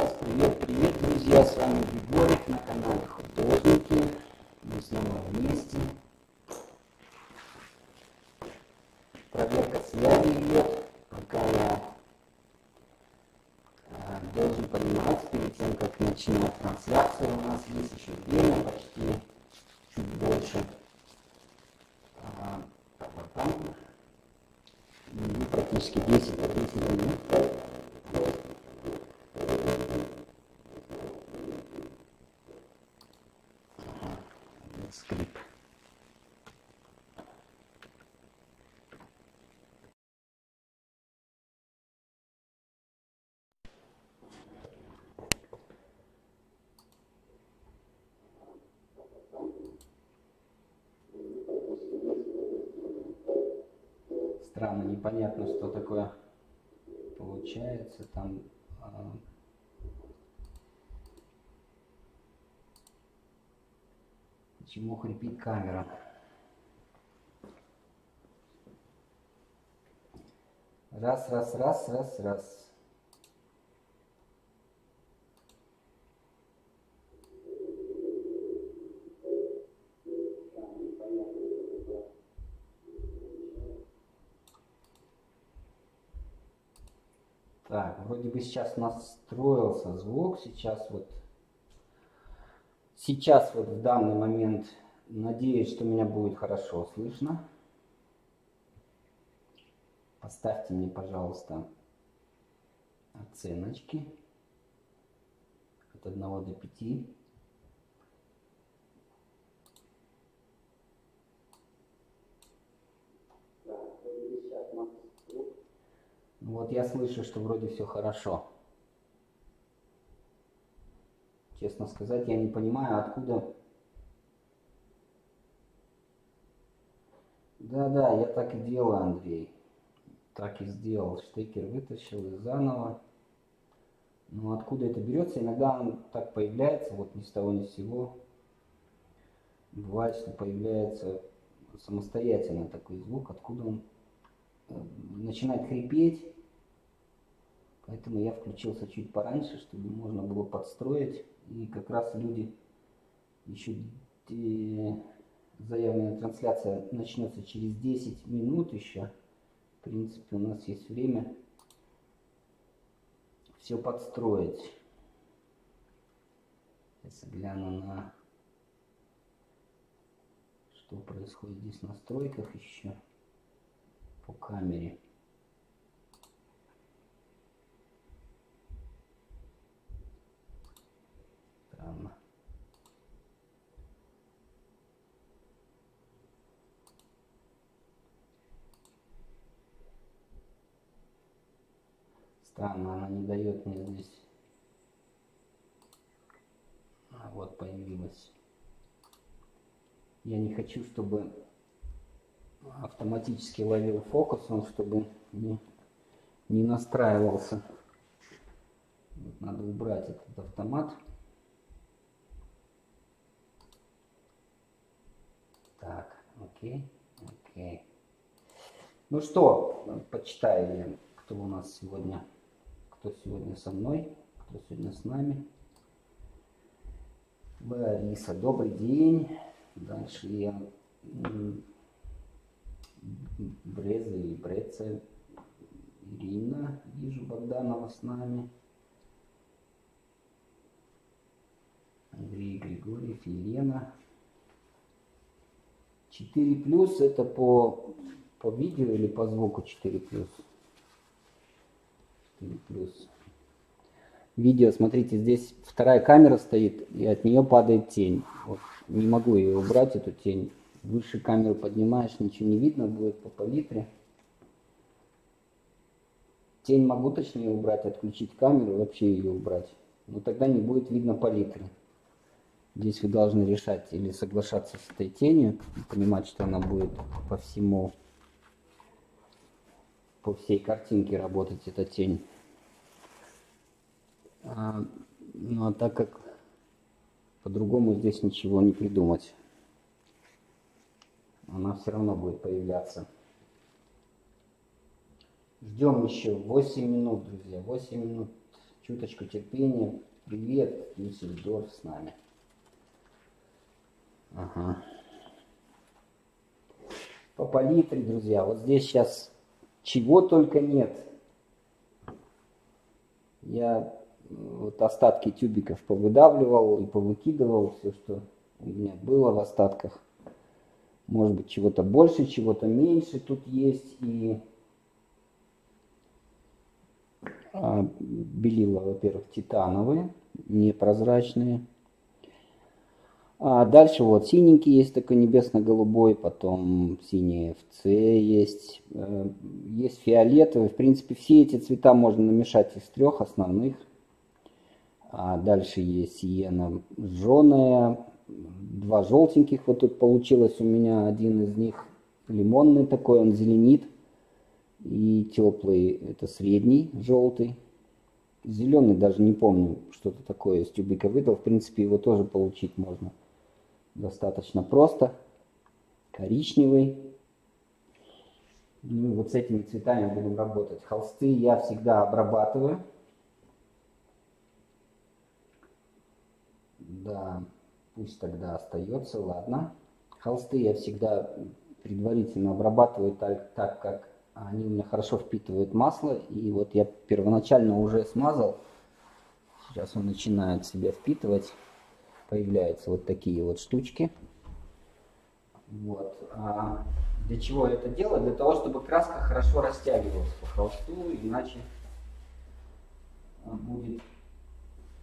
раз, привет, привет, друзья, с вами Григорик на канале Художники. Мы снова вместе. Проверка связи идет, пока я э, должен понимать, перед тем, как начинать трансляцию, у нас есть еще время, почти чуть больше. А, там, практически 10-10 минут. скрип. Странно, непонятно, что такое получается там. А, Почему хрипит камера? Раз, раз, раз, раз, раз. Так, вроде сейчас настроился звук, сейчас вот Сейчас вот в данный момент надеюсь, что меня будет хорошо слышно. Поставьте мне, пожалуйста, оценочки от 1 до 5. Вот я слышу, что вроде все хорошо. Честно сказать, я не понимаю, откуда... Да-да, я так и делаю, Андрей. Так и сделал. Штекер вытащил и заново. Но откуда это берется? Иногда он так появляется, вот ни с того ни с сего. Бывает, что появляется самостоятельно такой звук, откуда он э, начинает хрипеть. Поэтому я включился чуть пораньше, чтобы можно было подстроить. И как раз люди еще заявленная трансляция начнется через 10 минут еще. В принципе, у нас есть время все подстроить. Сейчас гляну на что происходит здесь в настройках еще по камере. Странно. Странно, она не дает мне здесь. А вот появилась. Я не хочу, чтобы автоматически ловил фокус, он чтобы не, не настраивался. Надо убрать этот автомат. Так, окей, окей. Ну что, почитаю кто у нас сегодня, кто сегодня со мной, кто сегодня с нами. Лариса, добрый день. Дальше я Бреза или Бреца, Ирина, вижу Богданова с нами. Андрей Григорьев, Елена. 4 плюс это по, по видео или по звуку 4 плюс? 4 плюс. Видео, смотрите, здесь вторая камера стоит, и от нее падает тень. Вот, не могу ее убрать, эту тень. Выше камеру поднимаешь, ничего не видно будет по палитре. Тень могу точнее убрать, отключить камеру, вообще ее убрать. Но тогда не будет видно палитры. Здесь вы должны решать или соглашаться с этой тенью, понимать, что она будет по всему, по всей картинке работать, эта тень. А, ну а так как по-другому здесь ничего не придумать, она все равно будет появляться. Ждем еще 8 минут, друзья, 8 минут, чуточку терпения. Привет, Дюссельдорф с нами. Ага. По палитре, друзья, вот здесь сейчас чего только нет. Я вот остатки тюбиков повыдавливал и повыкидывал все, что у меня было в остатках. Может быть, чего-то больше, чего-то меньше тут есть. И а, белила, во-первых, титановые, непрозрачные. А дальше вот синенький есть такой небесно-голубой, потом синий FC есть, э, есть фиолетовый. В принципе, все эти цвета можно намешать из трех основных. А дальше есть сиена жженая, два желтеньких вот тут получилось у меня, один из них лимонный такой, он зеленит. И теплый, это средний, желтый. Зеленый даже не помню, что-то такое из тюбика выдал. В принципе, его тоже получить можно достаточно просто. Коричневый. Ну, вот с этими цветами будем работать. Холсты я всегда обрабатываю. Да, пусть тогда остается, ладно. Холсты я всегда предварительно обрабатываю так, так как они у меня хорошо впитывают масло. И вот я первоначально уже смазал. Сейчас он начинает себя впитывать появляются вот такие вот штучки. Вот. А для чего это делать? Для того, чтобы краска хорошо растягивалась по холсту, иначе будет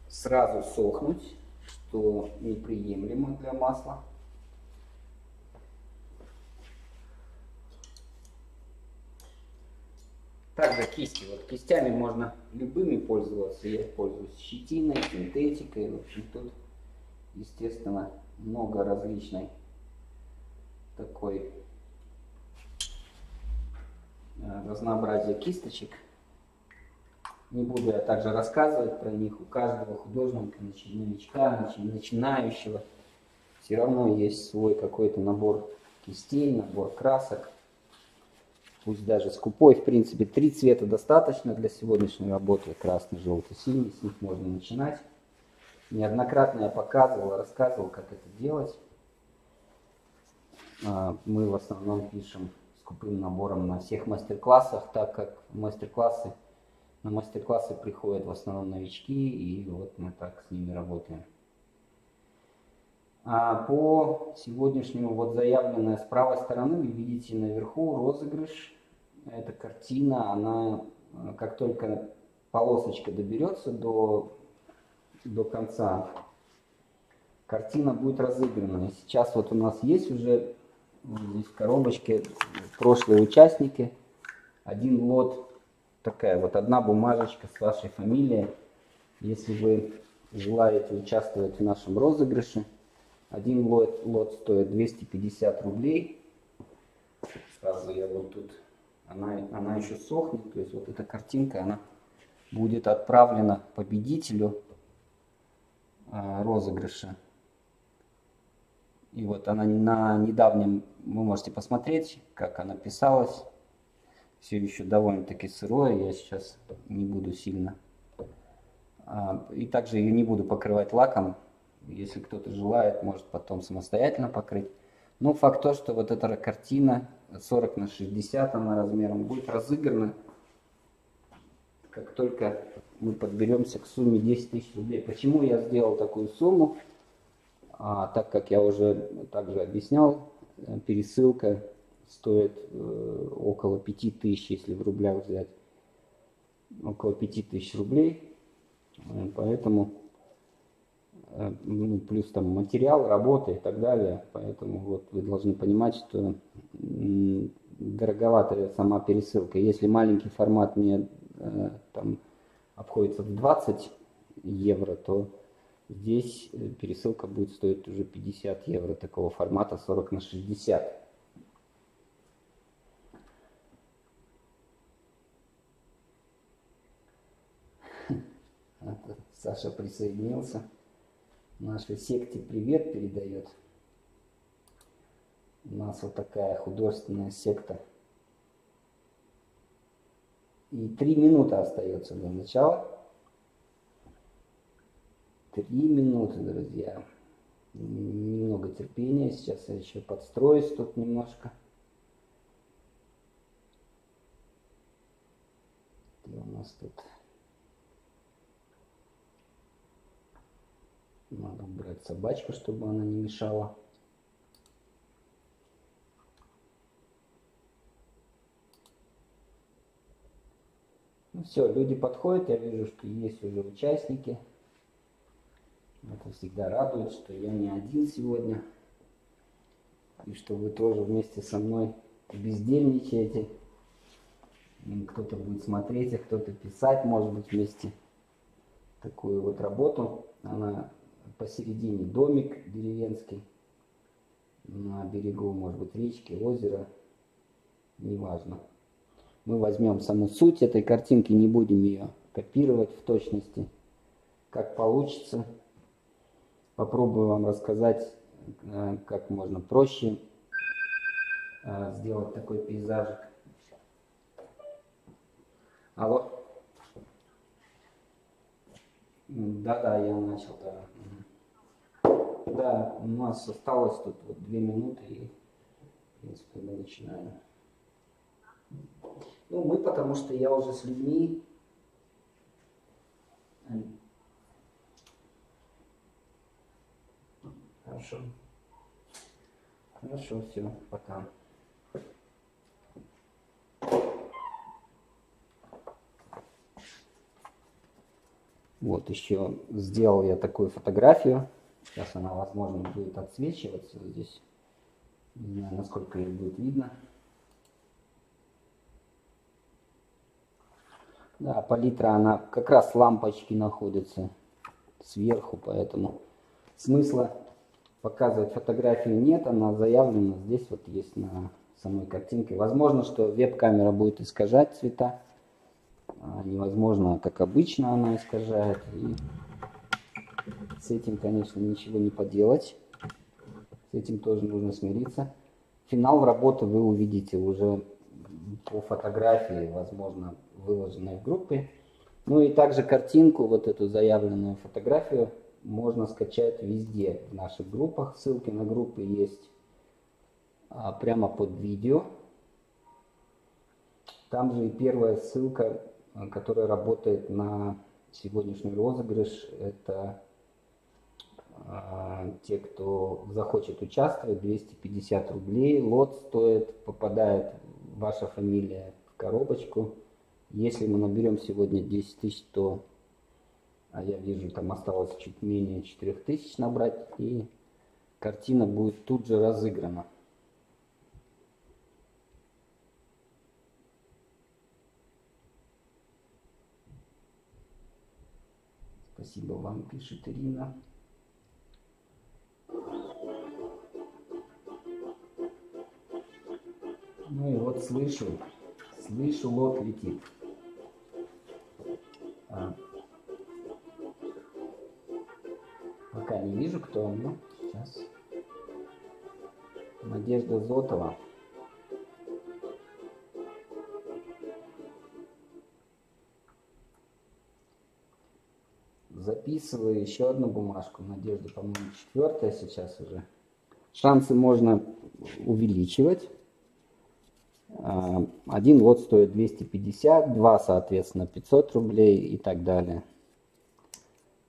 сразу сохнуть, что неприемлемо для масла. Также кисти. Вот кистями можно любыми пользоваться. Я пользуюсь щетиной, синтетикой. В общем, тут естественно, много различной такой э, разнообразия кисточек. Не буду я также рассказывать про них. У каждого художника, новичка, начинающего, все равно есть свой какой-то набор кистей, набор красок. Пусть даже скупой, в принципе, три цвета достаточно для сегодняшней работы. Красный, желтый, синий, с них можно начинать. Неоднократно я показывал, рассказывал, как это делать. А, мы в основном пишем скупым набором на всех мастер-классах, так как мастер-классы, на мастер-классы приходят в основном новички, и вот мы так с ними работаем. А по сегодняшнему вот заявленная с правой стороны, вы видите наверху розыгрыш. Эта картина, она как только полосочка доберется до до конца, картина будет разыграна. Сейчас вот у нас есть уже здесь в коробочке прошлые участники. Один лот, такая вот одна бумажечка с вашей фамилией. Если вы желаете участвовать в нашем розыгрыше, один лот, лот стоит 250 рублей. Сразу я вот тут, она, она еще сохнет, то есть вот эта картинка, она будет отправлена победителю а, розыгрыша. И вот она на недавнем, вы можете посмотреть, как она писалась. Все еще довольно-таки сырое, я сейчас не буду сильно. А, и также ее не буду покрывать лаком. Если кто-то желает, может потом самостоятельно покрыть. Но факт то, что вот эта картина 40 на 60 она размером будет разыграна, как только мы подберемся к сумме 10 тысяч рублей. Почему я сделал такую сумму? А, так как я уже также объяснял, э, пересылка стоит э, около 5 тысяч, если в рублях взять, около 5 тысяч рублей. Э, поэтому, э, ну, плюс там материал, работа и так далее. Поэтому вот вы должны понимать, что дороговатая сама пересылка. Если маленький формат мне э, там обходится в 20 евро, то здесь э, пересылка будет стоить уже 50 евро такого формата 40 на 60. Саша присоединился. Нашей секте привет передает. У нас вот такая художественная секта. И три минуты остается до начала. Три минуты, друзья. Немного терпения. Сейчас я еще подстроюсь тут немножко. Где у нас тут? Надо убрать собачку, чтобы она не мешала. Ну все, люди подходят, я вижу, что есть уже участники. Это всегда радует, что я не один сегодня. И что вы тоже вместе со мной бездельничаете. Кто-то будет смотреть, а кто-то писать, может быть, вместе такую вот работу. Она посередине домик деревенский. На берегу, может быть, речки, озера. Неважно. Мы возьмем саму суть этой картинки, не будем ее копировать в точности. Как получится. Попробую вам рассказать, э, как можно проще э, сделать такой пейзажик. Алло. Да-да, я начал, да. Да, у нас осталось тут вот две минуты и, в принципе, мы начинаем. Ну, мы, потому что я уже с людьми Хорошо. Хорошо, все, пока. Вот еще сделал я такую фотографию. Сейчас она, возможно, будет отсвечиваться здесь. Не знаю, насколько ее будет видно. Да, палитра, она как раз лампочки находятся сверху, поэтому смысла показывать фотографию нет, она заявлена здесь вот есть на самой картинке. Возможно, что веб-камера будет искажать цвета, а невозможно, как обычно она искажает. И с этим, конечно, ничего не поделать. С этим тоже нужно смириться. Финал работы вы увидите уже по фотографии, возможно, выложенной в группе. Ну и также картинку, вот эту заявленную фотографию, можно скачать везде в наших группах. Ссылки на группы есть а, прямо под видео. Там же и первая ссылка, а, которая работает на сегодняшний розыгрыш. Это а, те, кто захочет участвовать, 250 рублей. Лот стоит, попадает ваша фамилия в коробочку. Если мы наберем сегодня 10 тысяч, то а я вижу, там осталось чуть менее 4000 набрать, и картина будет тут же разыграна. Спасибо вам, пишет Ирина. Ну и вот слышу, слышу, лот летит. А, Пока не вижу, кто он. Ну, сейчас. Надежда Зотова. Записываю еще одну бумажку. Надежда, по-моему, четвертая сейчас уже. Шансы можно увеличивать. А, один лот стоит 250, два, соответственно, 500 рублей и так далее.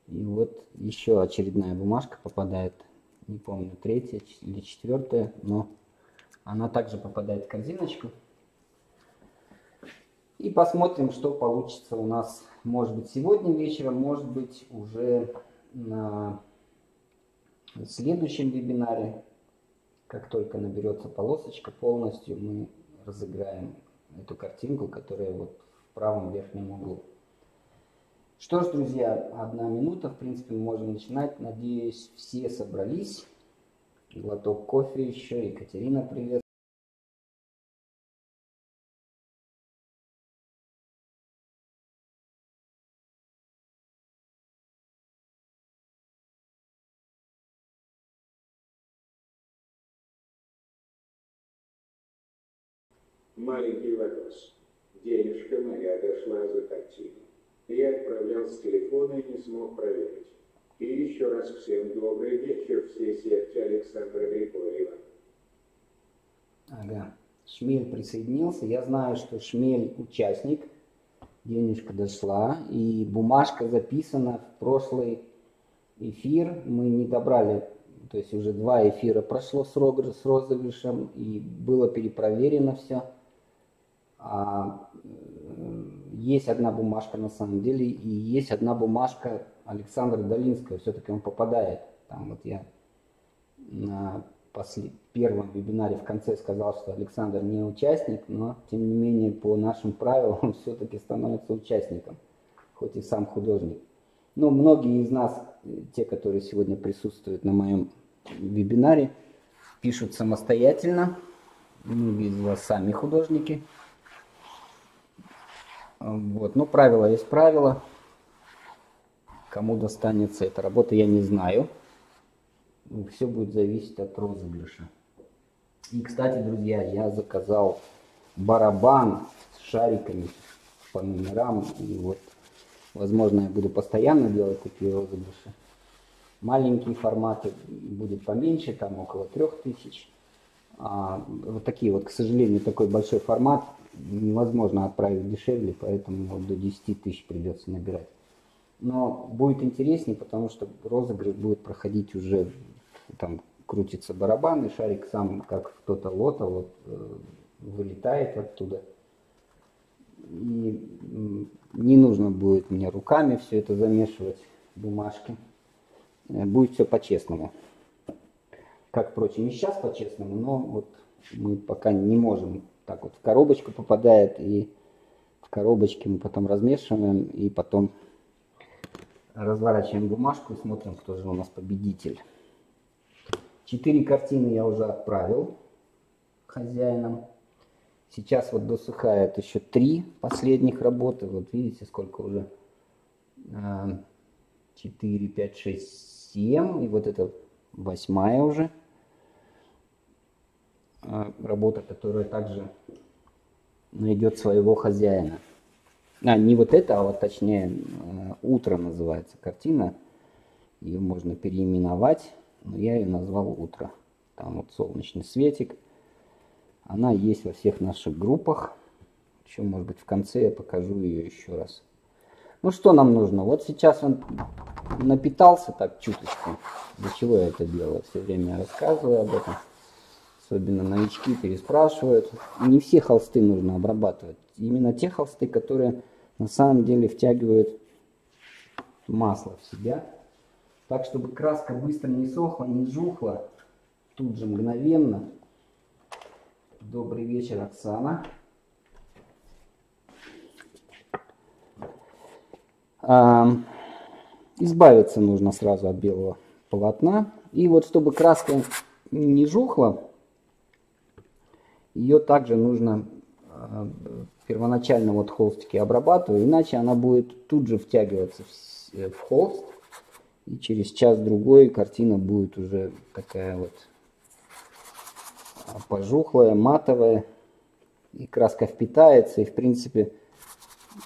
И вот еще очередная бумажка попадает, не помню, третья или четвертая, но она также попадает в корзиночку. И посмотрим, что получится у нас, может быть, сегодня вечером, может быть, уже на следующем вебинаре. Как только наберется полосочка полностью, мы разыграем эту картинку, которая вот в правом верхнем углу. Что ж, друзья, одна минута, в принципе, мы можем начинать. Надеюсь, все собрались. Глоток кофе еще. Екатерина, привет. Маленький вопрос. Денежка моя дошла за картину. Я отправлял с телефона и не смог проверить. И еще раз всем добрый вечер всей секте Александра Григорьева. Ага. Шмель присоединился. Я знаю, что Шмель участник. Денежка дошла. И бумажка записана в прошлый эфир. Мы не добрали, то есть уже два эфира прошло с розыгрышем. И было перепроверено все. А, э, есть одна бумажка на самом деле. И есть одна бумажка Александра Долинского. Все-таки он попадает. Там вот я на после, первом вебинаре в конце сказал, что Александр не участник, но тем не менее по нашим правилам он все-таки становится участником, хоть и сам художник. Но многие из нас, э, те, которые сегодня присутствуют на моем вебинаре, пишут самостоятельно. Многие из вас сами художники. Вот. Но правило есть правило. Кому достанется эта работа, я не знаю. Все будет зависеть от розыгрыша. И, кстати, друзья, я заказал барабан с шариками по номерам. И вот, возможно, я буду постоянно делать такие розыгрыши. Маленькие форматы будет поменьше, там около трех тысяч. А вот такие вот, к сожалению, такой большой формат невозможно отправить дешевле, поэтому вот до 10 тысяч придется набирать. Но будет интереснее, потому что розыгрыш будет проходить уже, там крутится барабан, и шарик сам, как в то-то лото, вот, э, вылетает оттуда. И не нужно будет мне руками все это замешивать в бумажке. Э, Будет все по-честному. Как, впрочем, и сейчас по-честному, но вот мы пока не можем. Так вот в коробочку попадает, и в коробочке мы потом размешиваем, и потом разворачиваем бумажку и смотрим, кто же у нас победитель. Четыре картины я уже отправил хозяинам. Сейчас вот досыхает еще три последних работы. Вот видите, сколько уже? А, Четыре, пять, шесть, семь. И вот это восьмая уже работа, которая также найдет своего хозяина. А, не вот это, а вот точнее э, «Утро» называется картина. Ее можно переименовать, но я ее назвал «Утро». Там вот солнечный светик. Она есть во всех наших группах. Еще, может быть, в конце я покажу ее еще раз. Ну, что нам нужно? Вот сейчас он напитался так чуточку. Для чего я это делаю? Все время рассказываю об этом. Особенно новички переспрашивают. Не все холсты нужно обрабатывать. Именно те холсты, которые на самом деле втягивают масло в себя. Так, чтобы краска быстро не сохла, не жухла. Тут же мгновенно. Добрый вечер, Оксана. А, избавиться нужно сразу от белого полотна. И вот чтобы краска не жухла, ее также нужно э, первоначально вот холстики обрабатываю, иначе она будет тут же втягиваться в, э, в холст. И через час-другой картина будет уже такая вот а, пожухлая, матовая. И краска впитается, и в принципе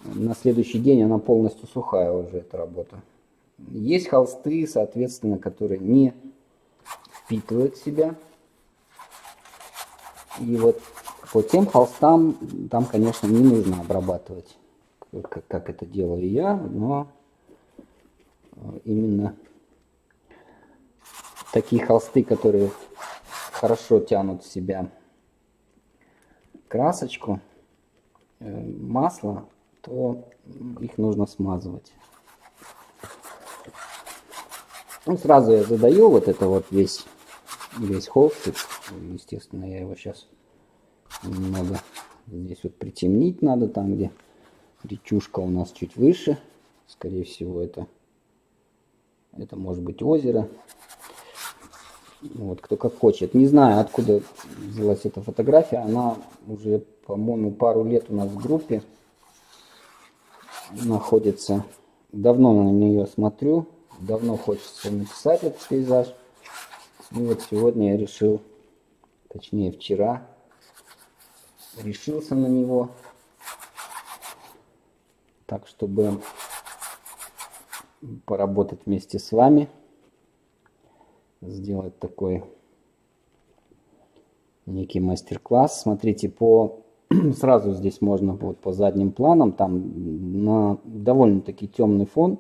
на следующий день она полностью сухая уже, эта работа. Есть холсты, соответственно, которые не впитывают в себя. И вот по тем холстам там, конечно, не нужно обрабатывать, как, как это делаю я, но э, именно такие холсты, которые хорошо тянут в себя красочку, э, масло, то их нужно смазывать. Ну, сразу я задаю вот это вот весь, весь холстик. Естественно, я его сейчас немного здесь вот притемнить надо, там, где речушка у нас чуть выше. Скорее всего, это, это может быть озеро. Вот, кто как хочет. Не знаю, откуда взялась эта фотография. Она уже, по-моему, пару лет у нас в группе находится. Давно на нее смотрю. Давно хочется написать этот пейзаж. И вот сегодня я решил, точнее вчера, решился на него. Так, чтобы поработать вместе с вами, сделать такой некий мастер-класс. Смотрите, по сразу здесь можно вот по задним планам, там на довольно-таки темный фон,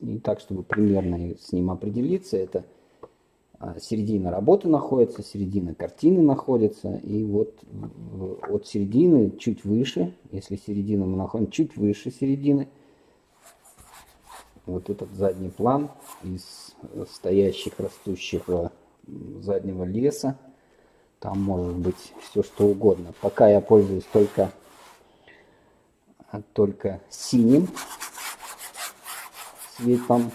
и так, чтобы примерно с ним определиться, это середина работы находится, середина картины находится, и вот от середины чуть выше, если середину мы находим чуть выше середины, вот этот задний план из стоящих, растущих заднего леса, там может быть все что угодно. Пока я пользуюсь только, только синим цветом.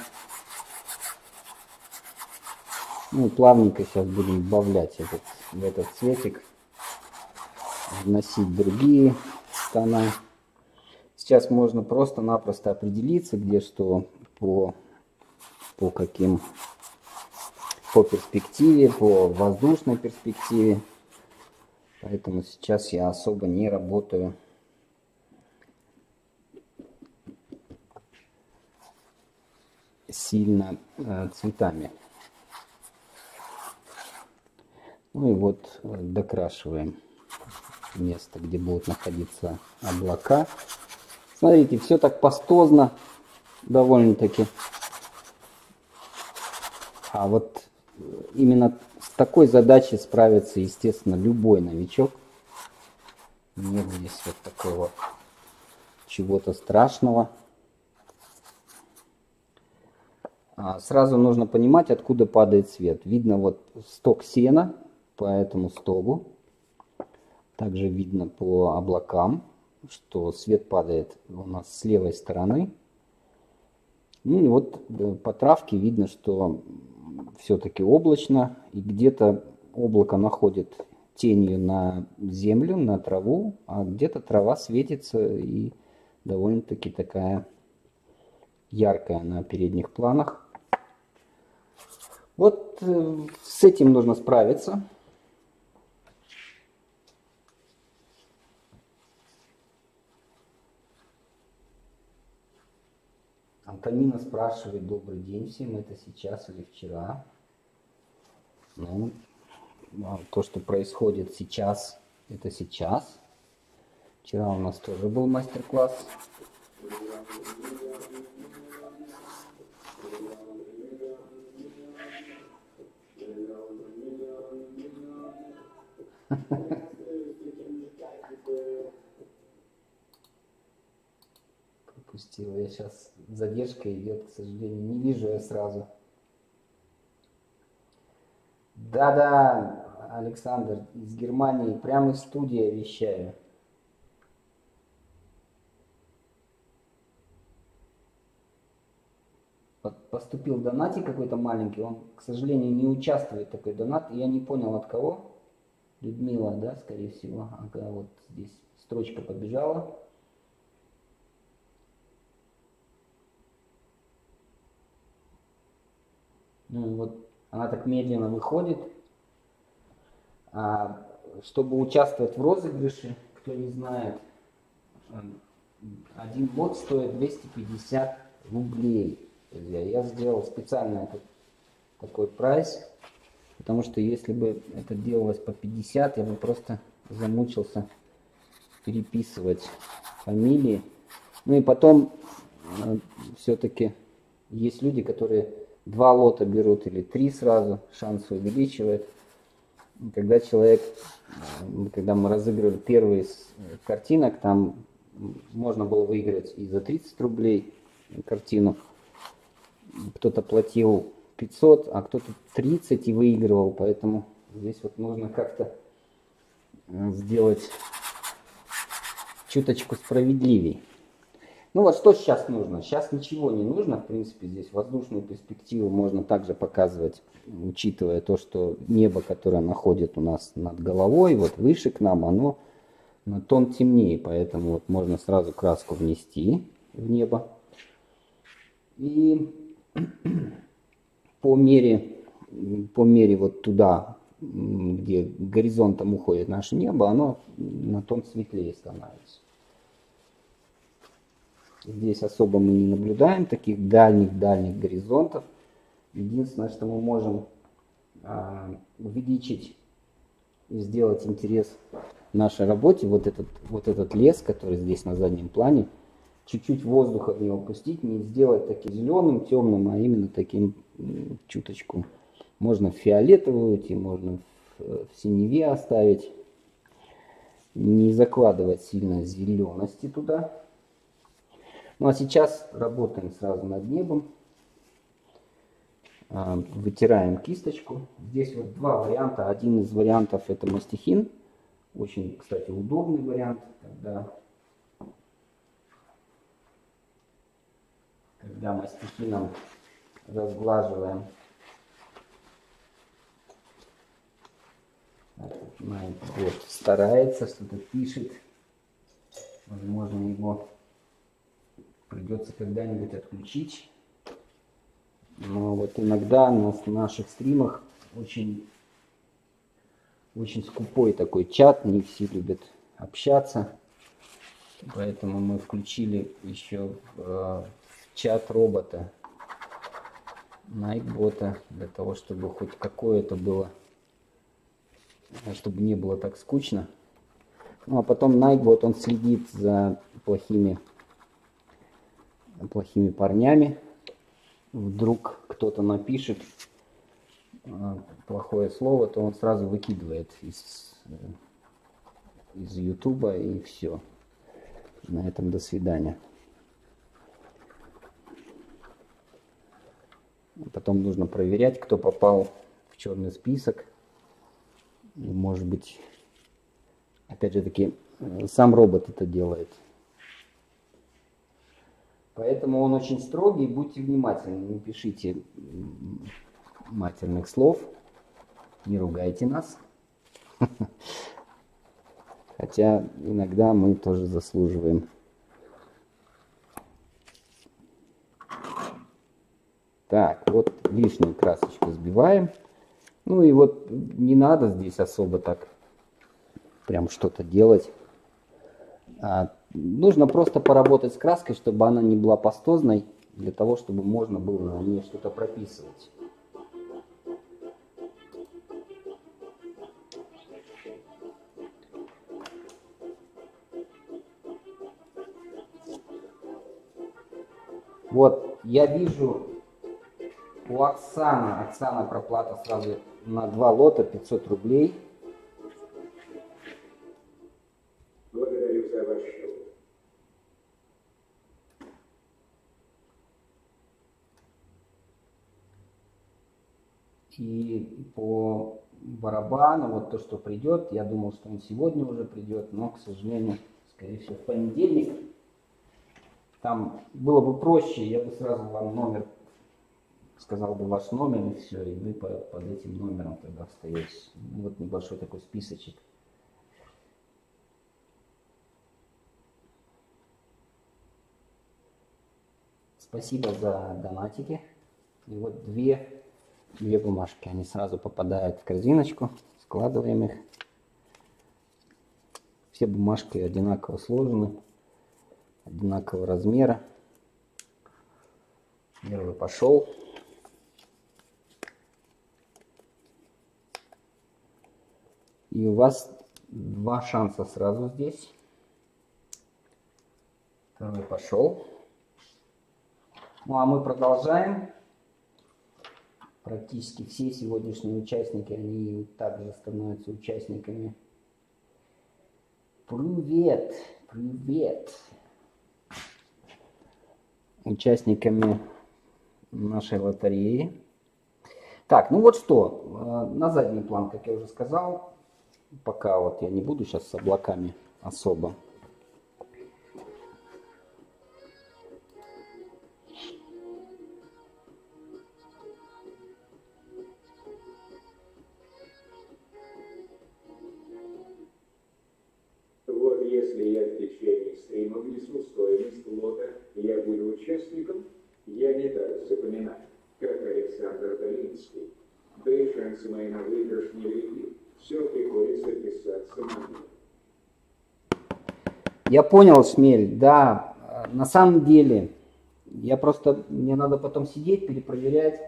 Ну, плавненько сейчас будем добавлять этот, в этот цветик, вносить другие тона. Сейчас можно просто-напросто определиться, где что по, по каким по перспективе, по воздушной перспективе. Поэтому сейчас я особо не работаю сильно э, цветами. Ну и вот э, докрашиваем место, где будут находиться облака. Смотрите, все так пастозно довольно-таки. А вот именно с такой задачей справится, естественно, любой новичок. Нет здесь вот такого чего-то страшного. А сразу нужно понимать, откуда падает свет. Видно вот сток сена по этому стогу. Также видно по облакам, что свет падает у нас с левой стороны. Ну и вот э, по травке видно, что все-таки облачно, и где-то облако находит тенью на землю, на траву, а где-то трава светится и довольно-таки такая яркая на передних планах. Вот э, с этим нужно справиться. Антонина спрашивает, добрый день всем, это сейчас или вчера? Ну, а то, что происходит сейчас, это сейчас. Вчера у нас тоже был мастер-класс. Пропустила. Я сейчас задержка идет, к сожалению. Не вижу я сразу. Да-да, Александр, из Германии, прямо из студии вещаю. Поступил донатик какой-то маленький, он, к сожалению, не участвует такой донат, я не понял от кого. Людмила, да, скорее всего. Ага, вот здесь строчка побежала. Ну вот она так медленно выходит. А, чтобы участвовать в розыгрыше, кто не знает, один лот стоит 250 рублей. Я сделал специально этот, такой прайс, потому что если бы это делалось по 50, я бы просто замучился переписывать фамилии. Ну и потом э, все-таки есть люди, которые два лота берут или три сразу, шанс увеличивает. Когда человек, э, когда мы разыгрывали первые из картинок, там можно было выиграть и за 30 рублей картину. Кто-то платил 500, а кто-то 30 и выигрывал, поэтому здесь вот нужно как-то э, сделать чуточку справедливей. Ну вот что сейчас нужно? Сейчас ничего не нужно, в принципе, здесь воздушную перспективу можно также показывать, учитывая то, что небо, которое находит у нас над головой, вот выше к нам, оно на тон темнее, поэтому вот можно сразу краску внести в небо. И по мере, по мере вот туда, где горизонтом уходит наше небо, оно на тон светлее становится. Здесь особо мы не наблюдаем таких дальних-дальних горизонтов. Единственное, что мы можем а, увеличить и сделать интерес нашей работе, вот этот, вот этот лес, который здесь на заднем плане, чуть-чуть воздуха в него пустить, не сделать таким зеленым, темным, а именно таким чуточку. Можно в фиолетовую идти, можно в, в синеве оставить. Не закладывать сильно зелености туда. Ну а сейчас работаем сразу над небом. А, вытираем кисточку. Здесь вот два варианта. Один из вариантов это мастихин. Очень, кстати, удобный вариант, когда, когда мастихином разглаживаем вот, старается, что-то пишет. Возможно, его придется когда-нибудь отключить. Но вот иногда на наших стримах очень, очень скупой такой чат, не все любят общаться. Поэтому мы включили еще в, в чат робота, Найкбота, для того, чтобы хоть какое-то было, чтобы не было так скучно. Ну а потом Найкбот, он следит за плохими, плохими парнями вдруг кто-то напишет а, плохое слово, то он сразу выкидывает из, э, из Ютуба и все. На этом до свидания. Потом нужно проверять, кто попал в черный список. Может быть, опять же таки, э, сам робот это делает. Поэтому он очень строгий, будьте внимательны, не пишите матерных слов, не ругайте нас. Хотя иногда мы тоже заслуживаем. Так, вот лишнюю красочку сбиваем. Ну и вот не надо здесь особо так прям что-то делать. А Нужно просто поработать с краской, чтобы она не была пастозной, для того, чтобы можно было на ней что-то прописывать. Вот, я вижу у Оксаны, Оксана проплата сразу на два лота 500 рублей. И по барабану, вот то, что придет, я думал, что он сегодня уже придет, но, к сожалению, скорее всего, в понедельник. Там было бы проще, я бы сразу вам номер, сказал бы ваш номер и все, и вы под, этим номером тогда встаете. Вот небольшой такой списочек. Спасибо за донатики. И вот две две бумажки. Они сразу попадают в корзиночку. Складываем их. Все бумажки одинаково сложены, одинакового размера. Первый пошел. И у вас два шанса сразу здесь. Второй пошел. Ну а мы продолжаем практически все сегодняшние участники, они также становятся участниками. Привет! Привет! Участниками нашей лотереи. Так, ну вот что, э, на задний план, как я уже сказал, пока вот я не буду сейчас с облаками особо Я понял, Шмель, да. на самом деле, я просто, мне надо потом сидеть, перепроверять.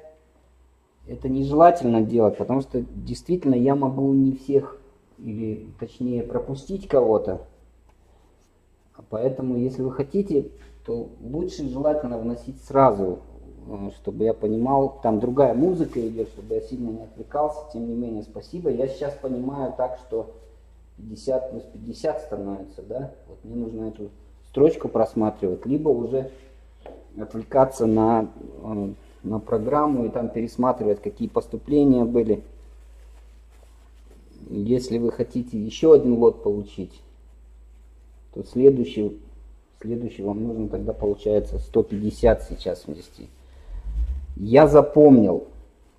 Это нежелательно делать, потому что действительно я могу не всех, или точнее пропустить кого-то. Поэтому, если вы хотите, то лучше желательно вносить сразу, чтобы я понимал, там другая музыка идет, чтобы я сильно не отвлекался. Тем не менее, спасибо. Я сейчас понимаю так, что 50 плюс 50 становится, да? Вот мне нужно эту строчку просматривать, либо уже отвлекаться на, э, на программу и там пересматривать, какие поступления были. Если вы хотите еще один лот получить, то следующий, следующий вам нужно тогда получается 150 сейчас внести. Я запомнил,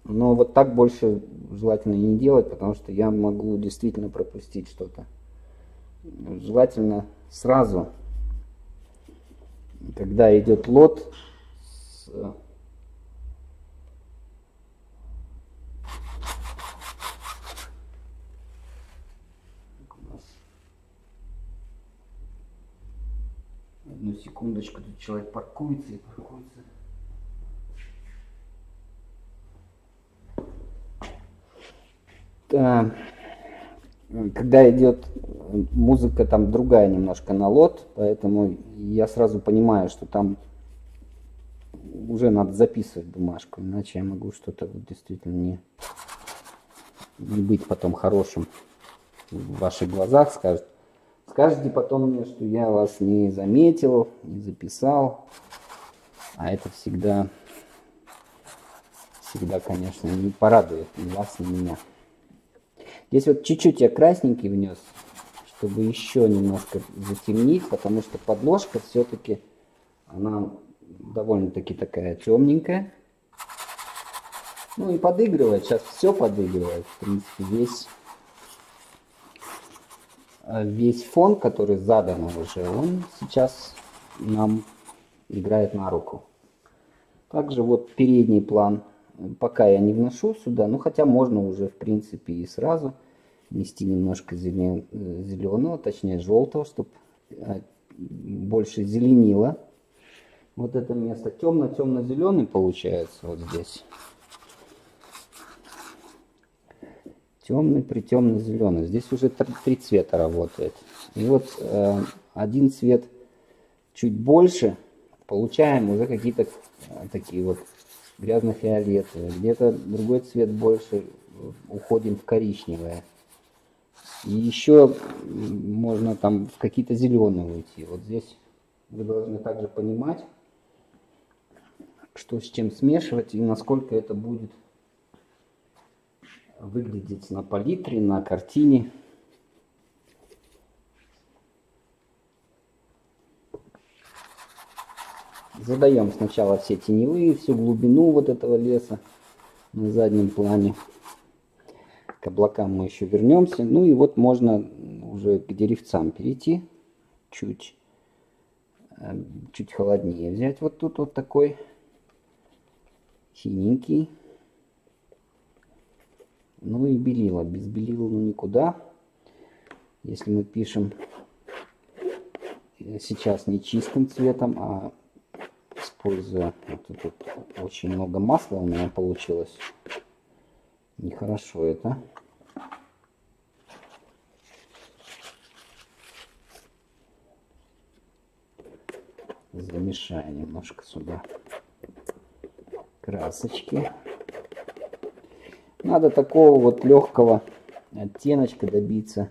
но вот так больше желательно не делать, потому что я могу действительно пропустить что-то. Желательно сразу, когда идет лот с Одну секундочку, тут человек паркуется и паркуется. Когда идет музыка там другая немножко на лот, поэтому я сразу понимаю, что там уже надо записывать бумажку, иначе я могу что-то вот действительно не, не быть потом хорошим в ваших глазах, скажет, Скажете потом мне, что я вас не заметил, не записал. А это всегда, всегда, конечно, не порадует ни вас, ни меня. Здесь вот чуть-чуть я красненький внес, чтобы еще немножко затемнить, потому что подложка все-таки, она довольно-таки такая темненькая. Ну и подыгрывает, сейчас все подыгрывает, в принципе, весь Э, весь фон, который задан уже, он сейчас нам играет на руку. Также вот передний план пока я не вношу сюда, ну хотя можно уже в принципе и сразу внести немножко зелен... зеленого, точнее желтого, чтобы э, больше зеленило. Вот это место темно-темно-зеленый получается вот здесь. темный при темно-зеленый. Здесь уже три цвета работает. И вот э, один цвет чуть больше, получаем уже какие-то э, такие вот грязно-фиолетовые. Где-то другой цвет больше, уходим в коричневое. И еще можно там в какие-то зеленые уйти. Вот здесь вы должны также понимать, что с чем смешивать и насколько это будет выглядеть на палитре, на картине. Задаем сначала все теневые, всю глубину вот этого леса на заднем плане. К облакам мы еще вернемся. Ну и вот можно уже к деревцам перейти. Чуть, э, чуть холоднее взять. Вот тут вот такой синенький. Ну и белила. Без белила ну никуда. Если мы пишем сейчас не чистым цветом, а используя... Вот тут очень много масла у меня получилось. Нехорошо это. Замешаю немножко сюда красочки. Надо такого вот легкого оттеночка добиться,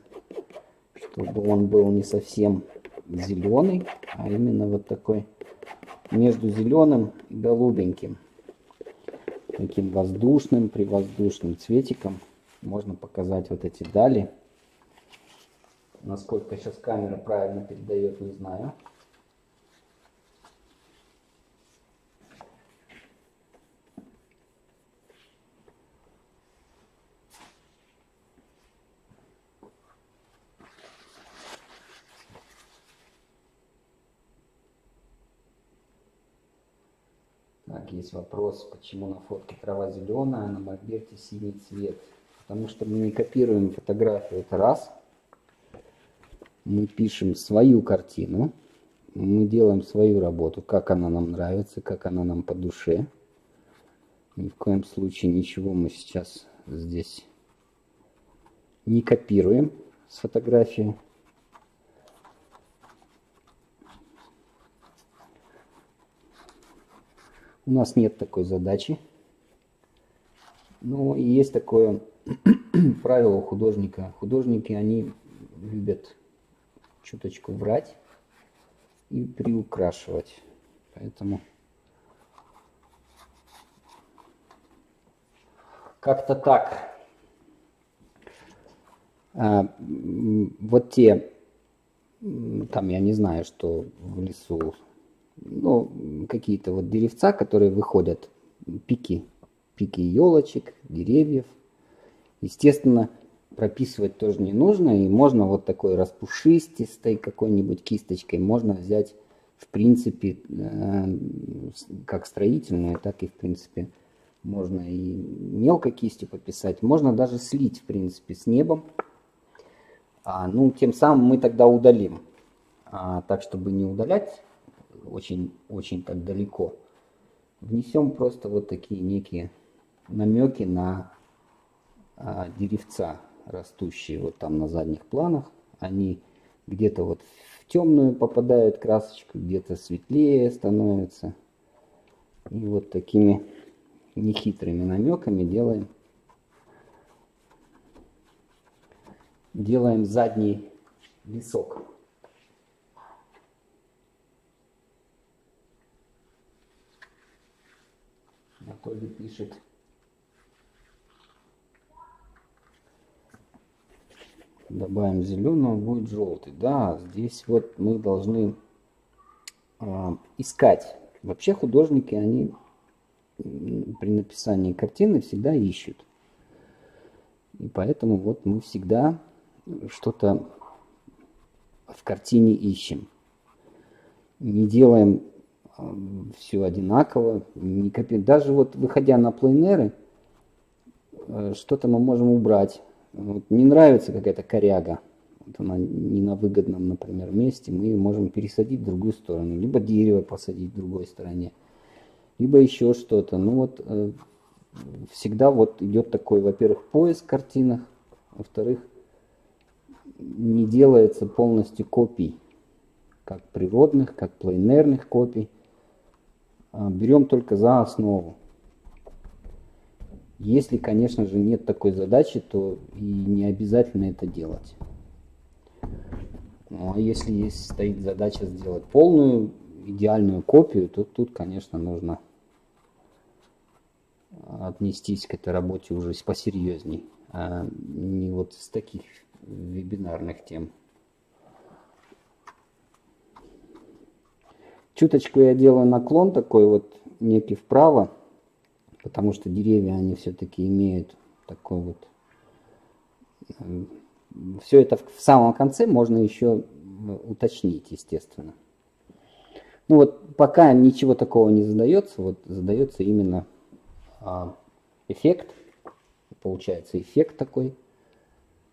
чтобы он был не совсем зеленый, а именно вот такой между зеленым и голубеньким. Таким воздушным, привоздушным цветиком. Можно показать вот эти дали. Насколько сейчас камера правильно передает, не знаю. Есть вопрос, почему на фотке трава зеленая, а на мольберте синий цвет. Потому что мы не копируем фотографию, это раз. Мы пишем свою картину. мы делаем свою работу, как она нам нравится, как она нам по душе. Ни в коем случае ничего мы сейчас здесь не копируем с фотографии. У нас нет такой задачи. Но и есть такое правило художника. Художники, они любят чуточку врать и приукрашивать. Поэтому как-то так. А, вот те, там я не знаю, что в лесу, ну, какие-то вот деревца, которые выходят, пики, пики елочек, деревьев. Естественно, прописывать тоже не нужно, и можно вот такой распушистистой какой-нибудь кисточкой, можно взять, в принципе, э, как строительную, так и, в принципе, можно и мелкой кистью пописать, можно даже слить, в принципе, с небом. А, ну, тем самым мы тогда удалим. А, так, чтобы не удалять очень, очень так далеко, внесем просто вот такие некие намеки на а, деревца растущие вот там на задних планах. Они где-то вот в темную попадают красочку, где-то светлее становятся. И вот такими нехитрыми намеками делаем делаем задний лесок. Анатолий пишет. Добавим зеленого, будет желтый. Да, здесь вот мы должны э, искать. Вообще художники, они при написании картины всегда ищут. И поэтому вот мы всегда что-то в картине ищем. Не делаем все одинаково, не копи... даже вот выходя на пленеры, э, что-то мы можем убрать. Вот не нравится какая-то коряга, вот она не на выгодном, например, месте, мы ее можем пересадить в другую сторону, либо дерево посадить в другой стороне, либо еще что-то. Ну вот э, всегда вот идет такой, во-первых, поиск картинах, во-вторых, не делается полностью копий, как природных, как плейнерных копий. А берем только за основу. Если, конечно же, нет такой задачи, то и не обязательно это делать. Ну, а если есть, стоит задача сделать полную, идеальную копию, то тут, конечно, нужно отнестись к этой работе уже посерьезней, а не вот с таких вебинарных тем. Чуточку я делаю наклон такой вот некий вправо, потому что деревья, они все-таки имеют такой вот... Э, Все это в самом конце можно еще уточнить, естественно. Ну вот пока ничего такого не задается, вот задается именно а, эффект, получается эффект такой,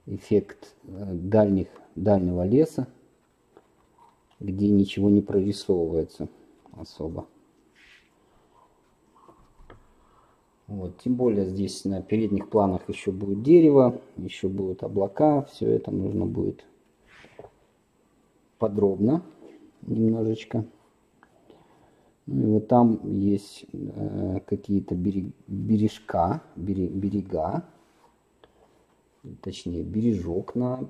эффект э, дальних, дальнего леса, где ничего не прорисовывается особо. Вот, тем более здесь на передних планах еще будет дерево, еще будут облака, все это нужно будет подробно немножечко. Ну и вот там есть э, какие-то берег, бережка, берег, берега, точнее бережок на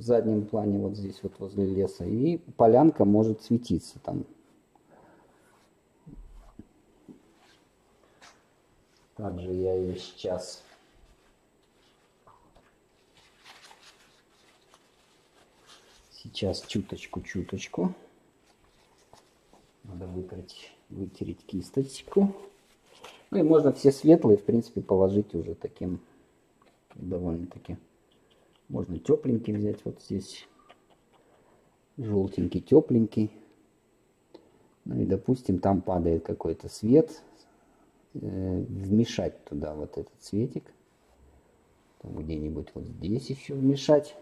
заднем плане, вот здесь вот возле леса, и полянка может светиться там. Также я ее сейчас сейчас чуточку-чуточку надо вытереть, вытереть кисточку. Ну и можно все светлые, в принципе, положить уже таким довольно-таки. Можно тепленький взять вот здесь. Желтенький, тепленький. Ну и, допустим, там падает какой-то свет. Э, вмешать туда вот этот цветик. Где-нибудь вот здесь еще вмешать.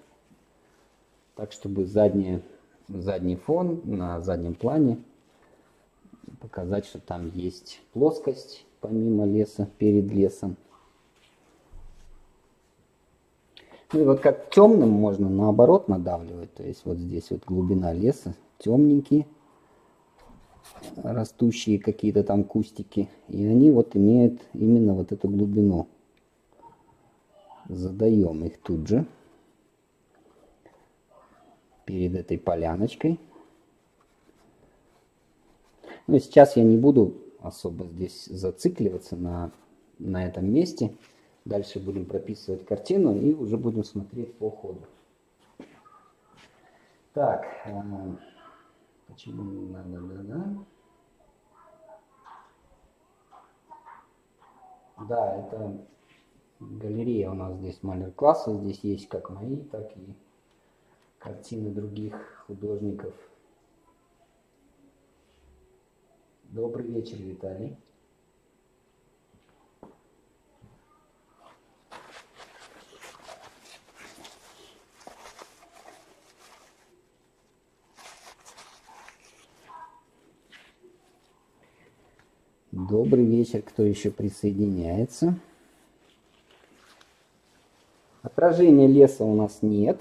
Так, чтобы задняя задний фон на заднем плане, показать, что там есть плоскость помимо леса, перед лесом. Ну и вот как темным можно наоборот надавливать, то есть вот здесь вот глубина леса, темненькие, растущие какие-то там кустики, и они вот имеют именно вот эту глубину. Задаем их тут же перед этой поляночкой. Но ну, сейчас я не буду особо здесь зацикливаться на, на этом месте. Дальше будем прописывать картину и уже будем смотреть по ходу. Так, э, почему надо, да, да? Да, это галерея у нас здесь мастер-класса. Здесь есть как мои, так и картины других художников. Добрый вечер, Виталий. Добрый вечер, кто еще присоединяется. Отражения леса у нас нет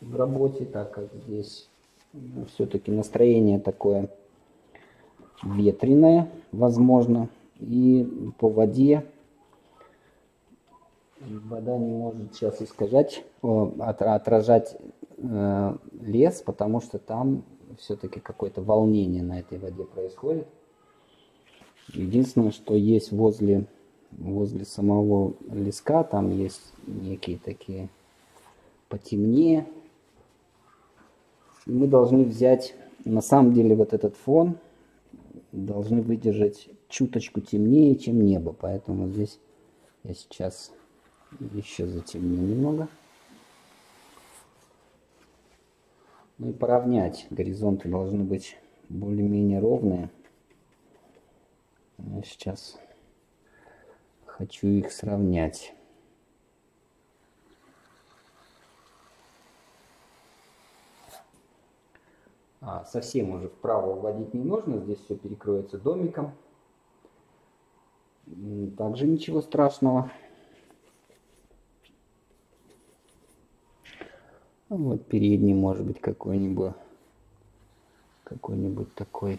в работе, так как здесь все-таки настроение такое ветреное, возможно, и по воде вода не может сейчас искажать, отражать э, лес, потому что там все-таки какое-то волнение на этой воде происходит. Единственное, что есть возле, возле самого леска, там есть некие такие потемнее. И мы должны взять, на самом деле, вот этот фон, должны выдержать чуточку темнее, чем небо. Поэтому здесь я сейчас еще затемню немного. Ну и поравнять. Горизонты должны быть более-менее ровные. Сейчас хочу их сравнять. А, совсем уже вправо вводить не нужно, здесь все перекроется домиком. Также ничего страшного. Вот передний может быть какой-нибудь какой-нибудь такой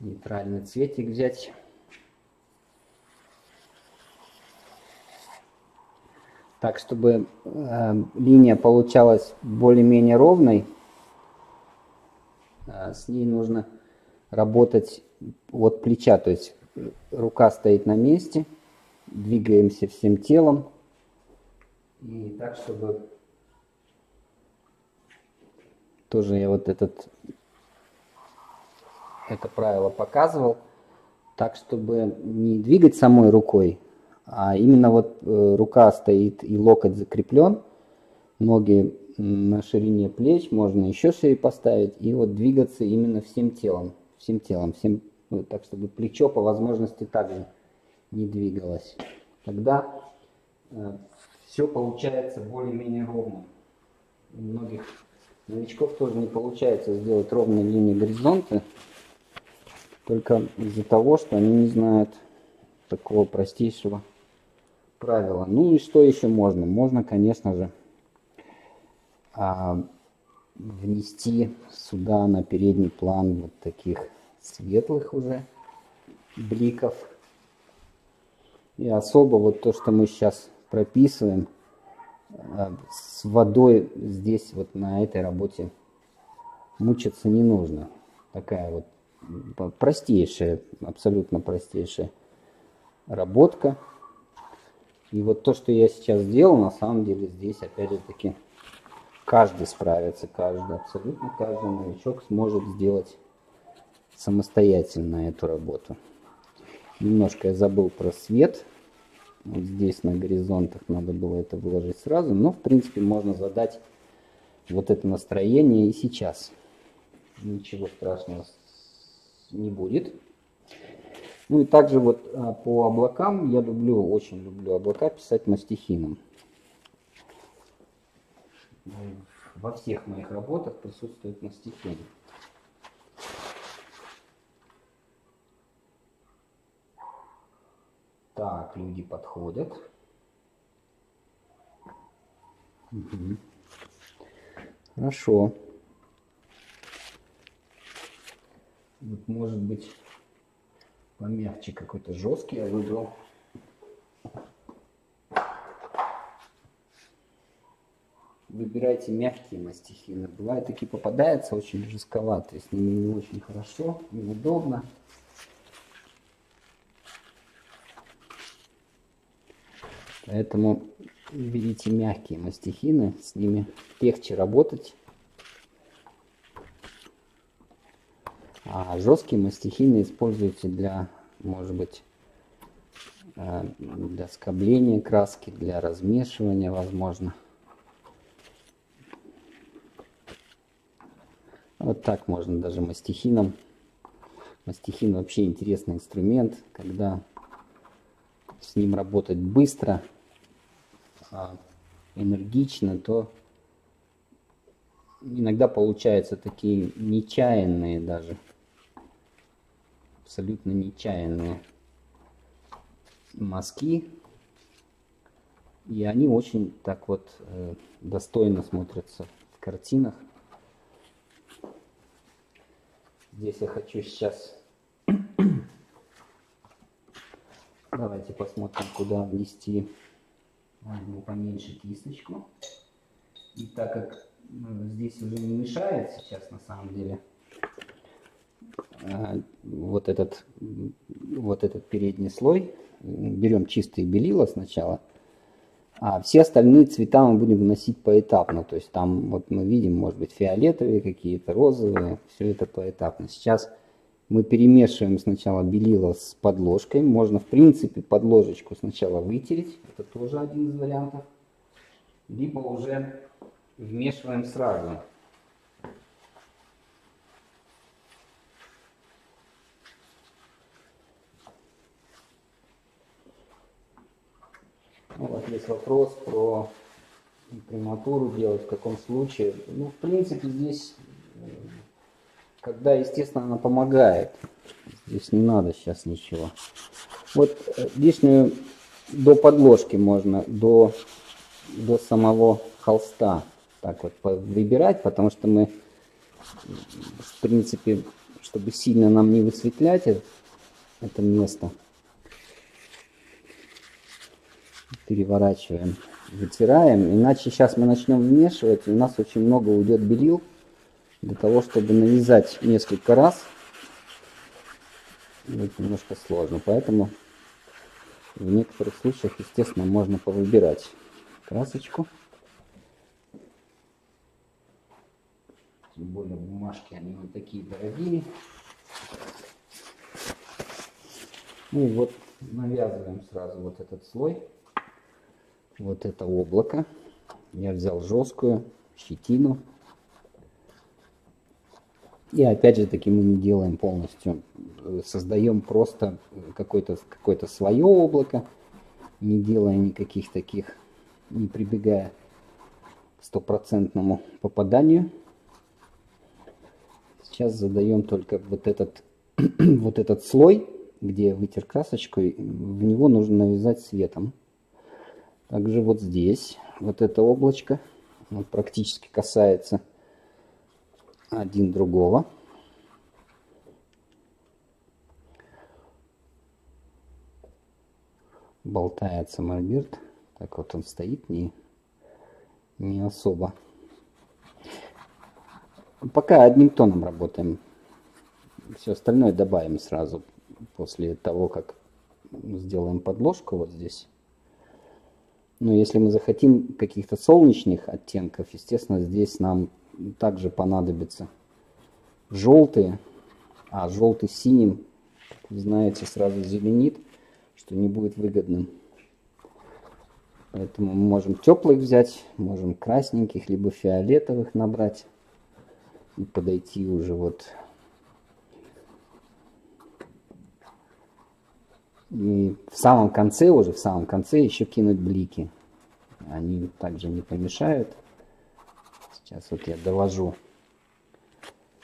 нейтральный цветик взять. Так, чтобы э, линия получалась более-менее ровной, э, с ней нужно работать от плеча, то есть рука стоит на месте, двигаемся всем телом, и так, чтобы тоже я вот этот это правило показывал, так, чтобы не двигать самой рукой, а именно вот э, рука стоит и локоть закреплен, ноги на ширине плеч, можно еще шире поставить, и вот двигаться именно всем телом, всем телом, всем, ну, так, чтобы плечо по возможности также не двигалось. Тогда э, все получается более-менее ровно. У многих новичков тоже не получается сделать ровные линии горизонта, только из-за того, что они не знают такого простейшего правила. Ну и что еще можно? Можно, конечно же, а, внести сюда на передний план вот таких светлых уже бликов. И особо вот то, что мы сейчас прописываем, а, с водой здесь вот на этой работе мучиться не нужно. Такая вот простейшая, абсолютно простейшая работка. И вот то, что я сейчас сделал, на самом деле здесь, опять же таки, каждый справится, каждый, абсолютно каждый новичок сможет сделать самостоятельно эту работу. Немножко я забыл про свет. Вот здесь на горизонтах надо было это выложить сразу, но в принципе можно задать вот это настроение и сейчас. Ничего страшного не будет. Ну и также вот а, по облакам, я люблю, очень люблю облака писать мастихином. во всех моих работах присутствует мастихин. Так, люди подходят. Мгм. Хорошо. Вот, может быть, помягче какой-то жесткий я выбрал. Выбирайте мягкие мастихины. Бывают такие попадаются очень жестковатые, с ними не очень хорошо, неудобно. Поэтому берите мягкие мастихины, с ними легче работать. А жесткие мастихины используйте для, может быть, э, для скобления краски, для размешивания, возможно. Вот так можно даже мастихином. Мастихин вообще интересный инструмент, когда с ним работать быстро, а, энергично, то иногда получаются такие нечаянные даже, абсолютно нечаянные мазки. И они очень так вот э, достойно смотрятся в картинах. Здесь я хочу сейчас... Давайте посмотрим, куда внести возьму поменьше кисточку. И так как ну, здесь уже не мешает сейчас на самом деле вот этот, вот этот передний слой, берем чистые белила сначала, а все остальные цвета мы будем вносить поэтапно. То есть там вот мы видим, может быть, фиолетовые какие-то, розовые, все это поэтапно. Сейчас мы перемешиваем сначала белила с подложкой. Можно, в принципе, подложечку сначала вытереть. Это тоже один из вариантов. Либо уже вмешиваем сразу. Ну, вот есть вопрос про имприматуру делать, в каком случае. Ну, в принципе, здесь когда, естественно, она помогает. Здесь не надо сейчас ничего. Вот э, лишнюю до подложки можно, до, до самого холста так вот выбирать, потому что мы, в принципе, чтобы сильно нам не высветлять это, это место, переворачиваем, вытираем, иначе сейчас мы начнем вмешивать, и у нас очень много уйдет белил, для того, чтобы навязать несколько раз, будет немножко сложно. Поэтому в некоторых случаях, естественно, можно повыбирать красочку. Тем более бумажки, они не такие дорогие. Ну и вот навязываем сразу вот этот слой, вот это облако. Я взял жесткую щетину. И опять же таки мы не делаем полностью, создаем просто какое-то какое свое облако, не делая никаких таких, не прибегая к стопроцентному попаданию. Сейчас задаем только вот этот, вот этот слой, где вытер красочкой, в него нужно навязать светом. Также вот здесь, вот это облачко, вот практически касается один другого. Болтается мольберт. Так вот он стоит, не, не особо. Пока одним тоном работаем. Все остальное добавим сразу после того, как сделаем подложку вот здесь. Но если мы захотим каких-то солнечных оттенков, естественно, здесь нам также понадобится желтые, а желтый синим, как вы знаете, сразу зеленит, что не будет выгодным. Поэтому мы можем теплых взять, можем красненьких, либо фиолетовых набрать и подойти уже вот. И в самом конце, уже в самом конце еще кинуть блики. Они также не помешают Сейчас вот я довожу,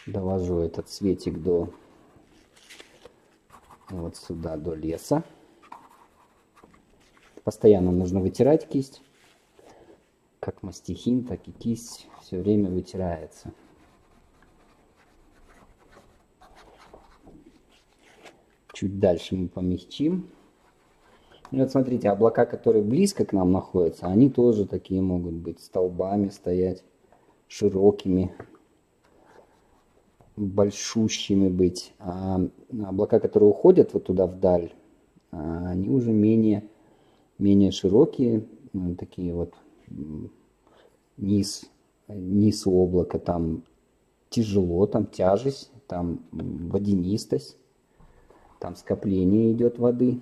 довожу этот цветик до вот сюда, до леса. Постоянно нужно вытирать кисть. Как мастихин, так и кисть все время вытирается. Чуть дальше мы помягчим. И вот смотрите, облака, которые близко к нам находятся, они тоже такие могут быть столбами стоять, широкими, большущими быть. А облака, которые уходят вот туда вдаль, а, они уже менее, менее широкие, такие вот низ, низ облака, там тяжело, там тяжесть, там водянистость, там скопление идет воды.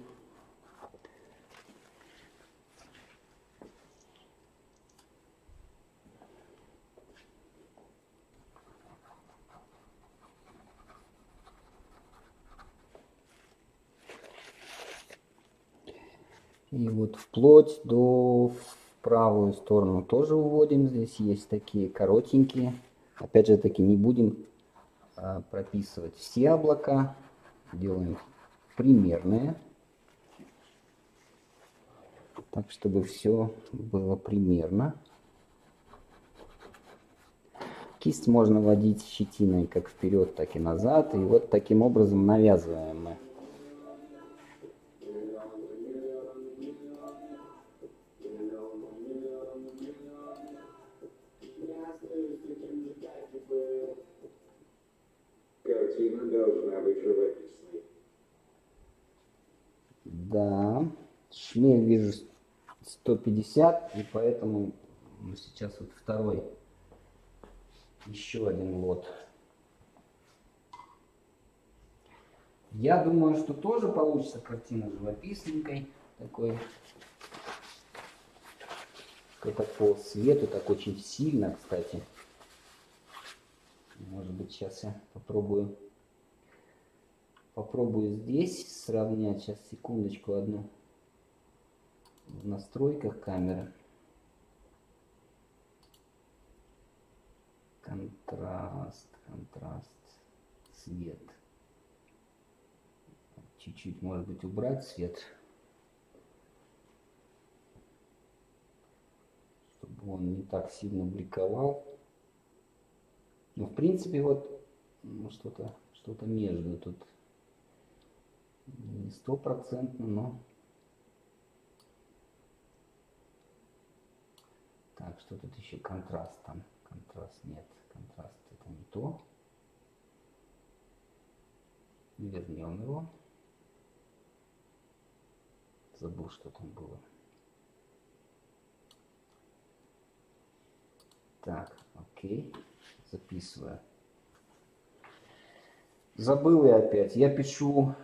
И вот вплоть до в правую сторону тоже уводим. Здесь есть такие коротенькие. Опять же таки не будем а, прописывать все облака. Делаем примерные. Так, чтобы все было примерно. Кисть можно водить щетиной как вперед, так и назад. И вот таким образом навязываем мы Картина должна быть живописной. Да, шмель вижу 150, и поэтому сейчас вот второй, еще один лот. Я думаю, что тоже получится картина живописненькой, такой, это по свету, так очень сильно, кстати. Может быть, сейчас я попробую попробую здесь сравнять. Сейчас, секундочку одну. В настройках камеры. Контраст, контраст, цвет. Чуть-чуть, может быть, убрать цвет. Чтобы он не так сильно бликовал. Ну, в принципе, вот ну, что-то что-то между тут. Не стопроцентно, но... Так, что тут еще контраст там? Контраст нет. Контраст это не то. Вернем его. Забыл, что там было. Так, окей записываю. Забыл я опять. Я пишу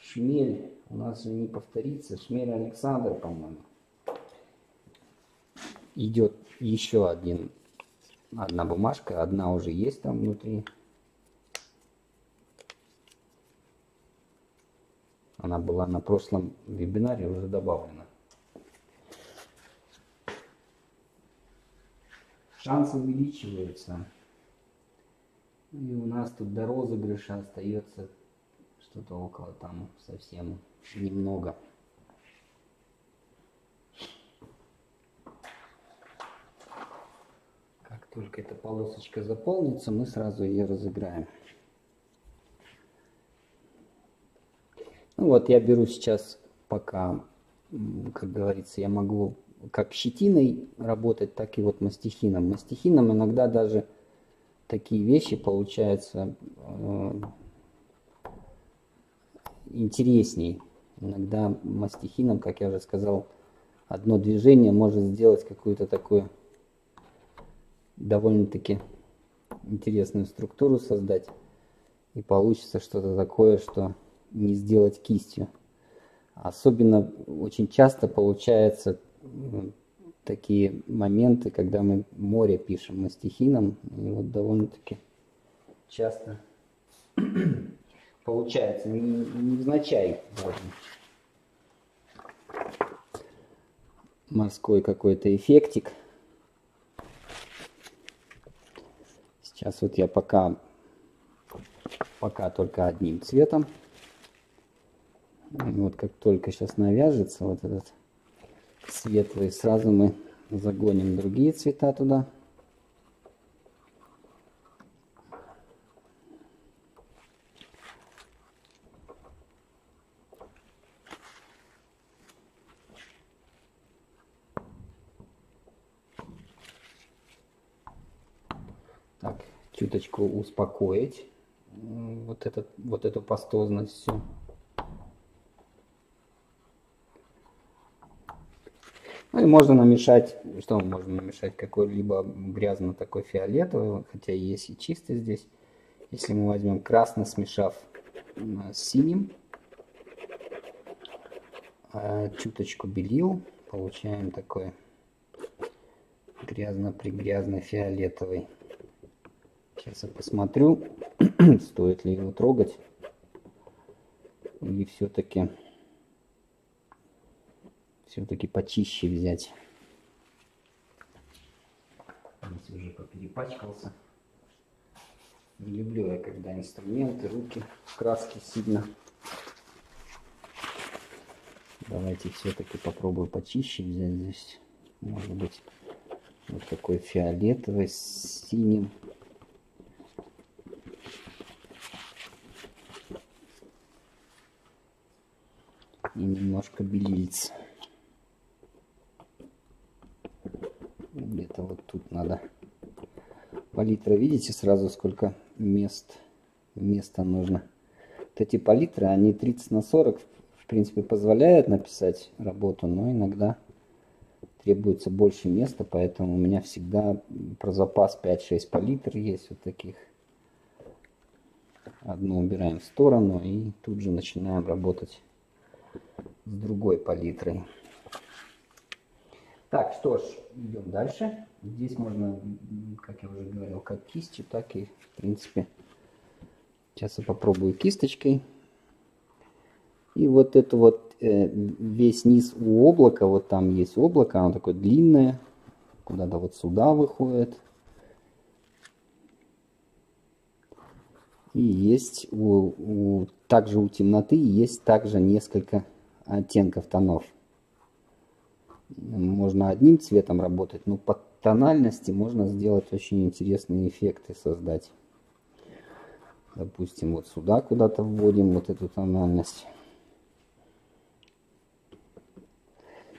Шмель. У нас не повторится. Шмель Александр, по-моему. Идет еще один, одна бумажка. Одна уже есть там внутри. Она была на прошлом вебинаре уже добавлена. Шанс увеличивается. И у нас тут до розыгрыша остается что-то около там совсем немного. Как только эта полосочка заполнится, мы сразу ее разыграем. Ну вот, я беру сейчас пока, как говорится, я могу как щетиной работать, так и вот мастихином. Мастихином иногда даже такие вещи получаются э, интересней. Иногда мастихином, как я уже сказал, одно движение может сделать какую-то такую довольно-таки интересную структуру создать. И получится что-то такое, что не сделать кистью. Особенно очень часто получается такие моменты, когда мы море пишем мастихином, и вот довольно-таки часто получается, не, невзначай. Морской какой-то эффектик. Сейчас вот я пока, пока только одним цветом. И вот как только сейчас навяжется вот этот светлый, сразу мы загоним другие цвета туда. Так, чуточку успокоить вот, этот, вот эту пастозность всю. Ну и можно намешать, что можно намешать, какой-либо грязно такой фиолетовый, хотя есть и чистый здесь. Если мы возьмем красный, смешав с синим, а, чуточку белил, получаем такой грязно-пригрязно фиолетовый. Сейчас я посмотрю, стоит ли его трогать. Или все-таки все-таки почище взять. Здесь уже поперепачкался. Не люблю я, когда инструменты, руки, краски сильно. Давайте все-таки попробую почище взять здесь. Может быть, вот такой фиолетовый с синим. И немножко белильц. Где-то вот тут надо. Палитра, видите сразу сколько мест, места нужно. Вот эти палитры, они 30 на 40, в принципе, позволяют написать работу, но иногда требуется больше места, поэтому у меня всегда про запас 5-6 палитр есть вот таких. Одну убираем в сторону и тут же начинаем работать с другой палитрой. Так, что ж, идем дальше. Здесь можно, как я уже говорил, как кистью, так и, в принципе, сейчас я попробую кисточкой. И вот это вот э, весь низ у облака, вот там есть облако, оно такое длинное, куда-то вот сюда выходит. И есть у, у, также у темноты есть также несколько оттенков тонов можно одним цветом работать, но по тональности можно сделать очень интересные эффекты создать. Допустим, вот сюда куда-то вводим вот эту тональность.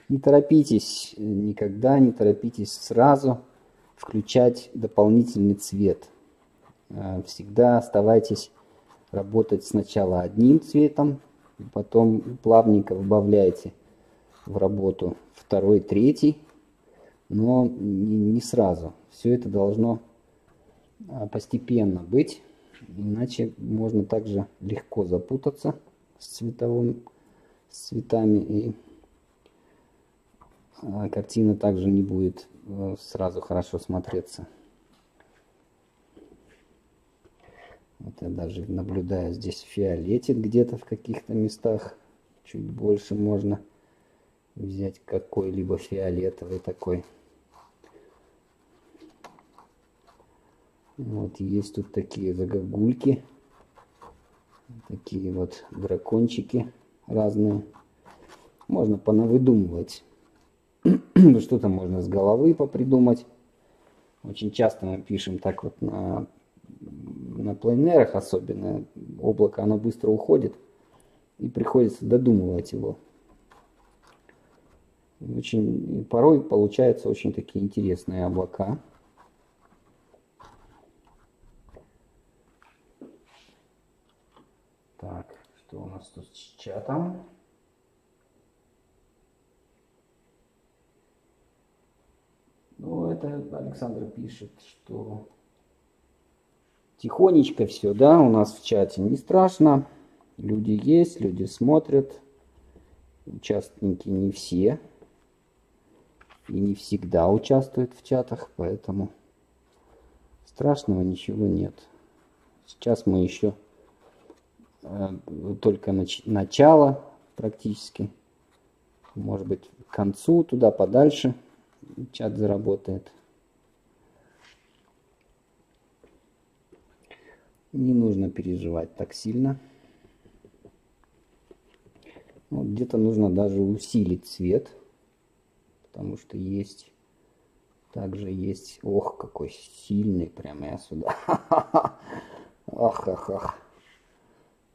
Не торопитесь, никогда не торопитесь сразу включать дополнительный цвет. Э, всегда оставайтесь работать сначала одним цветом, потом плавненько добавляйте в работу второй, третий, но не сразу. Все это должно а, постепенно быть, иначе можно также легко запутаться с цветовым с цветами и а, картина также не будет э, сразу хорошо смотреться. Вот я даже наблюдаю здесь фиолетит где-то в каких-то местах. Чуть больше можно взять какой-либо фиолетовый такой. Вот есть тут такие загогульки, такие вот дракончики разные. Можно понавыдумывать. Что-то можно с головы попридумать. Очень часто мы пишем так вот на, на плейнерах особенно. Облако, оно быстро уходит. И приходится додумывать его. Очень, порой получаются очень такие интересные облака. Так, что у нас тут с чатом? Ну, это Александр пишет, что тихонечко все, да, у нас в чате не страшно. Люди есть, люди смотрят. Участники не все и не всегда участвует в чатах, поэтому страшного ничего нет. Сейчас мы еще э, только нач начало практически. Может быть к концу, туда подальше чат заработает. Не нужно переживать так сильно. Вот где-то нужно даже усилить цвет, потому что есть, также есть, ох, какой сильный, прямо я сюда. Ах, ах, ах.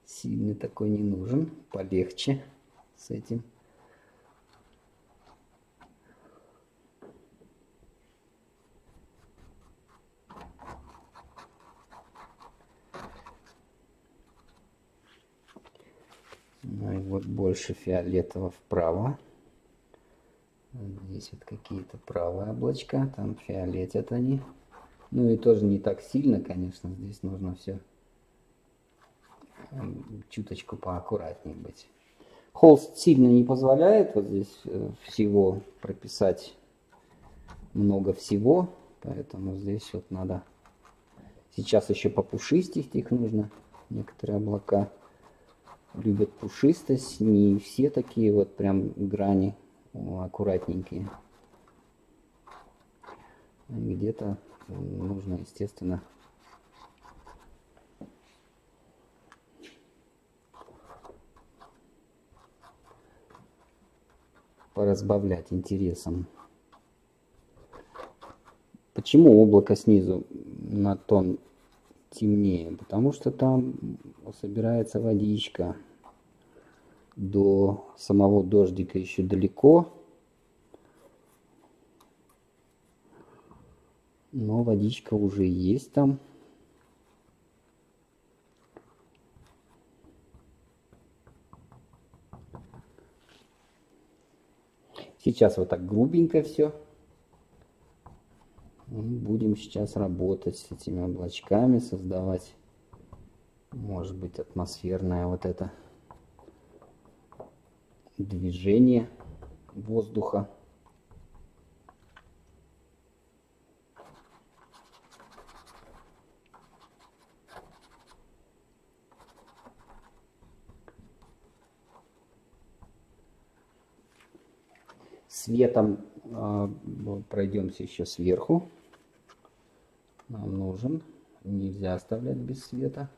Сильный такой не нужен, полегче с этим. Ну и вот больше фиолетового вправо. Здесь вот какие-то правые облачка, там фиолетят они. Ну и тоже не так сильно, конечно, здесь нужно все чуточку поаккуратнее быть. Холст сильно не позволяет вот здесь э, всего прописать много всего, поэтому здесь вот надо сейчас еще попушистить их нужно, некоторые облака любят пушистость, не все такие вот прям грани аккуратненькие. Где-то нужно, естественно, поразбавлять интересом. Почему облако снизу на тон темнее? Потому что там собирается водичка. До самого дождика еще далеко. Но водичка уже есть там. Сейчас вот так грубенько все. Будем сейчас работать с этими облачками, создавать, может быть, атмосферное вот это движение воздуха. Светом пройдемся еще сверху. Нам нужен. Нельзя оставлять без света.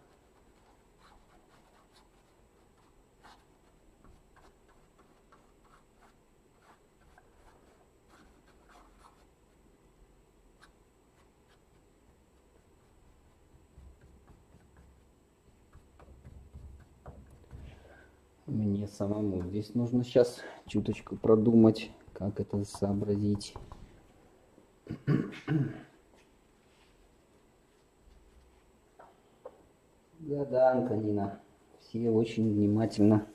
Мне самому здесь нужно сейчас чуточку продумать, как это сообразить. Да, да, Антонина. Все очень внимательно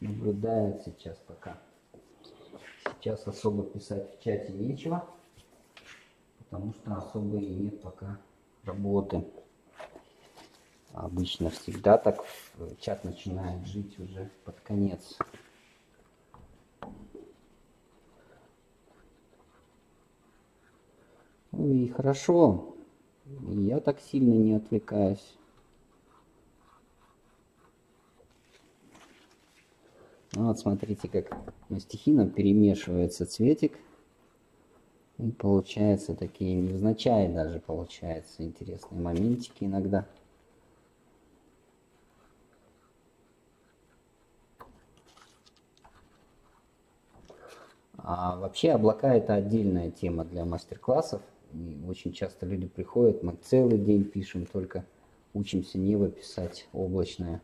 наблюдают сейчас пока. Сейчас особо писать в чате нечего, потому что особо и нет пока работы. Обычно всегда так чат начинает жить уже под конец. Ну и хорошо. Я так сильно не отвлекаюсь. Ну вот смотрите, как на стихийном перемешивается цветик. И получается такие, невзначай даже получается интересные моментики иногда. А вообще облака это отдельная тема для мастер-классов. И очень часто люди приходят, мы целый день пишем, только учимся небо писать облачное.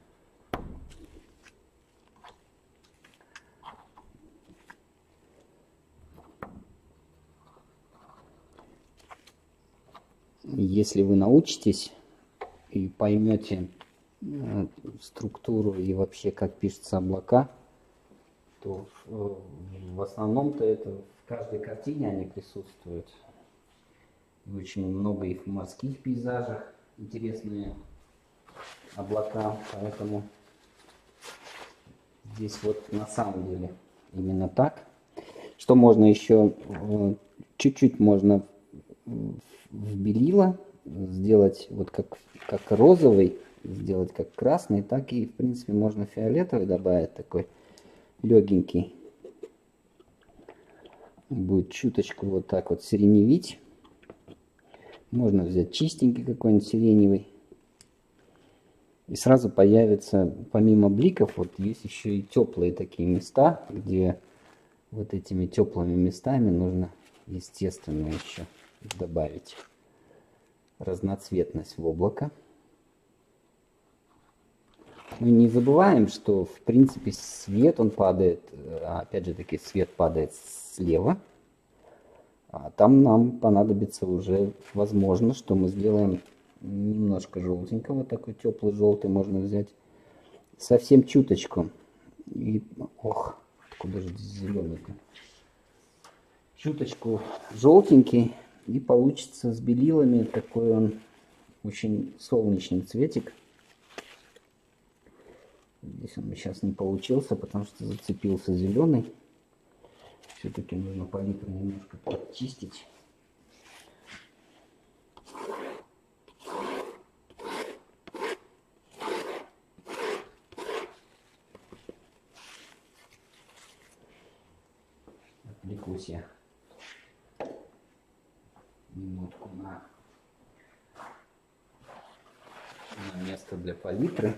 Если вы научитесь и поймете э, структуру и вообще как пишутся облака, то э, в основном-то это в каждой картине они присутствуют. Очень много их в морских пейзажах, интересные облака, поэтому здесь вот на самом деле именно так. Что можно еще, э, чуть-чуть можно в белила сделать вот как, как розовый, сделать как красный, так и в принципе можно фиолетовый добавить такой легенький. Будет чуточку вот так вот сиреневить. Можно взять чистенький какой-нибудь сиреневый. И сразу появится, помимо бликов, вот есть еще и теплые такие места, где вот этими теплыми местами нужно, естественно, еще добавить разноцветность в облако. Мы не забываем, что в принципе свет он падает, а опять же таки свет падает слева, а там нам понадобится уже, возможно, что мы сделаем немножко желтенького, такой теплый желтый можно взять, совсем чуточку. И, ох, откуда же зеленый-то? Чуточку желтенький, и получится с белилами такой он очень солнечный цветик. Здесь он сейчас не получился, потому что зацепился зеленый. Все-таки нужно палитру немножко подчистить. Отвлекусь минутку на, на место для палитры.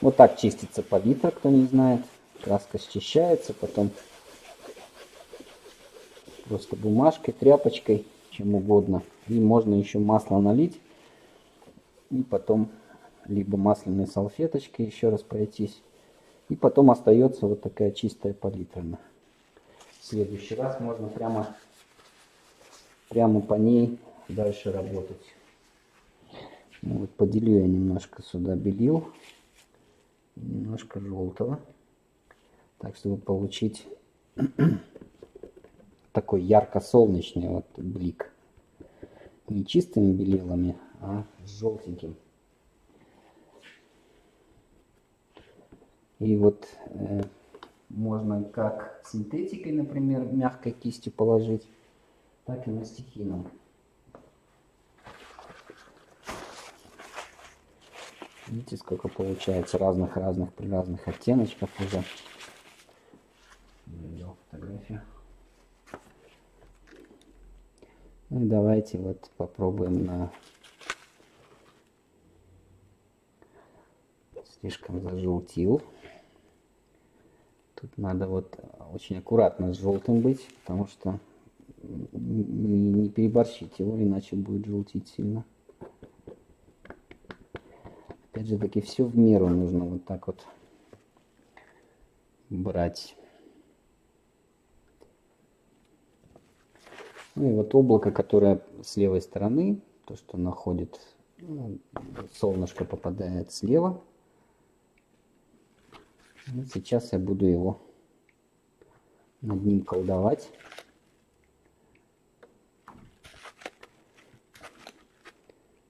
Вот так чистится палитра, кто не знает. Краска счищается, потом просто бумажкой, тряпочкой, чем угодно. И можно еще масло налить. И потом либо масляной салфеточкой еще раз пройтись. И потом остается вот такая чистая палитра. В следующий раз можно прямо, прямо по ней дальше работать. Ну вот поделю я немножко сюда белил немножко желтого. Так, чтобы получить такой ярко-солнечный вот блик. Не чистыми белилами, а желтеньким. И вот э, можно как синтетикой, например, мягкой кистью положить, так и мастихином. Видите, сколько получается разных-разных при разных оттеночках уже. Видел фотографию. Ну и давайте вот попробуем на слишком зажелтил. Тут надо вот очень аккуратно с желтым быть, потому что не переборщить его, иначе будет желтить сильно. Опять же таки, все в меру нужно вот так вот брать. Ну и вот облако, которое с левой стороны, то, что находит, ну, солнышко попадает слева. И сейчас я буду его над ним колдовать.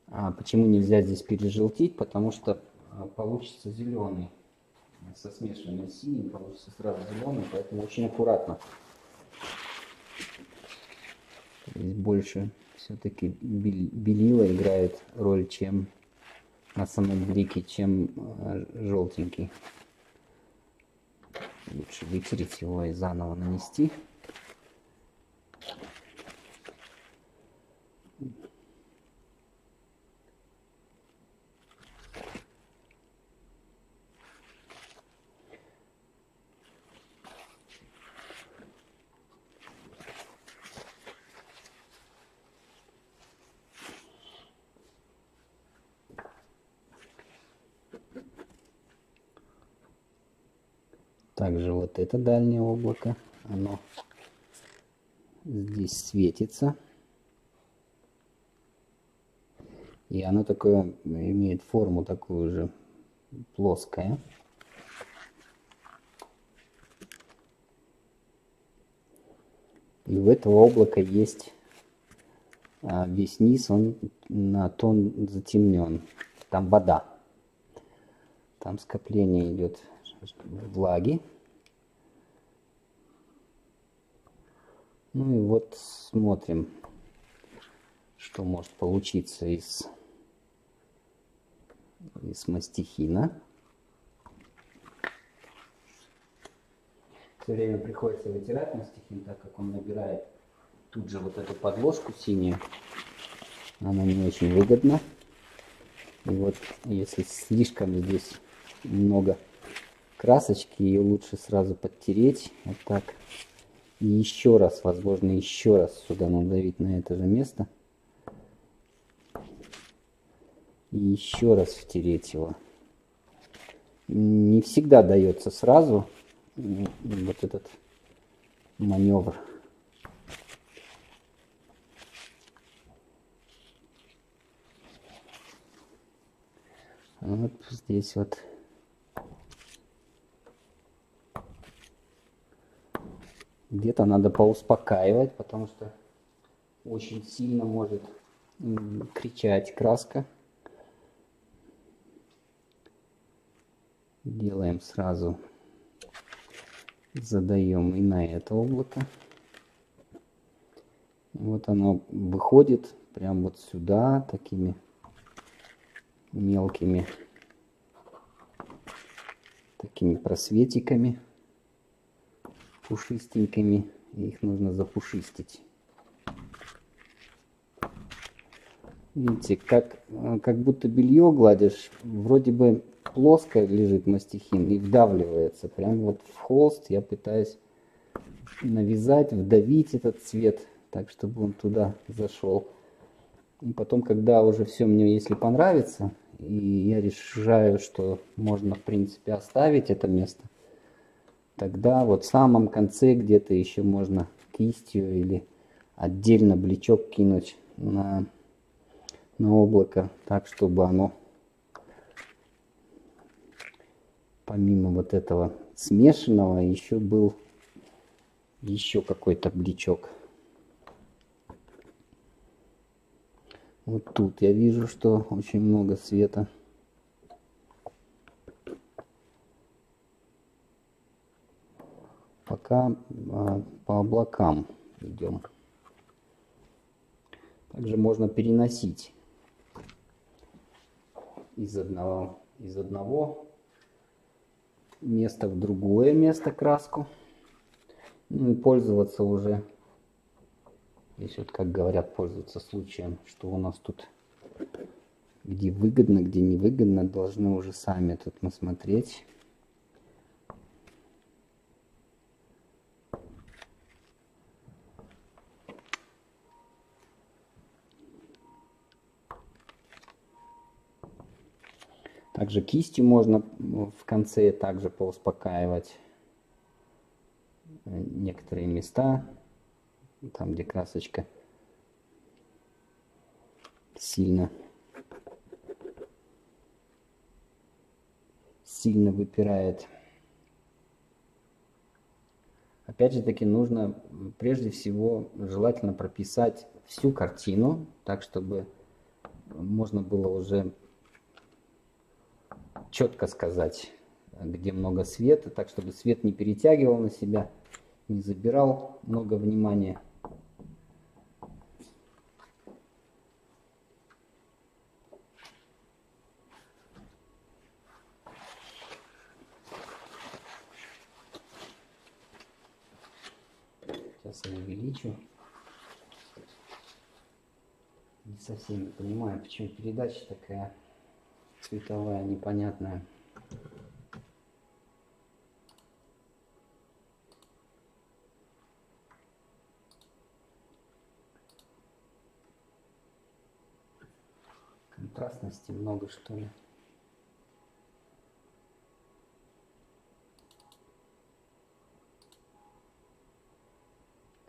А почему нельзя здесь пережелтить? Потому что а, получится зеленый. Со смешанным синим получится сразу зеленый, поэтому очень аккуратно. Здесь больше все-таки белила играет роль, чем на самом блике, чем а, желтенький. Лучше вытереть его и заново нанести. Также вот это дальнее облако, оно здесь светится. И оно такое имеет форму такую же плоская. И у этого облака есть а, весь низ, он на тон затемнен. Там вода. Там скопление идет влаги. Ну и вот смотрим, что может получиться из, из мастихина. Все время приходится вытирать мастихин, так как он набирает тут же вот эту подложку синюю. Она не очень выгодна. И вот если слишком здесь много красочки, ее лучше сразу подтереть. Вот так. И еще раз, возможно, еще раз сюда надавить на это же место. И еще раз втереть его. Не всегда дается сразу вот этот маневр. Вот здесь вот. Где-то надо поуспокаивать, потому что очень сильно может кричать краска. Делаем сразу, задаем и на это облако. Вот оно выходит прям вот сюда такими мелкими такими просветиками пушистенькими. Их нужно запушистить. Видите, как, как будто белье гладишь, вроде бы плоско лежит мастихин и вдавливается. Прям вот в холст я пытаюсь навязать, вдавить этот цвет, так чтобы он туда зашел. И потом, когда уже все мне, если понравится, и я решаю, что можно, в принципе, оставить это место, тогда вот в самом конце где-то еще можно кистью или отдельно бличок кинуть на, на облако, так, чтобы оно помимо вот этого смешанного еще был еще какой-то бличок. Вот тут я вижу, что очень много света. Пока а, по облакам идем. Также можно переносить из одного, из одного места в другое место краску. Ну и пользоваться уже Здесь вот, как говорят, пользоваться случаем, что у нас тут где выгодно, где невыгодно, должны уже сами тут мы Также кистью можно в конце также поуспокаивать некоторые места там где красочка сильно сильно выпирает. Опять же таки нужно прежде всего желательно прописать всю картину, так чтобы можно было уже четко сказать, где много света, так чтобы свет не перетягивал на себя, не забирал много внимания. Сейчас я увеличу. Не совсем понимаю, почему передача такая цветовая, непонятная. Контрастности много что ли.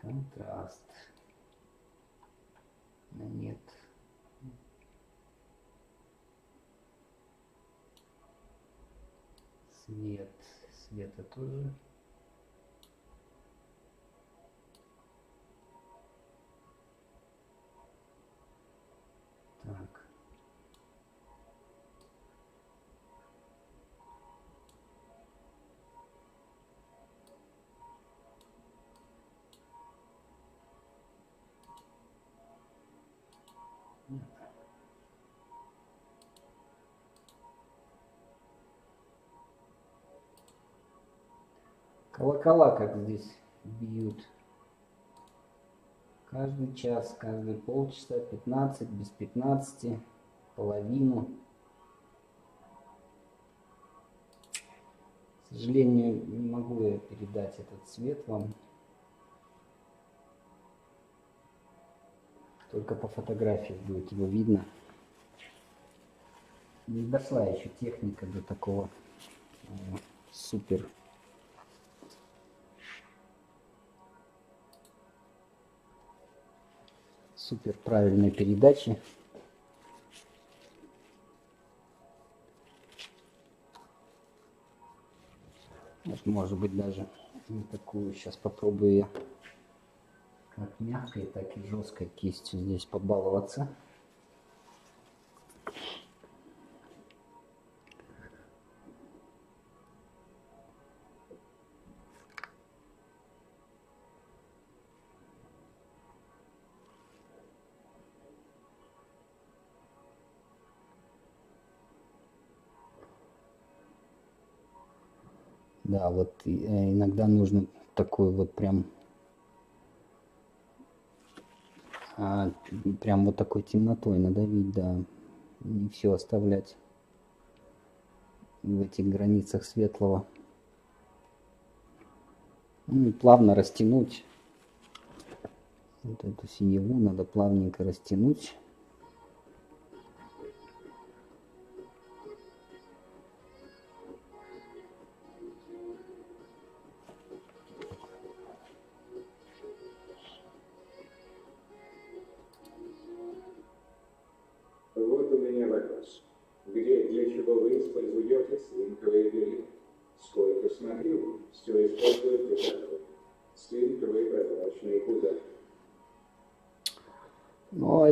контраст. Нет. Свет. Света тоже. Колокола как здесь бьют. Каждый час, каждые полчаса, 15, без 15, половину. К сожалению, не могу я передать этот цвет вам. Только по фотографии будет его видно. Не дошла еще техника до такого э, супер супер правильной передачи. Вот, может быть даже не такую. Сейчас попробую я как мягкой, так и жесткой кистью здесь побаловаться. Вот э, иногда нужно такой вот прям а, прям вот такой темнотой надавить, да, не все оставлять в этих границах светлого. Ну и плавно растянуть вот эту синеву, надо плавненько растянуть.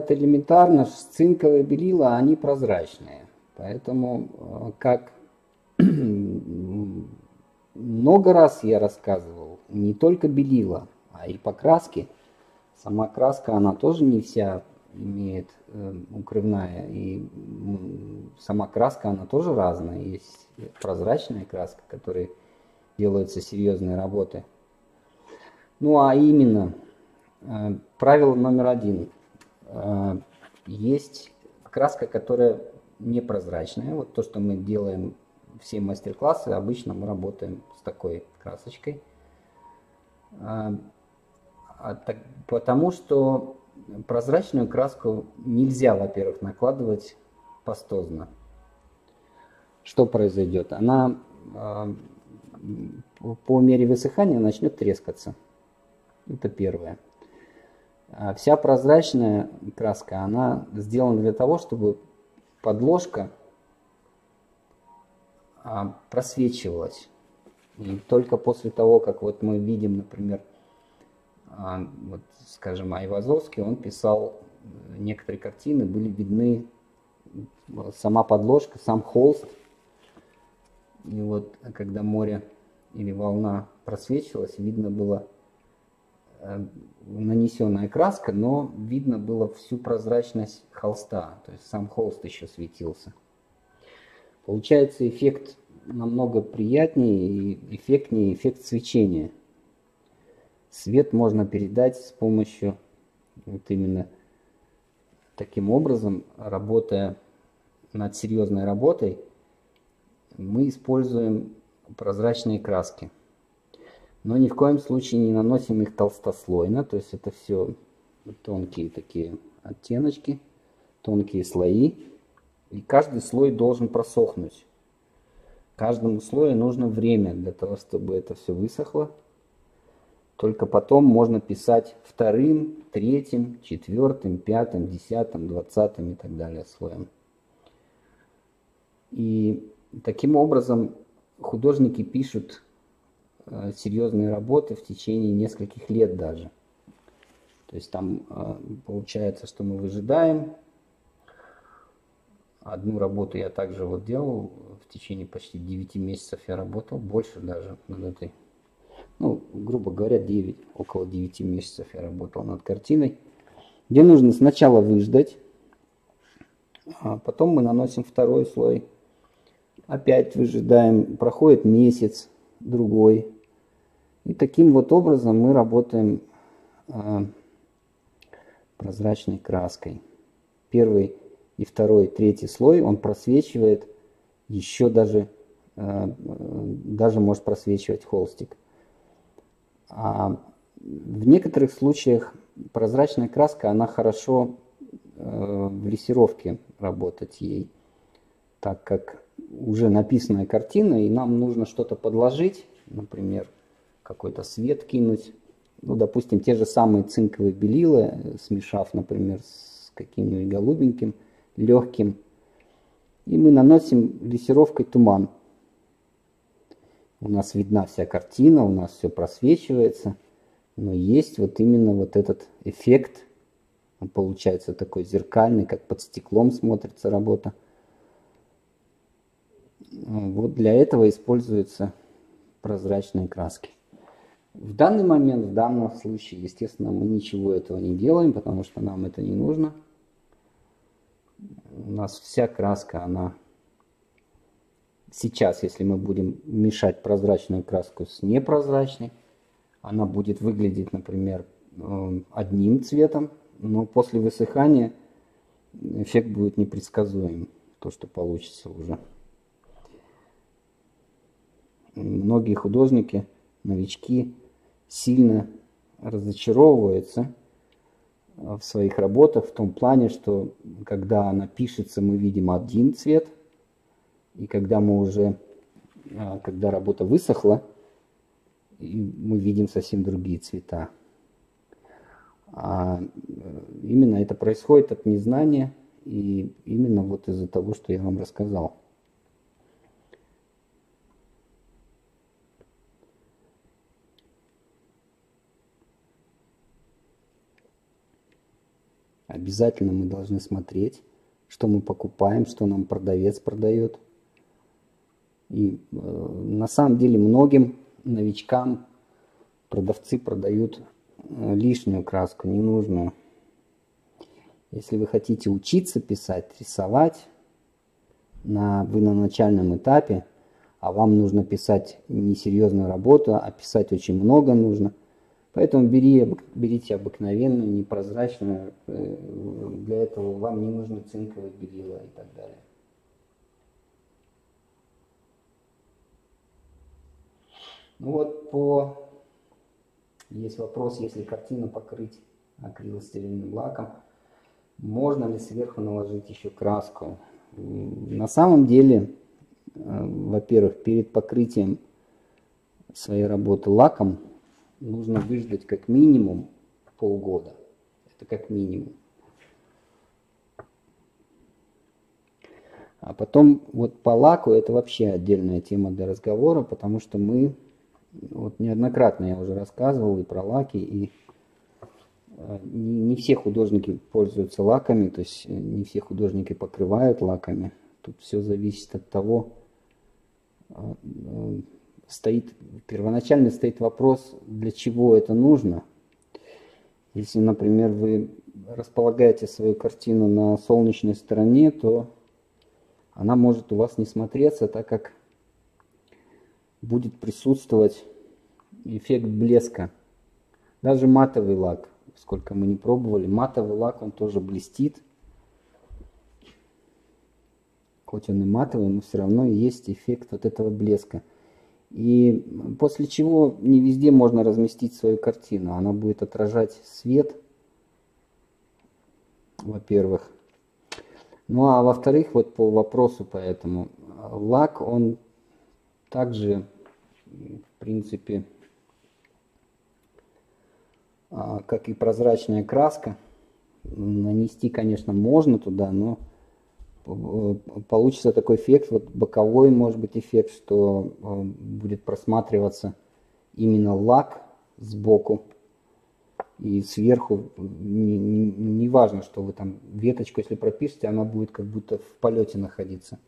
Это элементарно, цинковые белила, они прозрачные. Поэтому, э, как много раз я рассказывал, не только белила, а и покраски. Сама краска, она тоже не вся имеет э, укрывная. И сама краска, она тоже разная. Есть прозрачная краска, которой делаются серьезные работы. Ну а именно, э, правило номер один. Э, есть краска, которая непрозрачная. Вот то, что мы делаем все мастер-классы, обычно мы работаем с такой красочкой. А, а потому что прозрачную краску нельзя, во-первых, накладывать пастозно. Что произойдет? Она по- по мере высыхания начнет трескаться. Это первое. А Вся прозрачная краска, она сделана для того, чтобы подложка а, просвечивалась. И только после того, как вот мы видим, например, а, вот, скажем, Айвазовский, он писал э, некоторые картины, были видны сама подложка, сам холст. И вот когда море или волна просвечивалась, видно было нанесенная краска, но видно было всю прозрачность холста, то есть сам холст еще светился. Получается эффект намного приятнее и эффектнее эффект свечения. Свет можно передать с помощью вот именно таким образом, работая над серьезной работой, мы используем прозрачные краски. Но ни в коем случае не наносим их толстослойно, то есть это все тонкие такие оттеночки, тонкие слои. И каждый слой должен просохнуть. Каждому слою нужно время для того, чтобы это все высохло. Только потом можно писать вторым, третьим, четвертым, пятым, десятым, двадцатым и так далее слоем. И таким образом художники пишут серьезные работы в течение нескольких лет даже. То есть там э, получается, что мы выжидаем. Одну работу я также вот делал, в течение почти 9 месяцев я работал, больше даже над этой. Ну, грубо говоря, 9, около 9 месяцев я работал над картиной, где нужно сначала выждать, а потом мы наносим второй слой, опять выжидаем, проходит месяц, другой. И таким вот образом мы работаем а, прозрачной краской. Первый и второй, третий слой, он просвечивает еще даже э, даже может просвечивать холстик. А в некоторых случаях прозрачная краска, она хорошо э, в лессировке работать ей, так как уже написанная картина, и нам нужно что-то подложить, например, какой-то свет кинуть. Ну, допустим, те же самые цинковые белила, смешав, например, с каким-нибудь голубеньким, легким. И мы наносим лессировкой туман. У нас видна вся картина, у нас все просвечивается. Но есть вот именно вот этот эффект. Он получается такой зеркальный, как под стеклом смотрится работа. Вот для этого используются прозрачные краски. В данный момент, в данном случае, естественно, мы ничего этого не делаем, потому что нам это не нужно. У нас вся краска, она сейчас, если мы будем мешать прозрачную краску с непрозрачной, она будет выглядеть, например, э, одним цветом, но после высыхания эффект будет непредсказуем, то, что получится уже. Многие художники, новички сильно разочаровываются в своих работах в том плане, что когда она пишется, мы видим один цвет, и когда мы уже, а, когда работа высохла, мы видим совсем другие цвета. А э, именно это происходит от незнания и именно вот из-за того, что я вам рассказал. Обязательно мы должны смотреть, что мы покупаем, что нам продавец продает. И э, на самом деле многим новичкам продавцы продают э, лишнюю краску, ненужную. Если вы хотите учиться писать, рисовать, на, вы на начальном этапе, а вам нужно писать несерьезную работу, а писать очень много нужно – Поэтому бери, берите обыкновенную, непрозрачную. Э, для этого вам не нужны цинковые белила и так далее. Ну вот по... Есть вопрос, если картину покрыть акрилостерильным лаком, можно ли сверху наложить еще краску? На самом деле, э, во-первых, перед покрытием своей работы лаком нужно выждать как минимум полгода. Это как минимум. А потом вот по лаку это вообще отдельная тема для разговора, потому что мы, вот неоднократно я уже рассказывал и про лаки, и э, не, все художники пользуются лаками, то есть э, не все художники покрывают лаками. Тут все зависит от того, э, стоит, первоначально стоит вопрос, для чего это нужно. Если, например, вы располагаете свою картину на солнечной стороне, то она может у вас не смотреться, так как будет присутствовать эффект блеска. Даже матовый лак, сколько мы не пробовали, матовый лак, он тоже блестит. Хоть он и матовый, но все равно есть эффект вот этого блеска. И после чего не везде можно разместить свою картину. Она будет отражать свет, во-первых. Ну а во-вторых, вот по вопросу поэтому, лак, он также, в принципе, а, как и прозрачная краска, нанести, конечно, можно туда, но получится такой эффект, вот боковой может быть эффект, что э, будет просматриваться именно лак сбоку и сверху, не, важно, что вы там веточку, если пропишете, она будет как будто в полете находиться.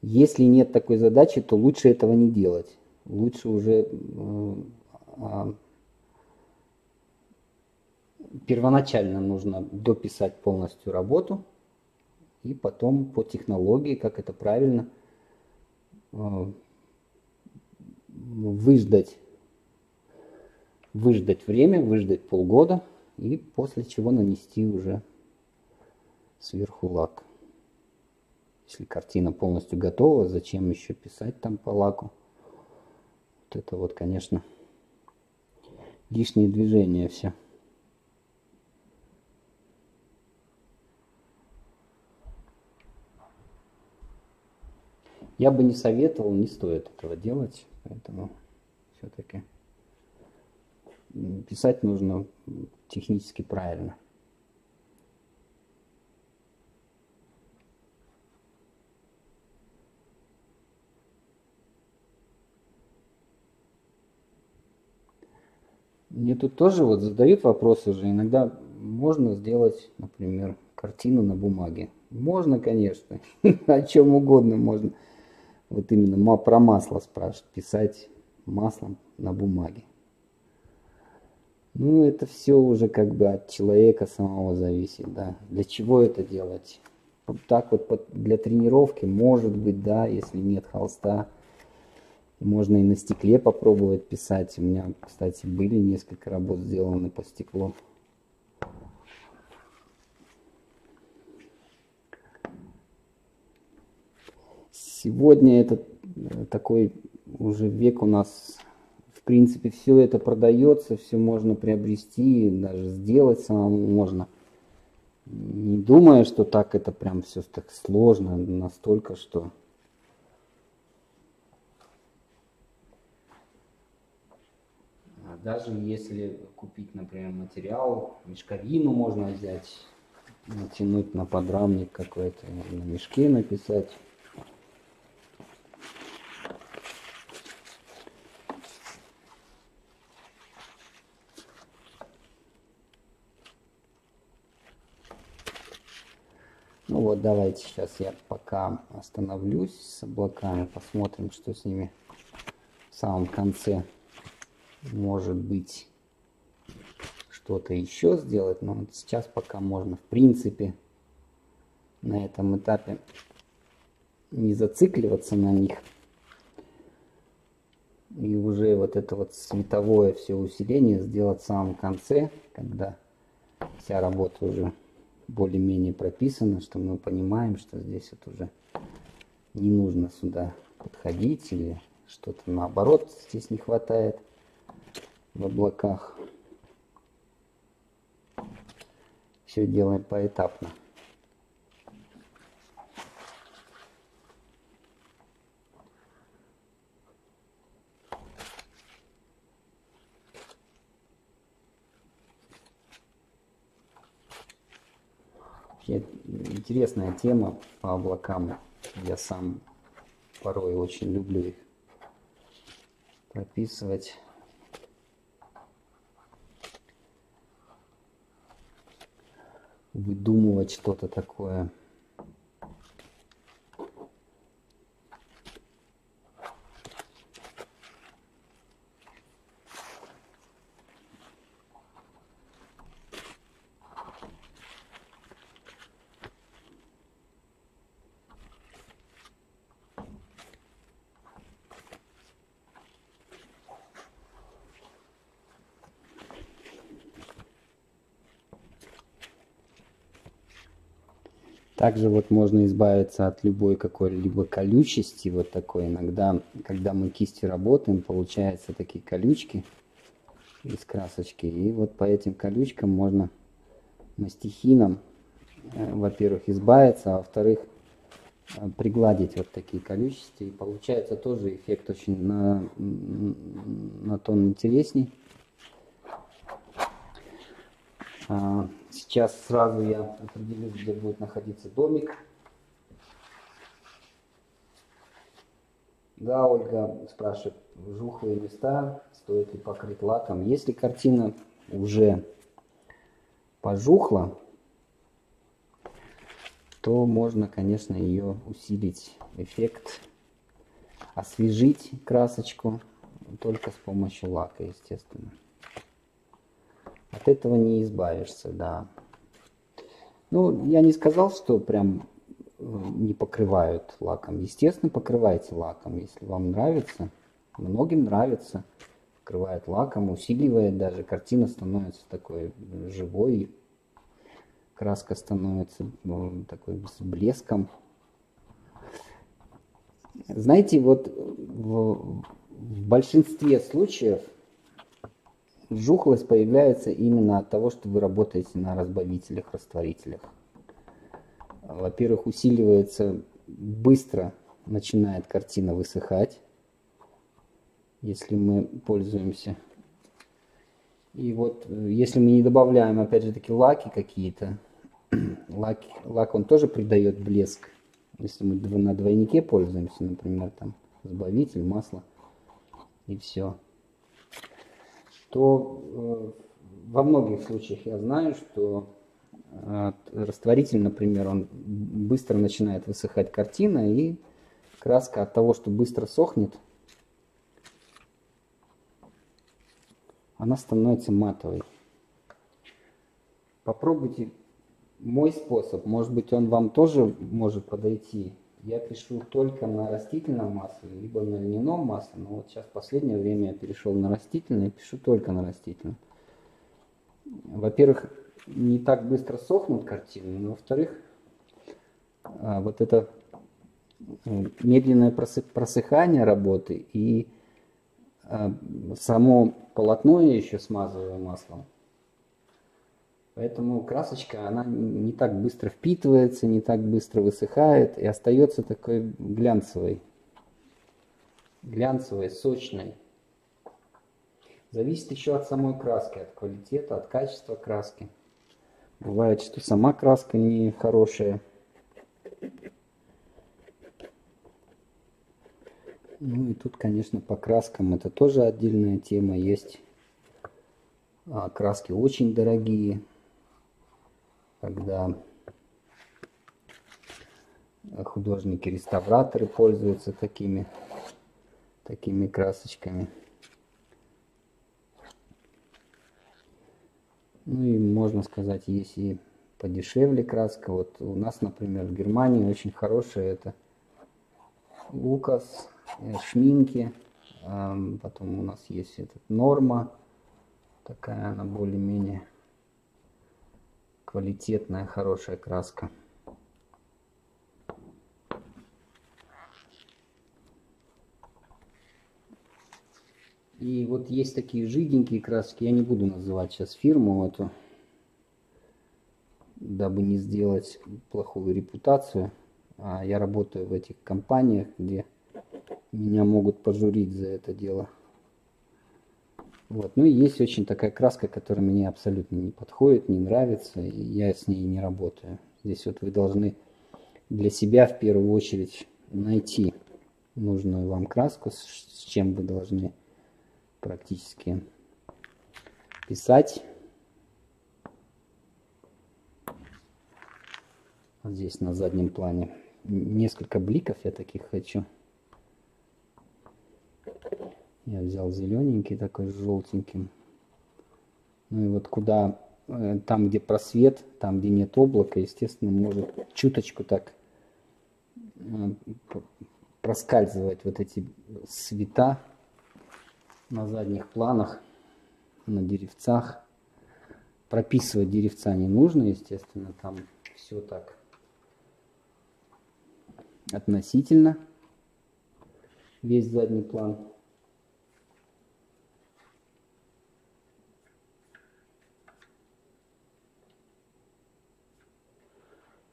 Если нет такой задачи, то лучше этого не делать. Лучше уже э, первоначально нужно дописать полностью работу, и потом по технологии, как это правильно, а, выждать, выждать время, выждать полгода, и после чего нанести уже сверху лак. Если картина полностью готова, зачем еще писать там по лаку? Вот это вот, конечно, лишние движения все. Я бы не советовал, не стоит этого делать, поэтому все-таки писать нужно технически правильно. Мне тут тоже вот задают вопросы же. Иногда можно сделать, например, картину на бумаге. Можно, конечно. О чем угодно можно. Вот именно про масло спрашивают. Писать маслом на бумаге. Ну, это все уже как бы от человека самого зависит, да. Для чего это делать? Так вот для тренировки, может быть, да, если нет холста. Можно и на стекле попробовать писать. У меня, кстати, были несколько работ сделаны по стеклу. Сегодня этот э, такой уже век у нас, в принципе, все это продается, все можно приобрести, даже сделать самому можно. Не думая, что так это прям все так сложно, настолько, что Даже если купить, например, материал, мешковину можно взять, натянуть на подрамник какой-то, на мешке написать. Ну вот, давайте сейчас я пока остановлюсь с облаками, посмотрим, что с ними в самом конце может быть что-то еще сделать, но вот сейчас пока можно в принципе на этом этапе не зацикливаться на них. И уже вот это вот световое все усиление сделать в самом конце, когда вся работа уже более-менее прописана, что мы понимаем, что здесь вот уже не нужно сюда подходить или что-то наоборот здесь не хватает в облаках. Все делаем поэтапно. Интересная тема по облакам. Я сам порой очень люблю их прописывать. Выдумывать что-то такое. Также вот можно избавиться от любой какой-либо колючести, вот такой. Иногда, когда мы кистью работаем, получаются такие колючки из красочки. И вот по этим колючкам можно мастихином, э, во-первых, избавиться, а во-вторых, э, пригладить вот такие колючести. И получается тоже эффект очень на, на тон интересней. Сейчас сразу я определюсь, где будет находиться домик. Да, Ольга спрашивает, жухлые места, стоит ли покрыть лаком. Если картина уже пожухла, то можно, конечно, ее усилить эффект, освежить красочку только с помощью лака, естественно. От этого не избавишься, да. Ну, я не сказал, что прям э, не покрывают лаком. Естественно, покрывайте лаком, если вам нравится. Многим нравится. покрывает лаком, усиливает даже, картина становится такой живой, краска становится ну, такой с блеском. Знаете, вот в, в большинстве случаев жухлость появляется именно от того, что вы работаете на разбавителях, растворителях. Во-первых, усиливается быстро начинает картина высыхать, если мы пользуемся. И вот если мы не добавляем, опять же таки, лаки какие-то, лак, лак он тоже придает блеск. Если мы на двойнике пользуемся, например, там сбавитель, масло и все, то э, во многих случаях я знаю, что э, растворитель, например, он быстро начинает высыхать картина, и краска от того, что быстро сохнет, она становится матовой. Попробуйте мой способ, может быть он вам тоже может подойти. Я пишу только на растительном масле, либо на льняном масле, но вот сейчас в последнее время я перешел на растительное, пишу только на растительном. Во-первых, не так быстро сохнут картины, во-вторых, а, вот это медленное просыхание работы и а, само полотно я еще смазываю маслом. Поэтому красочка, она не так быстро впитывается, не так быстро высыхает и остается такой глянцевой. Глянцевой, сочной. Зависит еще от самой краски, от квалитета, от качества краски. Бывает, что сама краска не хорошая. Ну и тут, конечно, по краскам это тоже отдельная тема. Есть а, краски очень дорогие, когда художники-реставраторы пользуются такими, такими красочками. Ну и можно сказать, есть и подешевле краска. Вот у нас, например, в Германии очень хорошая это Лукас, э, Шминки. Потом у нас есть этот Норма. Такая она более-менее квалитетная, хорошая краска. И вот есть такие жиденькие краски, я не буду называть сейчас фирму эту, дабы не сделать плохую репутацию. А я работаю в этих компаниях, где меня могут пожурить за это дело. Вот. Ну и есть очень такая краска, которая мне абсолютно не подходит, не нравится, и я с ней не работаю. Здесь вот вы должны для себя в первую очередь найти нужную вам краску, с чем вы должны практически писать. Вот здесь на заднем плане несколько бликов я таких хочу. Я взял зелененький такой с желтеньким. Ну и вот куда, э, там где просвет, там где нет облака, естественно, может чуточку так э, проскальзывать вот эти цвета на задних планах, на деревцах. Прописывать деревца не нужно, естественно, там все так относительно, весь задний план.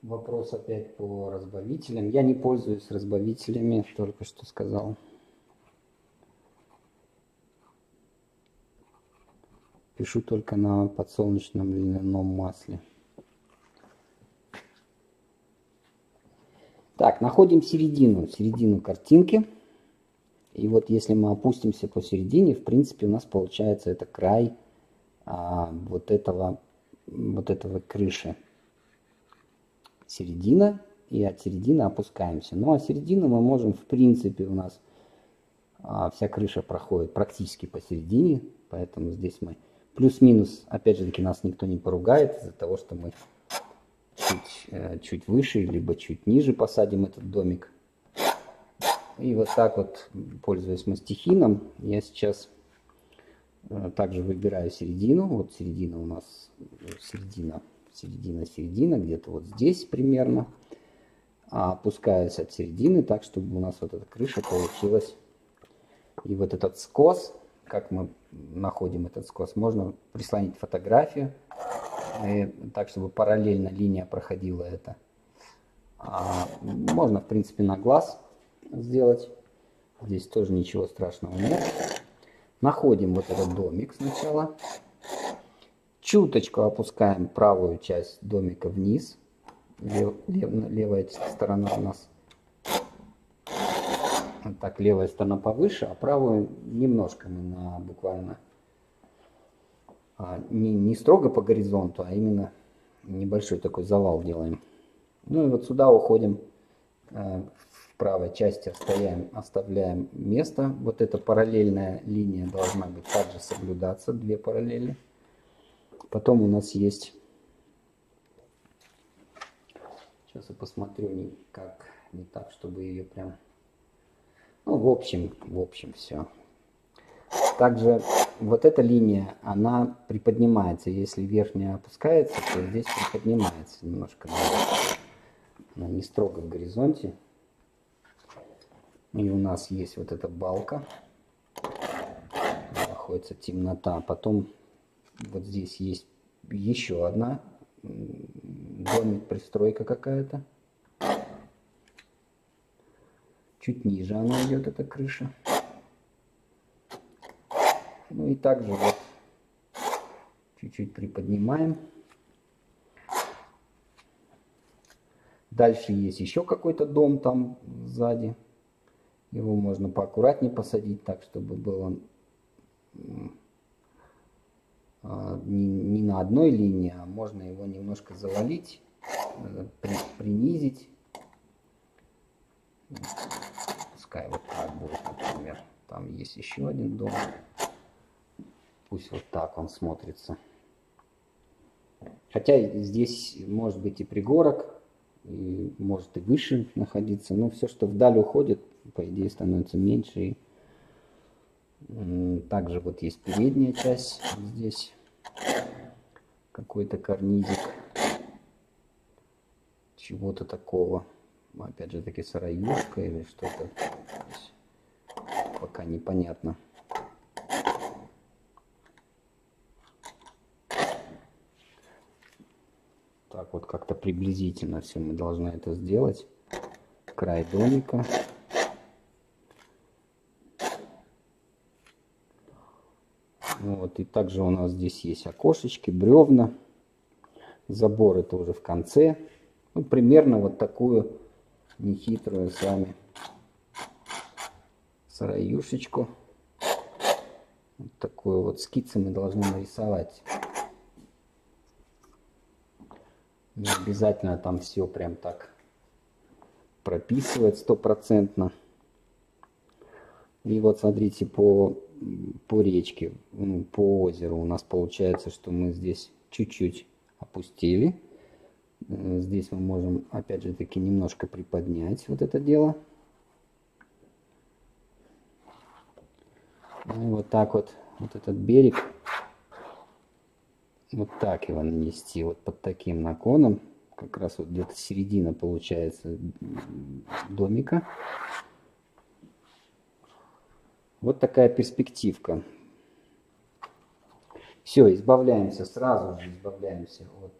Вопрос опять по разбавителям. Я не пользуюсь разбавителями, только что сказал. Пишу только на подсолнечном льняном масле. Так, находим середину, середину картинки. И вот если мы опустимся посередине, в принципе, у нас получается это край а, вот этого, вот этого крыши середина, и от середины опускаемся. Ну а середину мы можем, в принципе, у нас а, вся крыша проходит практически посередине, поэтому здесь мы плюс-минус, опять же таки, нас никто не поругает из-за того, что мы чуть, э, чуть выше, либо чуть ниже посадим этот домик. И вот так вот, пользуясь мастихином, я сейчас Э, Также выбираю середину. Вот середина у нас, середина, середина, середина, где-то вот здесь примерно. А опускаюсь от середины так, чтобы у нас вот эта крыша получилась. И вот этот скос, как мы находим этот скос, можно прислонить фотографию, и так, чтобы параллельно линия проходила это. А, можно, в принципе, на глаз сделать. Здесь тоже ничего страшного нет. Находим вот этот домик сначала. Чуточку опускаем правую часть домика вниз. Лев, лев- левая сторона у нас. Так, левая сторона повыше, а правую немножко мы на буквально а, не, не строго по горизонту, а именно небольшой такой завал делаем. Ну и вот сюда уходим э, в правой части оставляем, оставляем место. Вот эта параллельная линия должна быть также соблюдаться, две параллели. Потом у нас есть, сейчас я посмотрю, не, как, не так, чтобы ее прям, ну в общем, в общем все. Также вот эта линия, она приподнимается. Если верхняя опускается, то здесь приподнимается немножко. Она не строго в горизонте. И у нас есть вот эта балка. Находится темнота. Потом вот здесь есть еще одна домик, пристройка какая-то. Чуть ниже она идет, эта крыша. Ну и также вот чуть-чуть приподнимаем. Дальше есть еще какой-то дом там сзади. Его можно поаккуратнее посадить так, чтобы был он не, не на одной линии, а можно его немножко завалить, э, при- принизить. Пускай вот так будет, например. Там есть еще один дом. Пусть вот так он смотрится. Хотя здесь может быть и пригорок, и может и выше находиться. Но все, что вдаль уходит, по идее, становится меньше. И, также вот есть передняя часть здесь. Какой-то карнизик. Чего-то такого. Опять же таки сыроюшка или что-то. Пока непонятно. Так вот как-то приблизительно все мы должны это сделать. Край домика. Вот, и также у нас здесь есть окошечки, бревна. Забор это уже в конце. Ну, примерно вот такую нехитрую с вами сыроюшечку. Вот такую вот скицы мы должны нарисовать. Не обязательно там все прям так прописывать стопроцентно. И вот смотрите по, по речке, ну, по озеру у нас получается, что мы здесь чуть-чуть опустили. Э, Здесь мы можем опять же таки немножко приподнять вот это дело. Ну, и вот так вот, вот этот берег вот так его нанести, вот под таким наклоном, как раз вот где-то середина получается домика. Вот такая перспективка. Все, избавляемся, сразу же избавляемся от,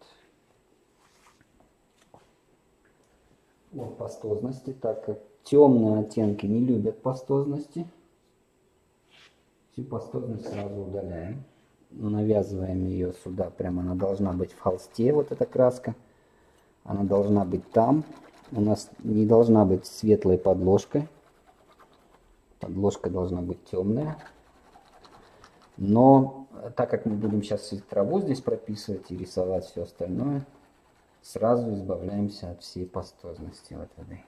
от пастозности, так как темные оттенки не любят пастозности. Всю пастозность сразу удаляем навязываем ее сюда, прямо она должна быть в холсте, вот эта краска. Она должна быть там. У нас не должна быть светлой подложкой. Подложка должна быть темная. Но так как мы будем сейчас траву здесь прописывать и рисовать все остальное, сразу избавляемся от всей пастозности вот этой.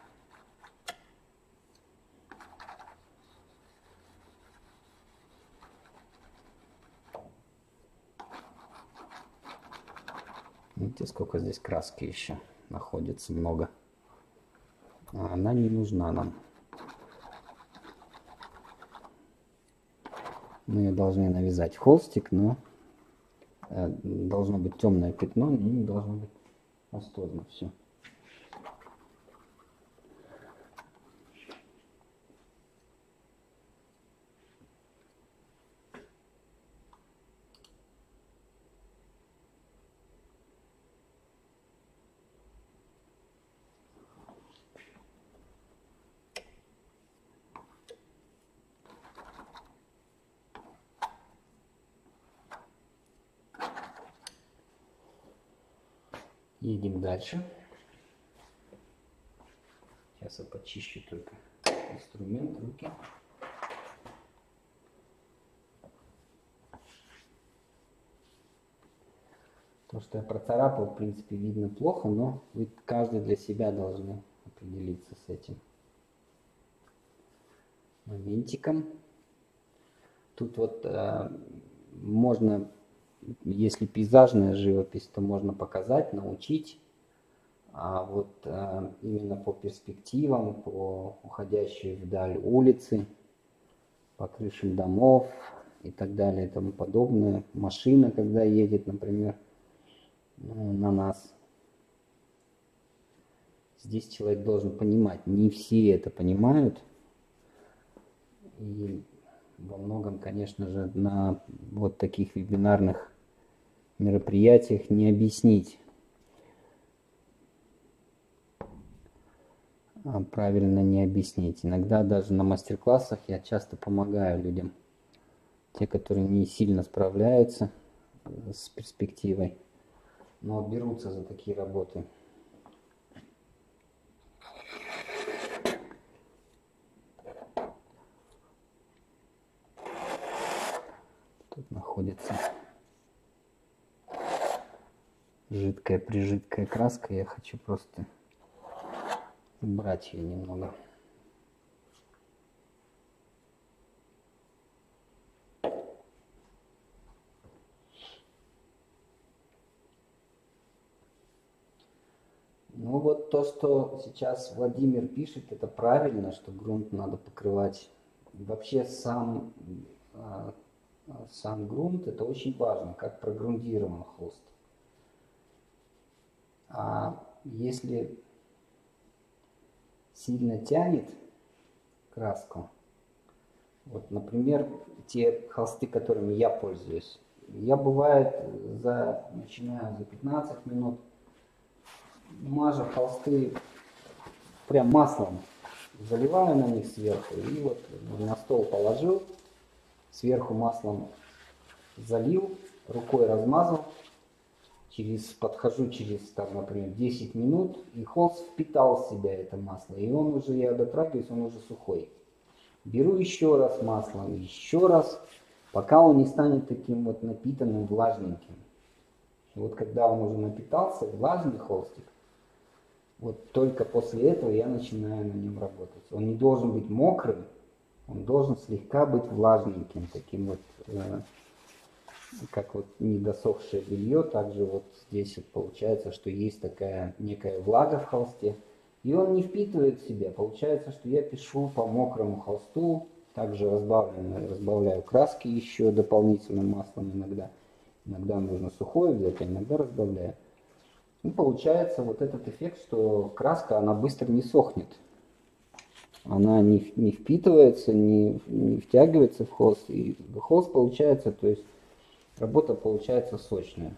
Видите, сколько здесь краски еще находится, много. А она не нужна нам. Мы должны навязать холстик, но э, должно быть темное пятно, и должно быть пастозно все. Едем дальше. Сейчас я почищу только инструмент, руки. То, что я процарапал, в принципе, видно плохо, но вы каждый для себя должны определиться с этим моментиком. Тут вот э, можно если пейзажная живопись, то можно показать, научить. А вот а, именно по перспективам, по уходящей вдаль улицы, по крышам домов и так далее и тому подобное. Машина, когда едет, например, ну, на нас. Здесь человек должен понимать. Не все это понимают. И во многом, конечно же, на вот таких вебинарных мероприятиях не объяснить. А правильно не объяснить. Иногда даже на мастер-классах я часто помогаю людям. Те, которые не сильно справляются с перспективой, но берутся за такие работы. Тут находится жидкая прижидкая краска. Я хочу просто убрать ее немного. Ну вот то, что сейчас Владимир пишет, это правильно, что грунт надо покрывать. Вообще сам, а, сам грунт это очень важно, как прогрундирован холст. А если сильно тянет краску, вот, например, те холсты, которыми я пользуюсь, я бывает за, начинаю за 15 минут, мажу холсты прям маслом, заливаю на них сверху и вот на стол положил, сверху маслом залил, рукой размазал, через, подхожу через, там, например, 10 минут, и холст впитал в себя это масло, и он уже, я дотрагиваюсь, он уже сухой. Беру еще раз масло, еще раз, пока он не станет таким вот напитанным, влажненьким. И вот когда он уже напитался, влажный холстик, вот только после этого я начинаю на нем работать. Он не должен быть мокрым, он должен слегка быть влажненьким, таким вот э, как вот недосохшее белье, также вот здесь вот получается, что есть такая некая влага в холсте, и он не впитывает в себя. Получается, что я пишу по мокрому холсту, также разбавлю, разбавляю краски еще дополнительным маслом иногда. Иногда нужно сухое взять, а иногда разбавляю. И получается вот этот эффект, что краска, она быстро не сохнет. Она не, не впитывается, не, не втягивается в холст. И холст получается, то есть работа получается сочная.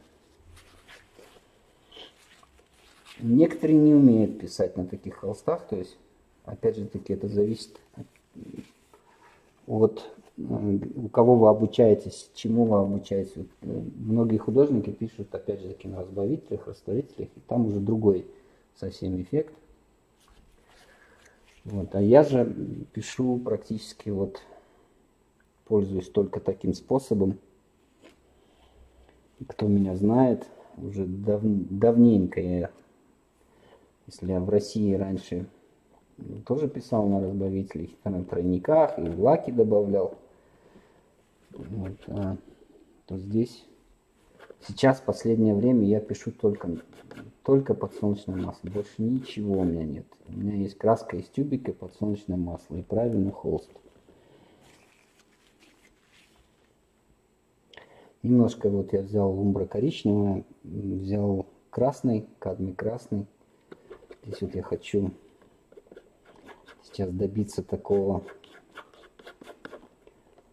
Некоторые не умеют писать на таких холстах, то есть, опять же таки, это зависит от э, у кого вы обучаетесь, чему вы обучаетесь. Вот, э, многие художники пишут, опять же таки, на разбавителях, растворителях, и там уже другой совсем эффект. Вот, а я же пишу практически вот, пользуюсь только таким способом кто меня знает, уже дав, давненько я, если я в России раньше тоже писал на разбавителях, на тройниках, и в лаки добавлял, вот, а, то здесь сейчас в последнее время я пишу только, только подсолнечное масло, больше ничего у меня нет. У меня есть краска из тюбика, подсолнечное масло и правильный холст. Немножко вот я взял лумбра коричневое, взял красный, кадмий красный. Здесь вот я хочу сейчас добиться такого.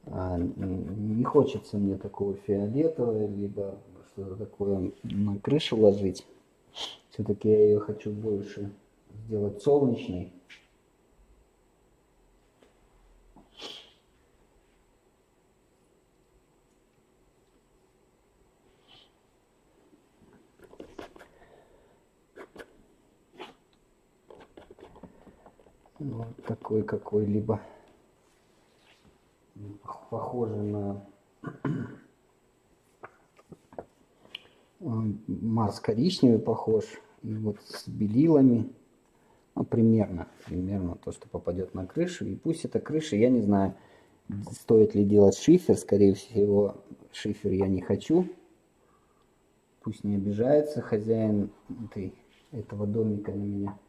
а, не хочется мне такого фиолетового, либо что-то такое на крышу ложить. Все-таки я ее хочу больше сделать солнечной. Вот такой какой-либо пох- похожий на М, Марс коричневый похож. И вот с белилами. Ну, примерно. Примерно то, что попадет на крышу. И пусть эта крыша, я не знаю, стоит ли делать шифер. Скорее всего, шифер я не хочу. Пусть не обижается хозяин этой, этого домика на меня.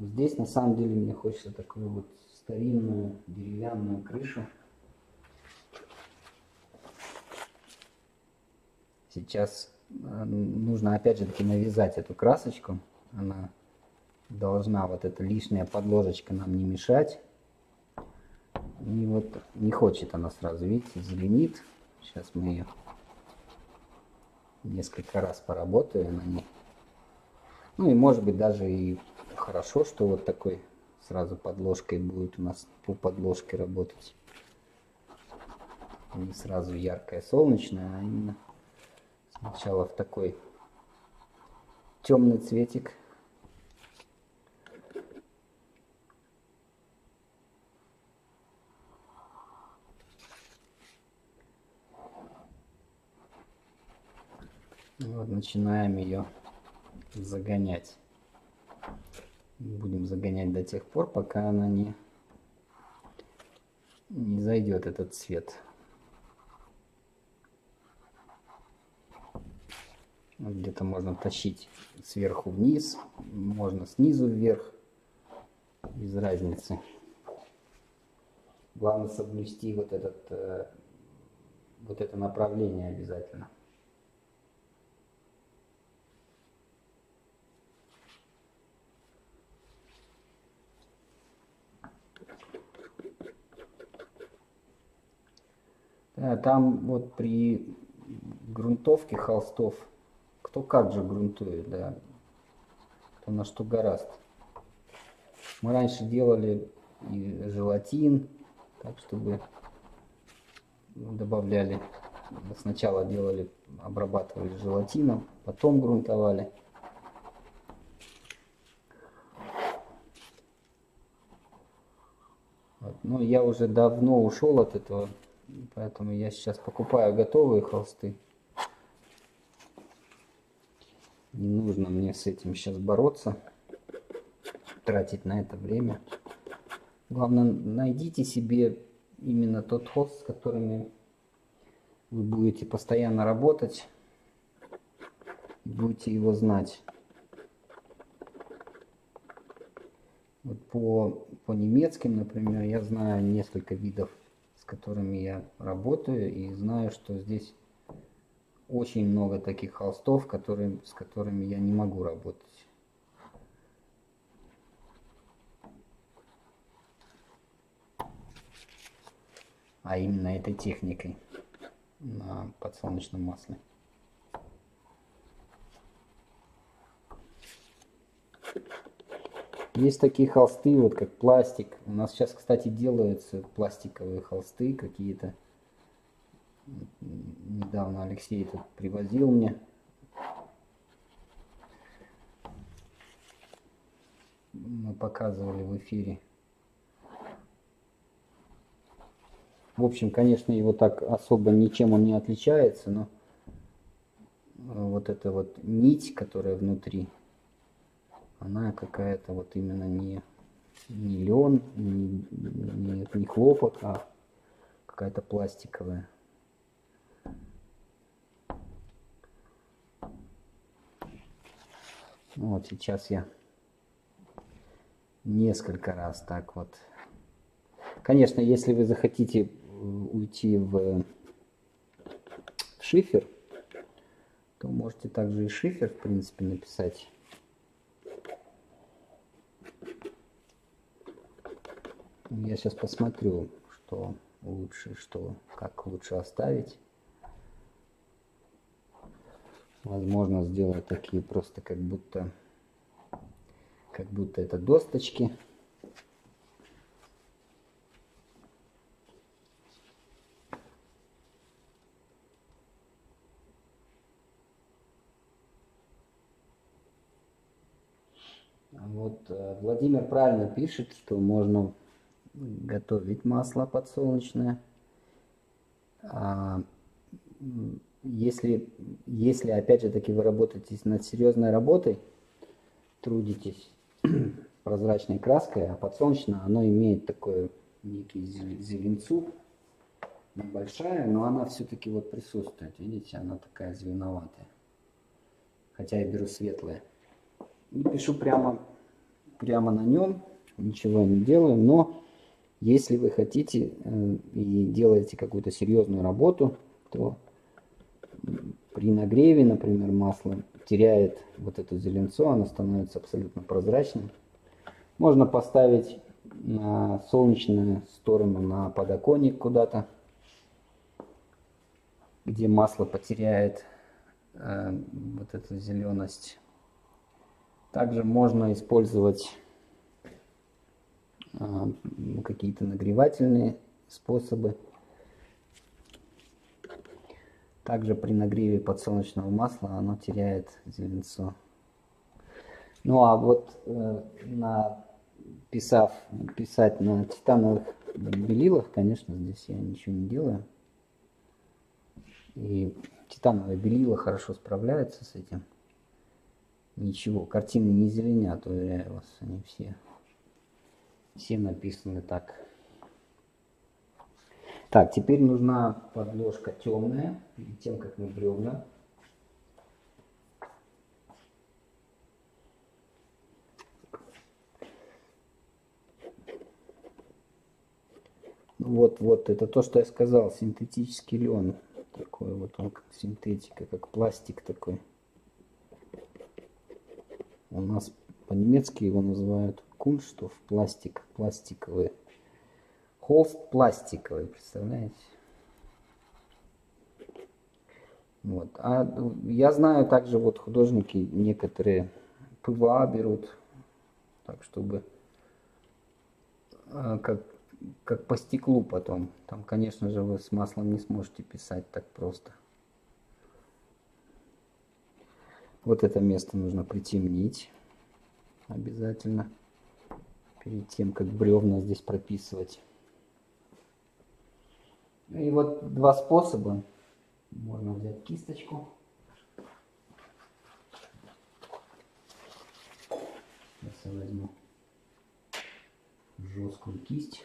Здесь на самом деле мне хочется такую вот старинную деревянную крышу. Сейчас э, нужно опять же таки навязать эту красочку. Она должна, вот эта лишняя подложечка нам не мешать. И вот не хочет она сразу, видите, зеленит. Сейчас мы ее несколько раз поработаю на ней. Ну и может быть даже и хорошо, что вот такой сразу подложкой будет у нас по подложке работать. Не сразу яркая солнечная, а именно сначала в такой темный цветик. Вот начинаем ее загонять. Будем загонять до тех пор, пока она не, не зайдет этот цвет. Где-то можно тащить сверху вниз, можно снизу вверх, без разницы. Главное соблюсти вот этот, э, вот это направление обязательно. Там вот при грунтовке холстов, кто как же грунтует, да, кто на что гораст. Мы раньше делали и желатин, так чтобы добавляли, сначала делали, обрабатывали желатином, потом грунтовали. Вот. Но я уже давно ушел от этого, поэтому я сейчас покупаю готовые холсты. Не нужно мне с этим сейчас бороться, тратить на это время. Главное, найдите себе именно тот холст, с которыми вы будете постоянно работать, будете его знать. Вот по, по немецким, например, я знаю несколько видов, которыми я работаю, и знаю, что здесь очень много таких холстов, которые, с которыми я не могу работать. А именно этой техникой на подсолнечном масле. Есть такие холсты, вот как пластик. У нас сейчас, кстати, делаются пластиковые холсты какие-то. Недавно Алексей этот привозил мне. Мы показывали в эфире. В общем, конечно, его так особо ничем он не отличается, но вот эта вот нить, которая внутри, она какая-то вот именно не, не лен, не, не, не хлопок, а какая-то пластиковая. Ну Вот сейчас я несколько раз так вот. Конечно, если вы захотите уйти в шифер, то можете также и шифер, в принципе, написать. Я сейчас посмотрю, что лучше, что, как лучше оставить. Возможно, сделать такие просто как будто, как будто это досточки. Вот э, Владимир правильно пишет, что можно готовить масло подсолнечное. А, если, если, опять же таки, вы работаете над серьезной работой, трудитесь прозрачной краской, а подсолнечное, оно имеет такой некий зеленцу, небольшая, но она все-таки вот присутствует, видите, она такая зеленоватая. Хотя я беру светлое. И пишу прямо, прямо на нем, ничего не делаю, но если вы хотите э, и делаете какую-то серьезную работу, то при нагреве, например, масло теряет вот эту зеленцо, оно становится абсолютно прозрачным. Можно поставить на солнечную сторону, на подоконник куда-то, где масло потеряет э, вот эту зеленость. Также можно использовать какие-то нагревательные способы. Также при нагреве подсолнечного масла оно теряет зеленцо. Ну а вот э, на, писав, писать на титановых белилах, конечно, здесь я ничего не делаю. И титановые белила хорошо справляются с этим. Ничего, картины не зеленят, уверяю вас, они все все написаны так. Так, теперь нужна подложка темная, тем, как мы бревна. Вот, вот, это то, что я сказал, синтетический лен. Такой вот он, как синтетика, как пластик такой. У нас по-немецки его называют Kunststoff, Plastik, пластиковый. Холст пластиковый, представляете? Вот. А я знаю также вот художники некоторые ПВА берут, так чтобы а, как, как по стеклу потом. Там, конечно же, вы с маслом не сможете писать так просто. Вот это место нужно притемнить обязательно перед тем, как бревна здесь прописывать. И вот два способа. Можно взять кисточку. Сейчас я возьму жесткую кисть.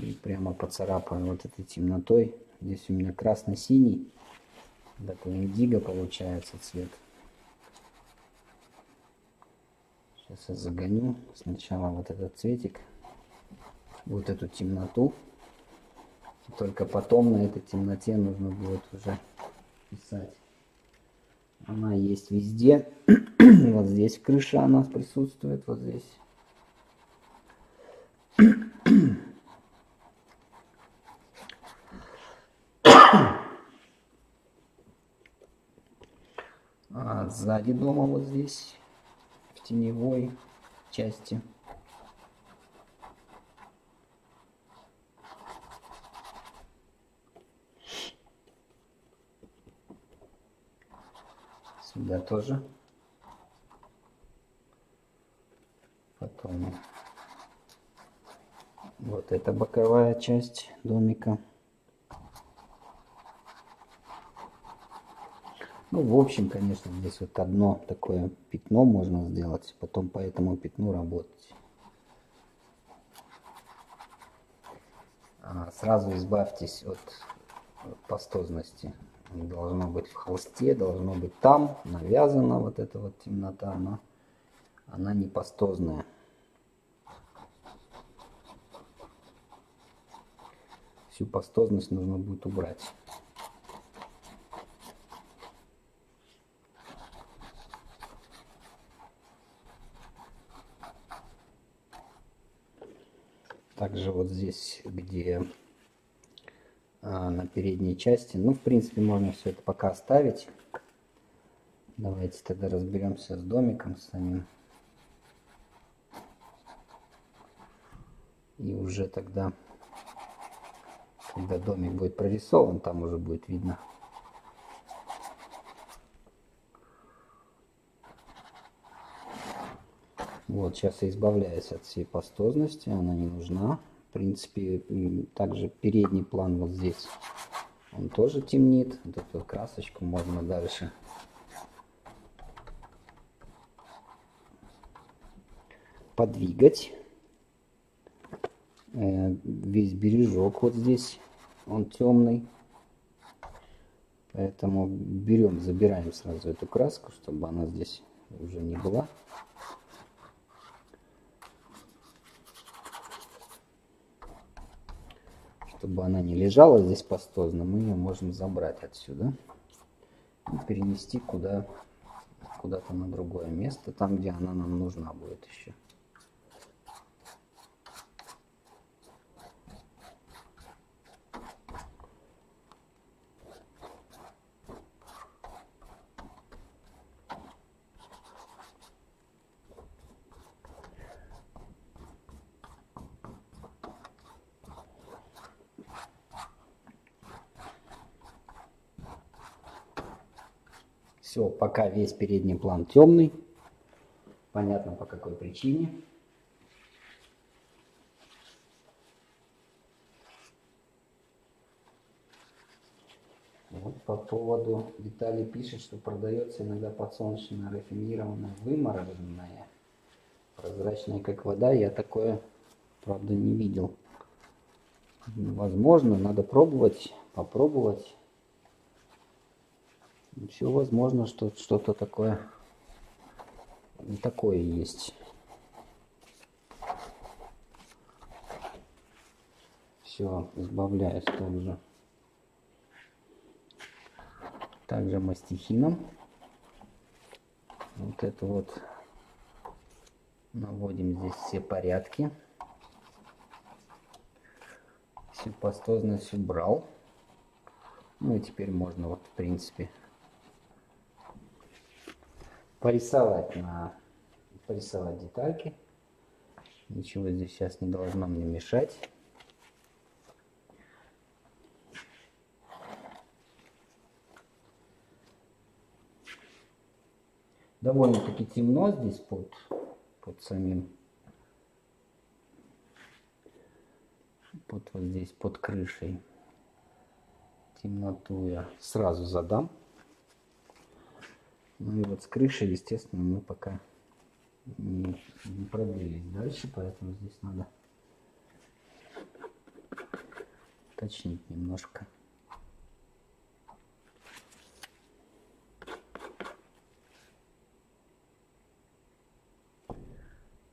И прямо поцарапаю вот этой темнотой. Здесь у меня красно-синий. Такой индиго получается цвет. Сейчас я загоню сначала вот этот цветик, вот эту темноту. Только потом на этой темноте нужно будет уже писать. Она есть везде. вот здесь крыша у нас присутствует, вот здесь. а сзади дома вот здесь теневой части. Сюда тоже. Потом вот эта боковая часть домика. Ну, в общем, конечно, здесь вот одно такое пятно можно сделать, потом по этому пятну работать. А, сразу избавьтесь от пастозности. Должно быть в холсте, должно быть там, навязана вот эта вот темнота, но она не пастозная. всю пастозность нужно будет убрать. Также вот здесь, где а, на передней части, ну, в принципе, можно все это пока оставить. Давайте тогда разберемся с домиком самим. И уже тогда, когда домик будет прорисован, там уже будет видно. Вот, сейчас я избавляюсь от всей пастозности, она не нужна. В принципе, также передний план вот здесь, он тоже темнит. Вот эту красочку можно дальше подвигать. Э, весь бережок вот здесь, он темный. Поэтому берем, забираем сразу эту краску, чтобы она здесь уже не была. Чтобы она не лежала здесь пастозно, мы ее можем забрать отсюда и перенести куда куда-то на другое место, там, где она нам нужна будет еще. Все, пока весь передний план темный. Понятно по какой причине. Вот по поводу Виталий пишет, что продается иногда подсолнечное рафинированное, вымороженное, прозрачное как вода. Я такое, правда, не видел. Возможно, надо пробовать, попробовать. Все возможно, что что-то такое, такое есть. Все, избавляюсь также. Также мастихином. Вот это вот наводим здесь все порядки. Всю пастозность убрал. Ну и теперь можно вот в принципе порисовать на порисовать детальки. Ничего здесь сейчас не должно мне мешать. Довольно-таки темно здесь под, под самим, под вот здесь, под крышей. Темноту я сразу задам. Ну и вот с крышей, естественно, мы пока не, не продлились дальше, поэтому здесь надо уточнить немножко.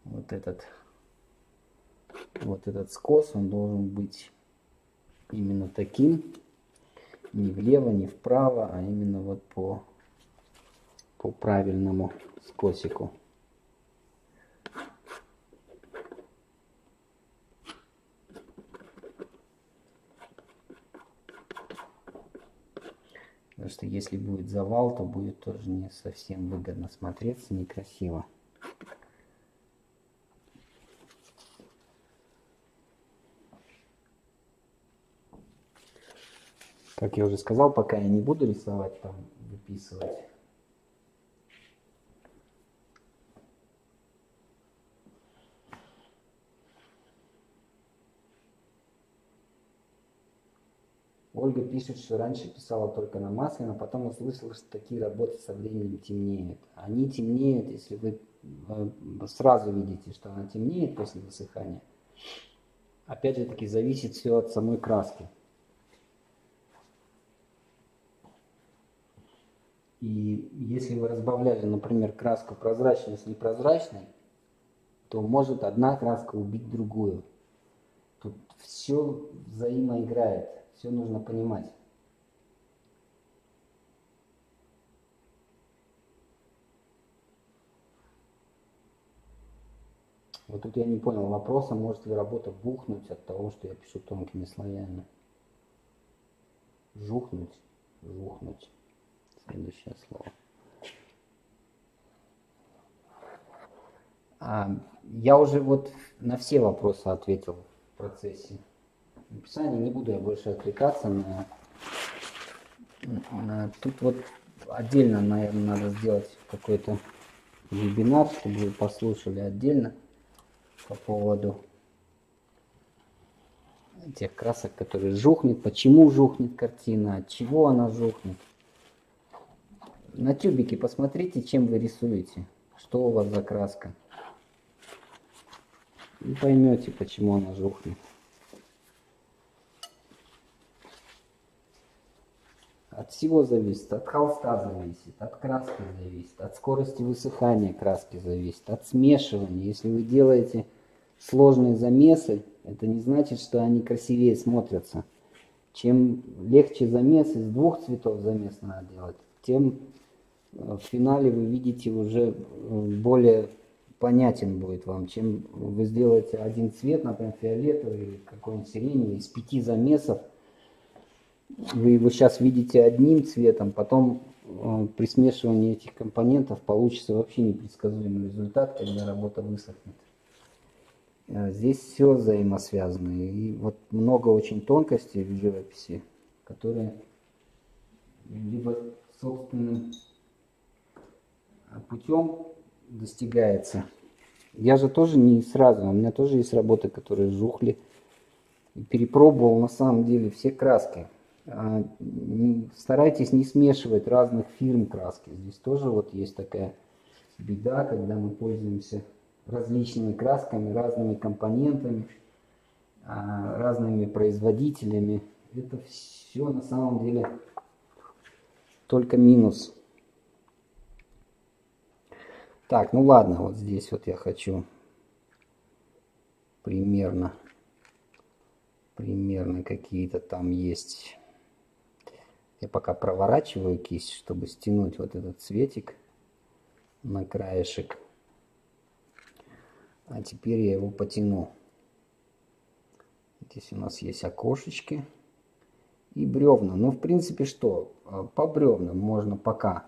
Вот этот вот этот скос, он должен быть именно таким, не влево, не вправо, а именно вот по по правильному скосику. Потому что если будет завал, то будет тоже не совсем выгодно смотреться, некрасиво. Как я уже сказал, пока я не буду рисовать, там выписывать Ольга пишет, что раньше писала только на масле, но потом услышала, что такие работы со временем темнеют. Они темнеют, если вы э, сразу видите, что она темнеет после высыхания. Опять же таки зависит все от самой краски. И если вы разбавляли, например, краску прозрачной с непрозрачной, то может одна краска убить другую. Тут все взаимоиграет, все нужно понимать. Вот тут я не понял вопроса, может ли работа бухнуть от того, что я пишу тонкими слоями. Жухнуть, жухнуть. Следующее слово. А, я уже вот на все вопросы ответил в процессе написания. Не буду я больше отвлекаться на тут вот отдельно, наверное, надо сделать какой-то вебинар, чтобы вы послушали отдельно по поводу тех красок, которые жухнет, почему жухнет картина, от чего она жухнет. На тюбике посмотрите, чем вы рисуете, что у вас за краска. И поймете, почему она жухнет. От всего зависит, от холста зависит, от краски зависит, от скорости высыхания краски зависит, от смешивания. Если вы делаете сложные замесы, это не значит, что они красивее смотрятся. Чем легче замес, из двух цветов замес надо делать, тем э, в финале вы видите уже э, более понятен будет вам, чем вы сделаете один цвет, например, фиолетовый или какой-нибудь сиреневый, из пяти замесов, вы его сейчас видите одним цветом, потом э, при смешивании этих компонентов получится вообще непредсказуемый результат, когда работа высохнет. Э, здесь все взаимосвязано. И вот много очень тонкостей в живописи, которые либо собственным путем достигается. Я же тоже не сразу, у меня тоже есть работы, которые жухли. И перепробовал на самом деле все краски. А, старайтесь не смешивать разных фирм краски. Здесь тоже вот есть такая беда, когда мы пользуемся различными красками, разными компонентами, а, разными производителями. Это все на самом деле только минус. Так, ну ладно, вот здесь вот я хочу примерно, примерно какие-то там есть. Я пока проворачиваю кисть, чтобы стянуть вот этот цветик на краешек. А теперь я его потяну. Здесь у нас есть окошечки и бревна. Ну, в принципе, что? По бревнам можно пока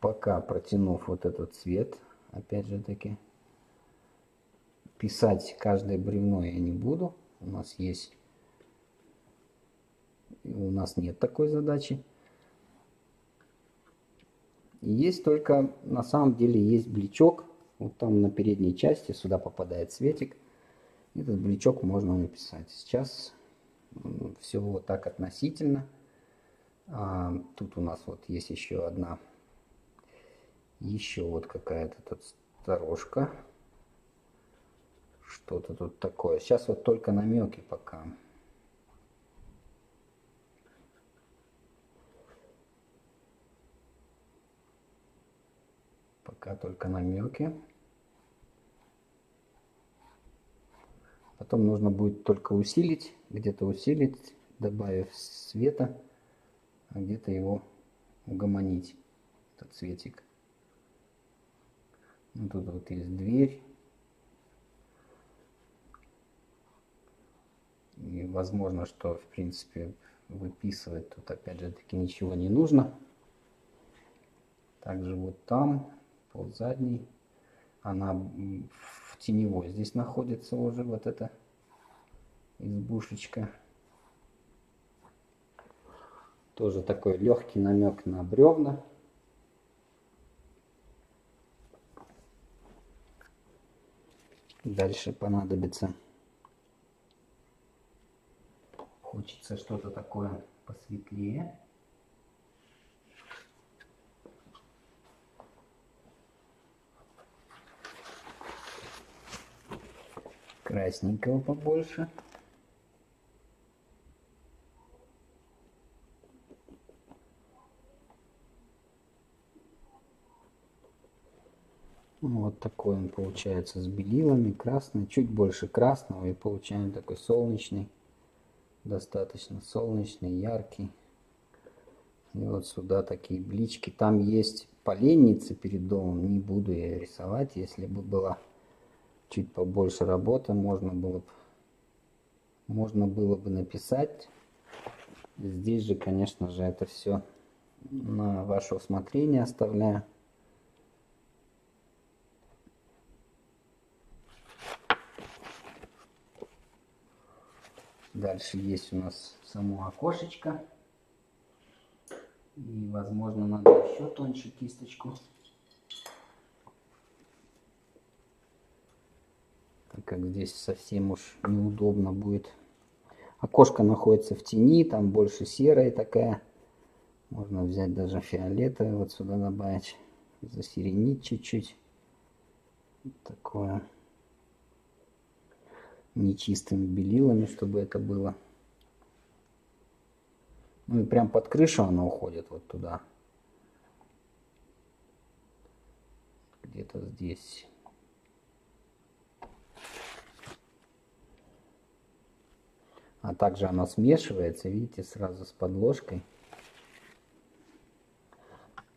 пока протянув вот этот цвет, опять же таки, писать каждое бревно я не буду. У нас есть, у нас нет такой задачи. есть только, на самом деле, есть бличок. Вот там на передней части сюда попадает цветик. Этот бличок можно написать. Сейчас все вот так относительно. А, тут у нас вот есть еще одна еще вот какая-то тут сторожка. Что-то тут такое. Сейчас вот только намеки пока. Пока только намеки. Потом нужно будет только усилить, где-то усилить, добавив света, а где-то его угомонить, этот цветик. Ну, тут вот есть дверь. И возможно, что в принципе выписывать тут опять же таки ничего не нужно. Также вот там, пол задний, она в теневой здесь находится уже вот эта избушечка. Тоже такой легкий намек на бревна. Дальше понадобится. Хочется что-то такое посветлее. Красненького побольше. Вот Вот такой он получается с белилами, красный, чуть больше красного и получаем такой солнечный, достаточно солнечный, яркий. И вот сюда такие блички. Там есть поленницы перед домом, не буду я рисовать. Если бы была чуть побольше работы, можно было бы, можно было бы написать. Здесь же, конечно же, это все на ваше усмотрение оставляю. Дальше есть у нас само окошечко. И, возможно, надо еще тоньше кисточку. Как здесь совсем уж неудобно будет. Окошко находится в тени, там больше серая такая. Можно взять даже фиолетовый, вот сюда добавить, засеренить чуть-чуть. Такое нечистыми белилами, чтобы это было. Ну и прям под крышу она уходит вот туда. Где-то здесь. А также она смешивается, видите, сразу с подложкой.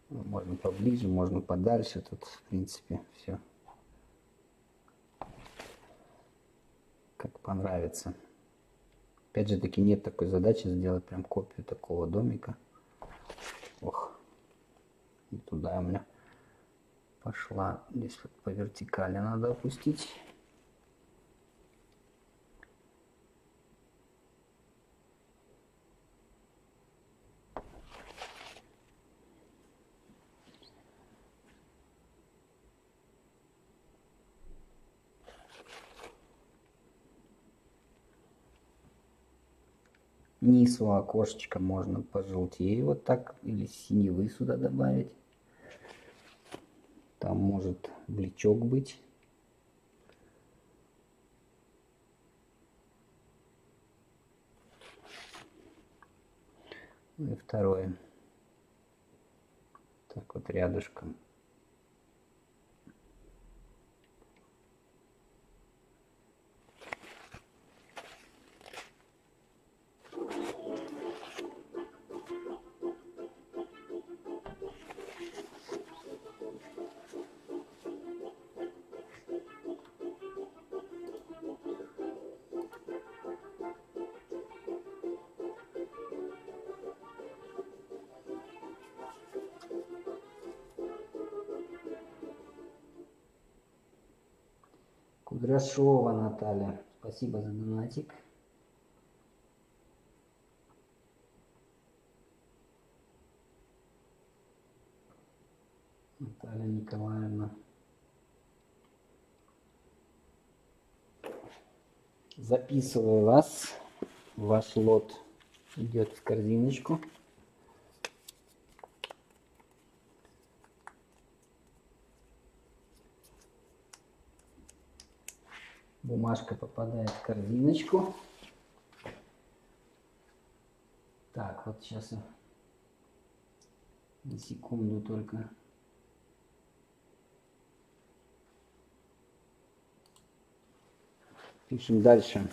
Можно поближе, можно подальше. Тут, в принципе, все как понравится. Опять же таки нет такой задачи сделать прям копию такого домика. Ох, и туда у меня пошла. Здесь вот по вертикали надо опустить. Низ у окошечка можно пожелтее вот так, или синевы сюда добавить. Там может бличок быть. И второе. Так вот рядышком. Кудряшова Наталья. Спасибо за донатик. Наталья Николаевна. Записываю вас. Ваш лот идет в корзиночку. Бумажка попадает в корзиночку. Так, вот сейчас на секунду только. Пишем дальше.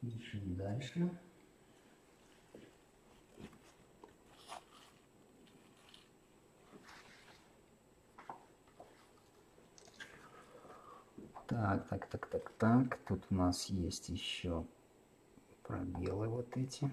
Пишем дальше. Так, так, так, так, так. Тут у нас есть еще пробелы вот эти.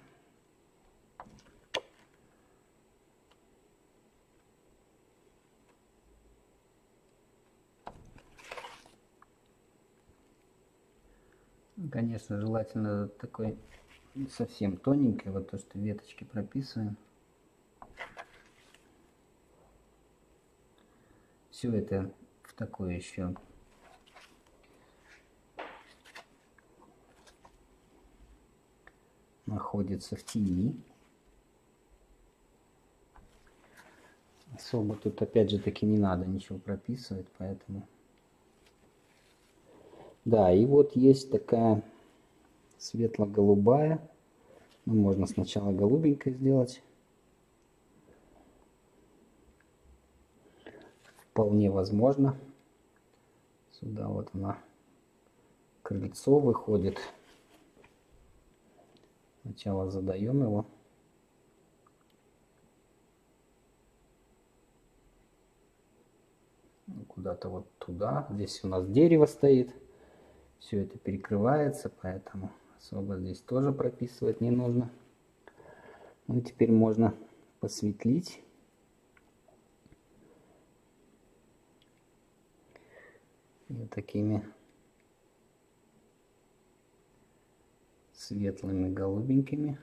Конечно, желательно такой совсем тоненькой, вот то, что веточки прописываем. Все это в такой еще находится в тени. Особо тут опять же таки не надо ничего прописывать, поэтому... Да, и вот есть такая светло-голубая. Ну, можно сначала голубенькой сделать. Вполне возможно. Сюда вот она крыльцо выходит. Сначала задаем его. Куда-то вот туда. Здесь у нас дерево стоит. Все это перекрывается, поэтому особо здесь тоже прописывать не нужно. Ну, теперь можно посветлить. И такими светлыми голубенькими.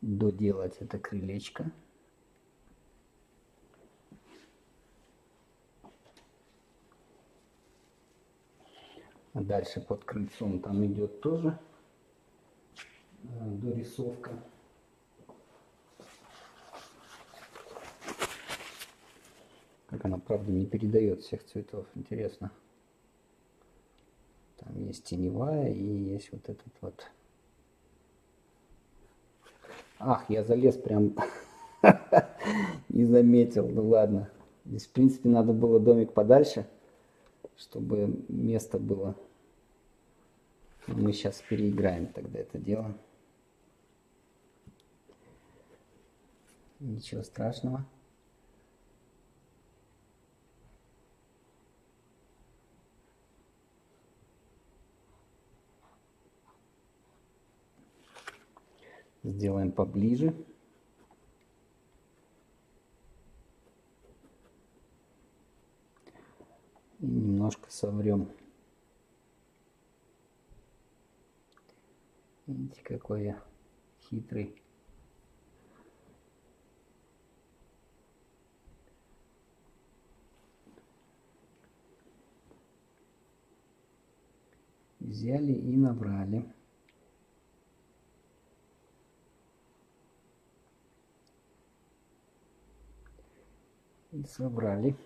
доделать это крылечко. А дальше под крыльцом там идет тоже э, дорисовка. Как она, правда, не передает всех цветов. Интересно. Там есть теневая и есть вот этот вот Ах, я залез прям, не заметил, ну ладно. Здесь, в принципе, надо было домик подальше, чтобы место было. Мы сейчас переиграем тогда это дело. Ничего страшного. Сделаем поближе. И немножко соврем. Видите, какой я хитрый. Взяли и набрали. И собрали.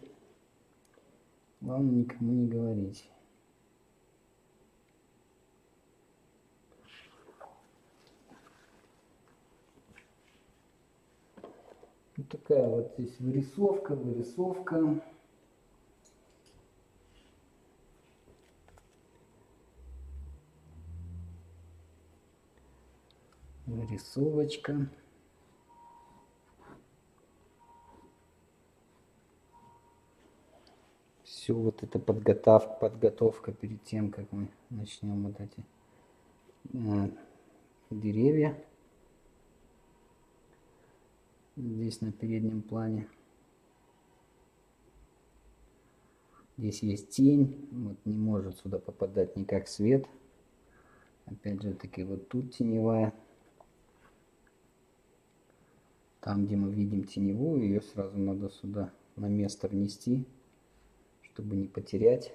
Главное никому не говорить. Вот такая вот здесь вырисовка, вырисовка. Вырисовочка. Все вот это подготовка, подготовка перед тем, как мы начнем вот эти э, деревья. Здесь на переднем плане. Здесь есть тень, вот не может сюда попадать никак свет. Опять же таки вот тут теневая. Там, где мы видим теневую, ее сразу надо сюда на место внести чтобы не потерять.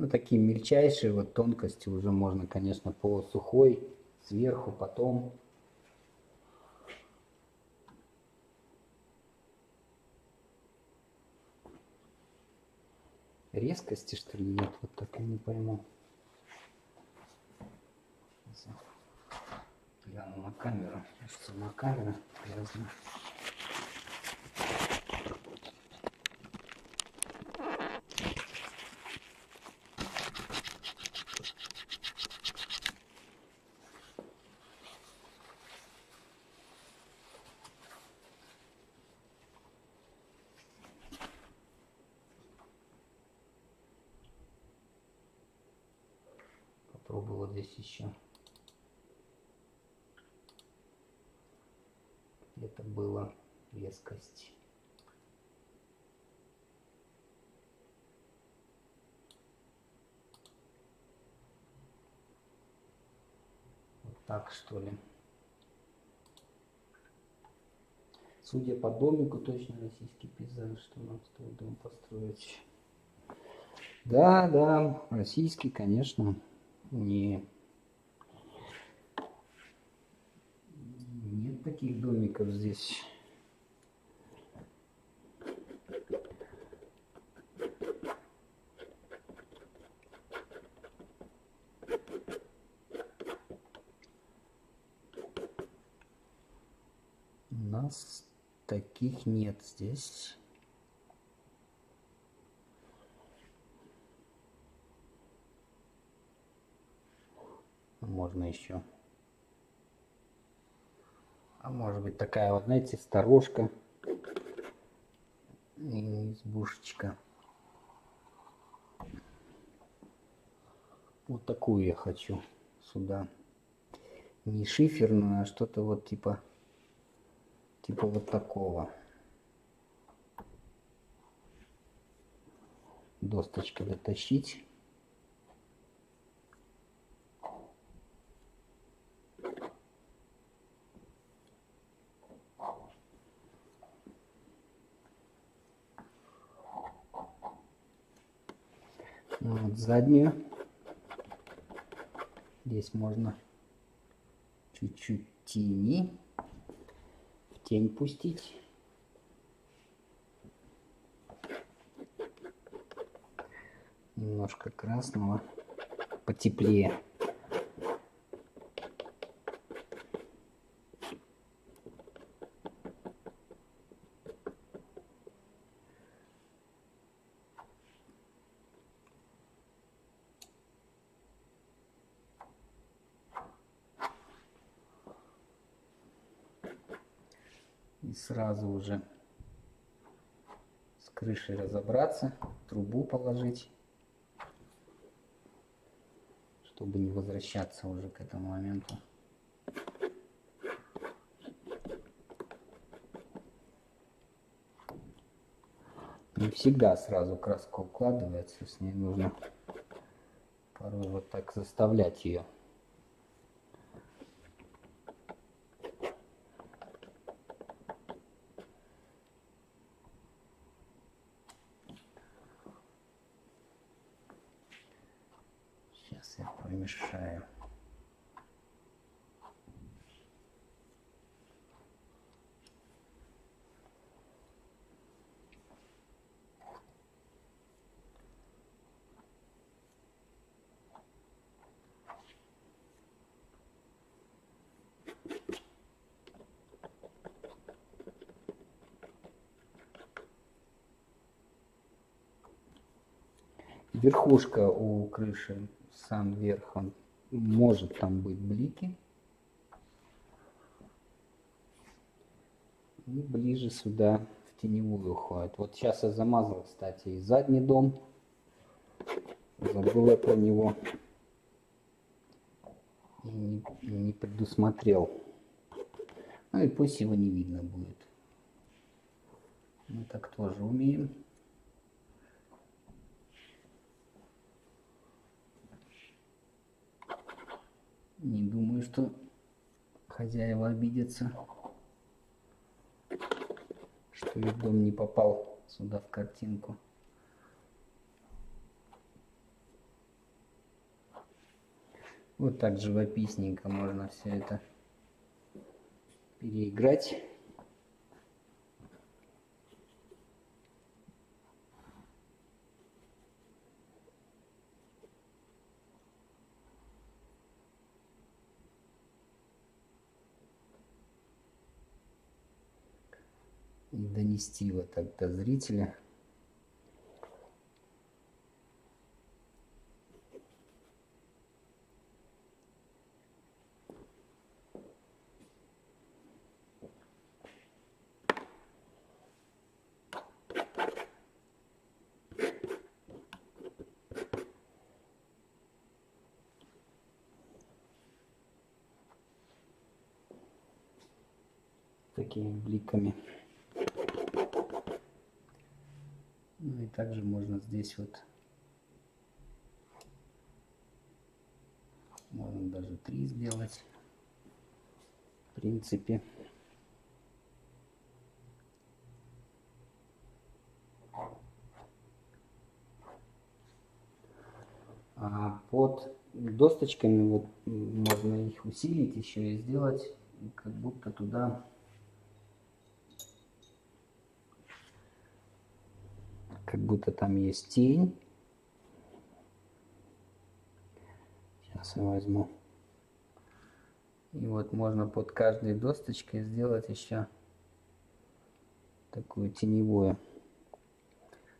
Ну, такие мельчайшие вот тонкости уже можно, конечно, по сухой, сверху, потом. Резкости, что ли, нет, вот так я не пойму. Гляну на камеру, что на камера грязная. Попробовала здесь еще. Это было резкость. Так, что ли. Судя по домику, точно российский пейзаж, что нам стоит дом построить. Да, да, российский, конечно, не... Нет таких домиков здесь. У нас таких нет здесь. Можно еще. А может быть такая вот, знаете, сторожка. Избушечка. Вот такую я хочу сюда. Не шиферную, а что-то вот типа типа вот такого. Досточка дотащить. Вот заднюю. Здесь можно чуть-чуть тени в тень пустить. Немножко красного, потеплее. и сразу уже с крышей разобраться, трубу положить, чтобы не возвращаться уже к этому моменту. Не всегда сразу краска укладывается, с ней нужно порой вот так заставлять ее. Сейчас я помешаю. Верхушка у крыши, сам верх, он может там быть блики. И ближе сюда в теневую уходит. Вот сейчас я замазал, кстати, и задний дом. Забыл я про него. И не, не предусмотрел. Ну и пусть его не видно будет. Мы так тоже умеем. Не думаю, что хозяева обидятся, что их дом не попал сюда в картинку. Вот так живописненько можно все это переиграть. И донести вот так до зрителя. такими бликами. Ну и также можно здесь вот, можно даже три сделать. принципе. А под досточками вот можно их усилить еще и сделать, как будто туда как будто там есть тень. Сейчас я возьму. И вот можно под каждой досточкой сделать еще такую теневую,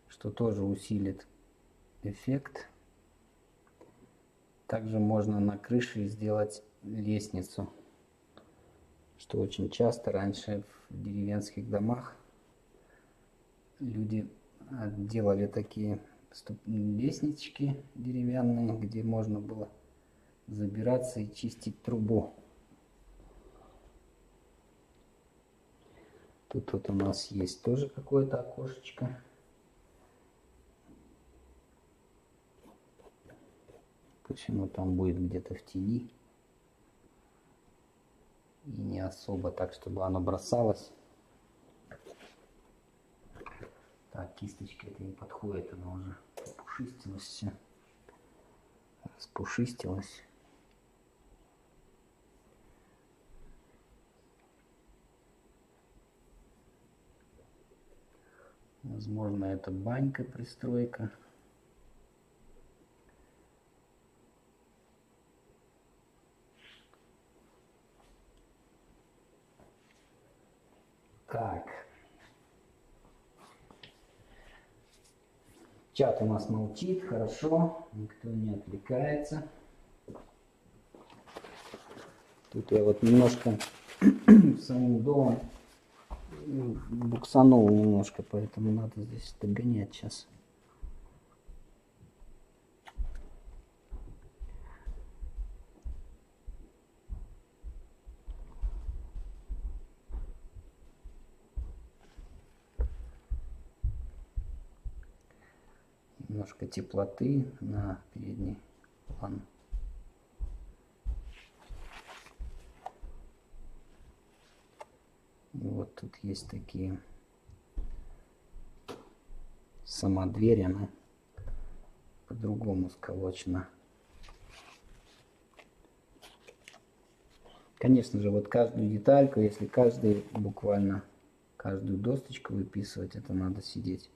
что тоже усилит эффект. Также можно на крыше сделать лестницу, что очень часто раньше в деревенских домах люди делали такие лестнички деревянные, где можно было забираться и чистить трубу. Тут вот у нас есть тоже какое-то окошечко. Пусть оно там будет где-то в тени. И не особо так, чтобы оно бросалось. Так, кисточка это не подходит, она уже пушистилась все. Распушистилась. Возможно, это банька, пристройка. Так. Чат у нас молчит, хорошо, никто не отвлекается. Тут я вот немножко своим домом м, буксанул немножко, поэтому надо здесь догонять сейчас. Немножко теплоты на передний план. И вот тут есть такие сама дверь, она по-другому сколочена. Конечно же, вот каждую детальку, если каждый буквально каждую досточку выписывать, это надо сидеть.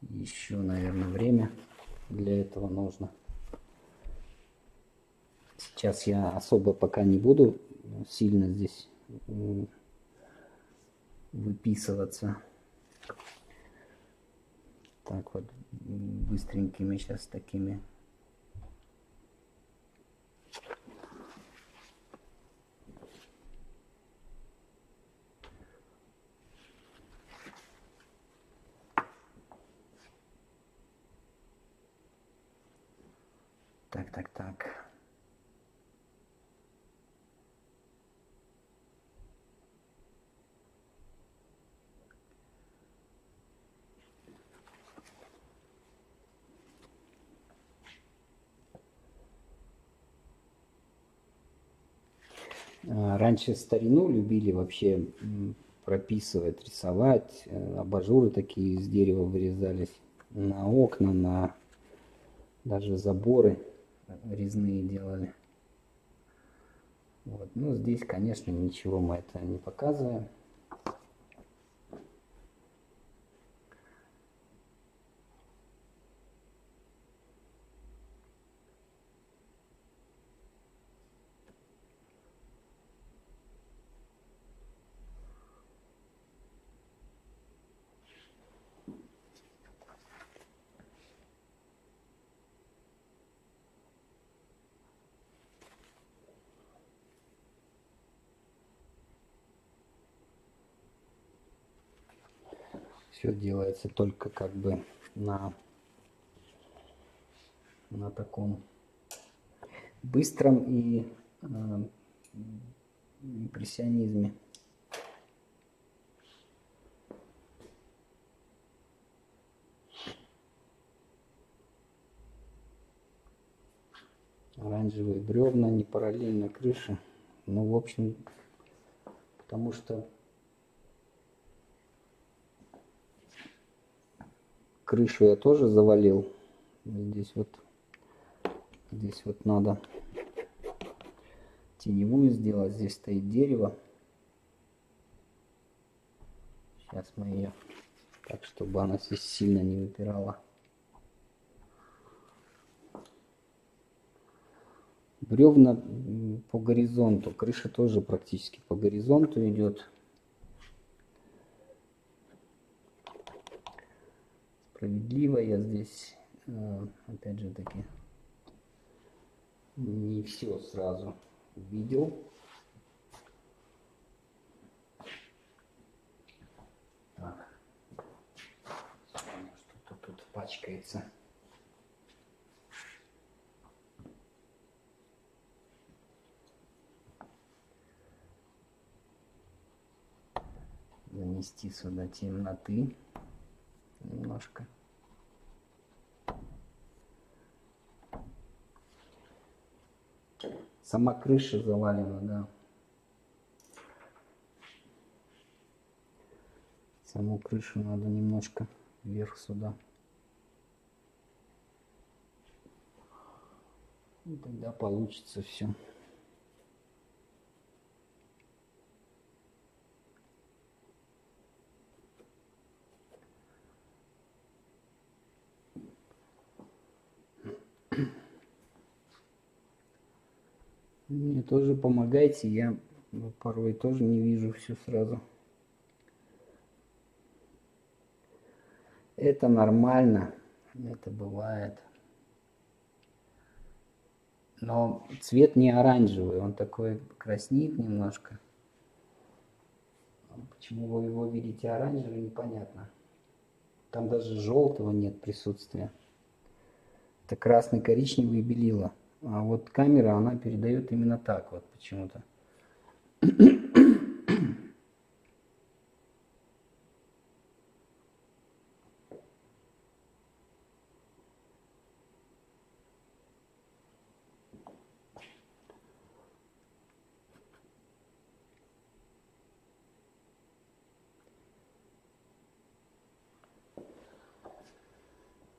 Еще, наверное, время для этого нужно. Сейчас я особо пока не буду сильно здесь выписываться. Так вот, быстренькими сейчас такими. Так, так, так. А, Раньше старину любили вообще прописывать, рисовать. Э, Абажуры такие из дерева вырезались на окна, на даже заборы резные делали. Вот. Ну, здесь, конечно, ничего мы это не показываем. Все делается только как бы на, на таком быстром и э, импрессионизме. Оранжевые бревна, не параллельно крыше. Ну, в общем, Потому что крышу я тоже завалил. Здесь вот, здесь вот надо теневую сделать. Здесь стоит дерево. Сейчас мы ее так, чтобы она здесь сильно не выпирала. Бревна по горизонту. Крыша тоже практически по горизонту идет. Справедливо я здесь, э, опять же таки, не все сразу видел. Так. Что-то тут пачкается. Занести сюда темноты немножко. Сама крыша завалена, да. Саму крышу надо немножко вверх сюда. И тогда получится все. Мне тоже помогайте, я порой тоже не вижу все сразу. Это нормально, это бывает. Но цвет не оранжевый, он такой краснит немножко. Почему вы его видите оранжевый, непонятно. Там даже желтого нет присутствия. Это красный, коричневый белила. А вот камера, она передает именно так вот почему-то.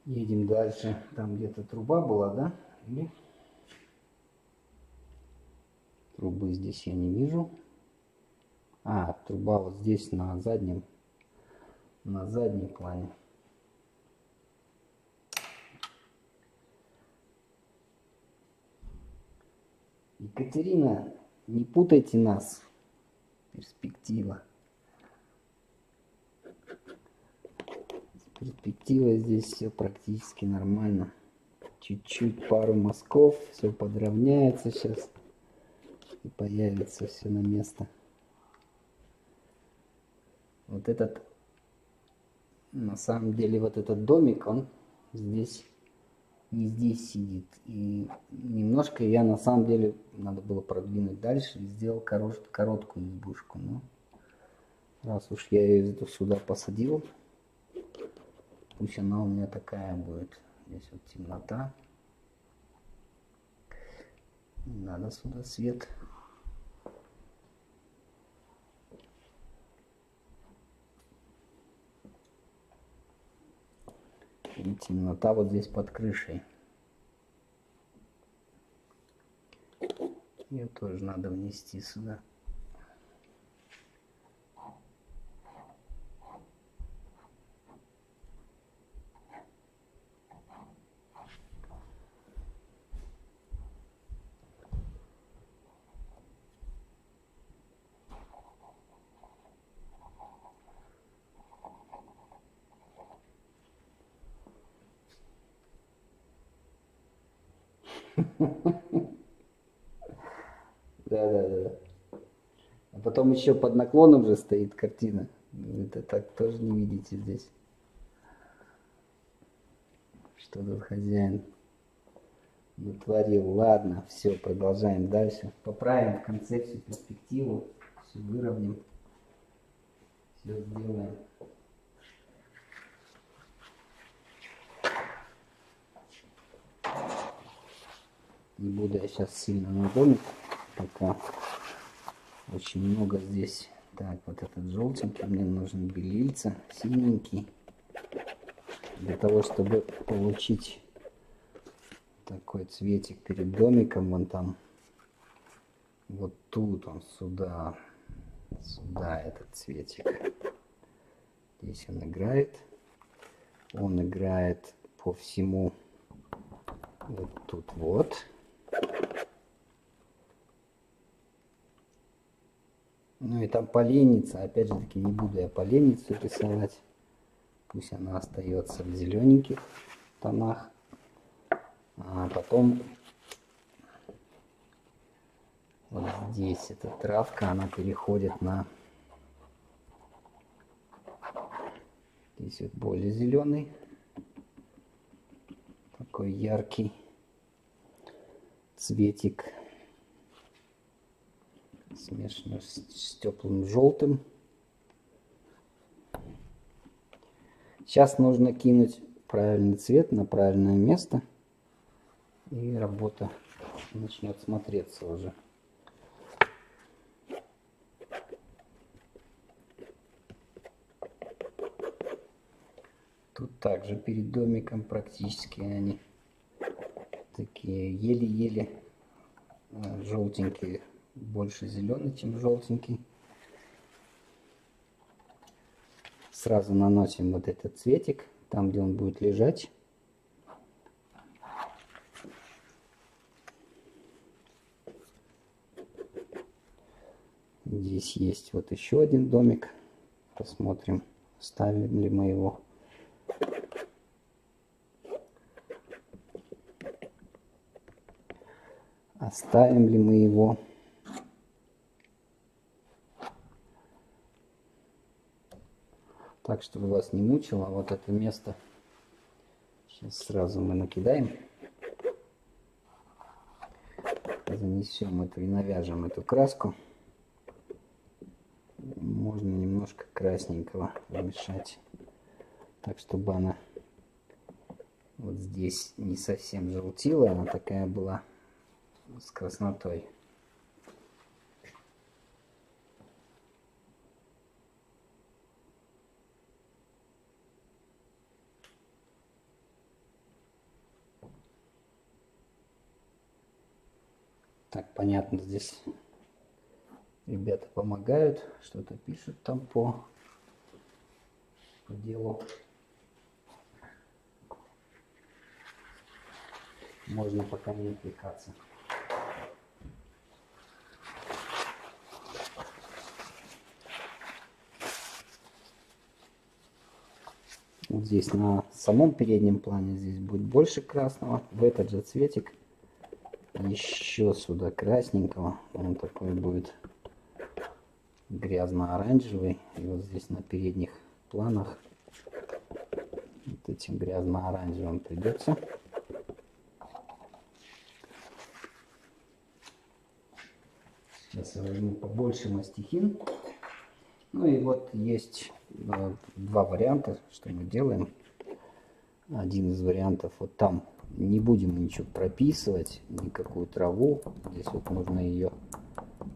Едем дальше. Там где-то труба была, да? Или... Трубы здесь я не вижу. А, труба вот здесь на заднем, на заднем плане. Екатерина, не путайте нас. Перспектива. Перспектива здесь все практически нормально. Чуть-чуть пару мазков, все подровняется сейчас и появится все на место. Вот этот, на самом деле, вот этот домик, он здесь, не здесь сидит. И немножко я, на самом деле, надо было продвинуть дальше и сделал корот, короткую избушку. Но раз уж я ее сюда посадил, пусть она у меня такая будет. Здесь вот темнота. Надо сюда свет. И темнота вот здесь под крышей. Ее тоже надо внести сюда. Да, да, да. Потом еще под наклоном же стоит картина. Это так тоже не видите здесь. Что тут хозяин натворил. Ладно, все, продолжаем дальше. Поправим в конце всю перспективу, все выровняем, все сделаем. Не буду я сейчас сильно на домик, пока очень много здесь Так, вот этот желтенький мне нужен белильца, синенький. Для того, чтобы получить такой цветик перед домиком, вон там, вот тут он, сюда, сюда этот цветик. Здесь он играет. Он играет по всему вот тут вот. Ну и там поленница. Опять же таки не буду я поленницу рисовать. Пусть она остается в зелененьких тонах. А потом вот здесь эта травка, она переходит на здесь вот более зеленый такой яркий цветик смешанный с, с теплым желтым сейчас нужно кинуть правильный цвет на правильное место. И работа начнет смотреться уже. Тут также перед домиком практически они такие еле-еле э, желтенькие, больше зеленый, чем желтенький. Сразу наносим вот этот цветик, там где он будет лежать. Здесь есть вот еще один домик. Посмотрим, ставим ли мы его. Оставим ли мы его? Так, чтобы вас не мучило, вот это место сейчас сразу мы накидаем. Занесем эту и навяжем эту краску. Можно немножко красненького вмешать, так чтобы она вот здесь не совсем желтила, она такая была с краснотой. Так, понятно, здесь ребята помогают, что-то пишут там по, по делу. Можно пока не отвлекаться. Вот здесь на самом переднем плане здесь будет больше красного. В этот же цветик еще сюда красненького. Он такой будет грязно-оранжевый. И вот здесь на передних планах вот этим грязно-оранжевым придется. Сейчас я возьму побольше мастихин. Ну и вот есть э, два варианта, что мы делаем. Один из вариантов вот там не будем ничего прописывать, никакую траву. Здесь вот нужно ее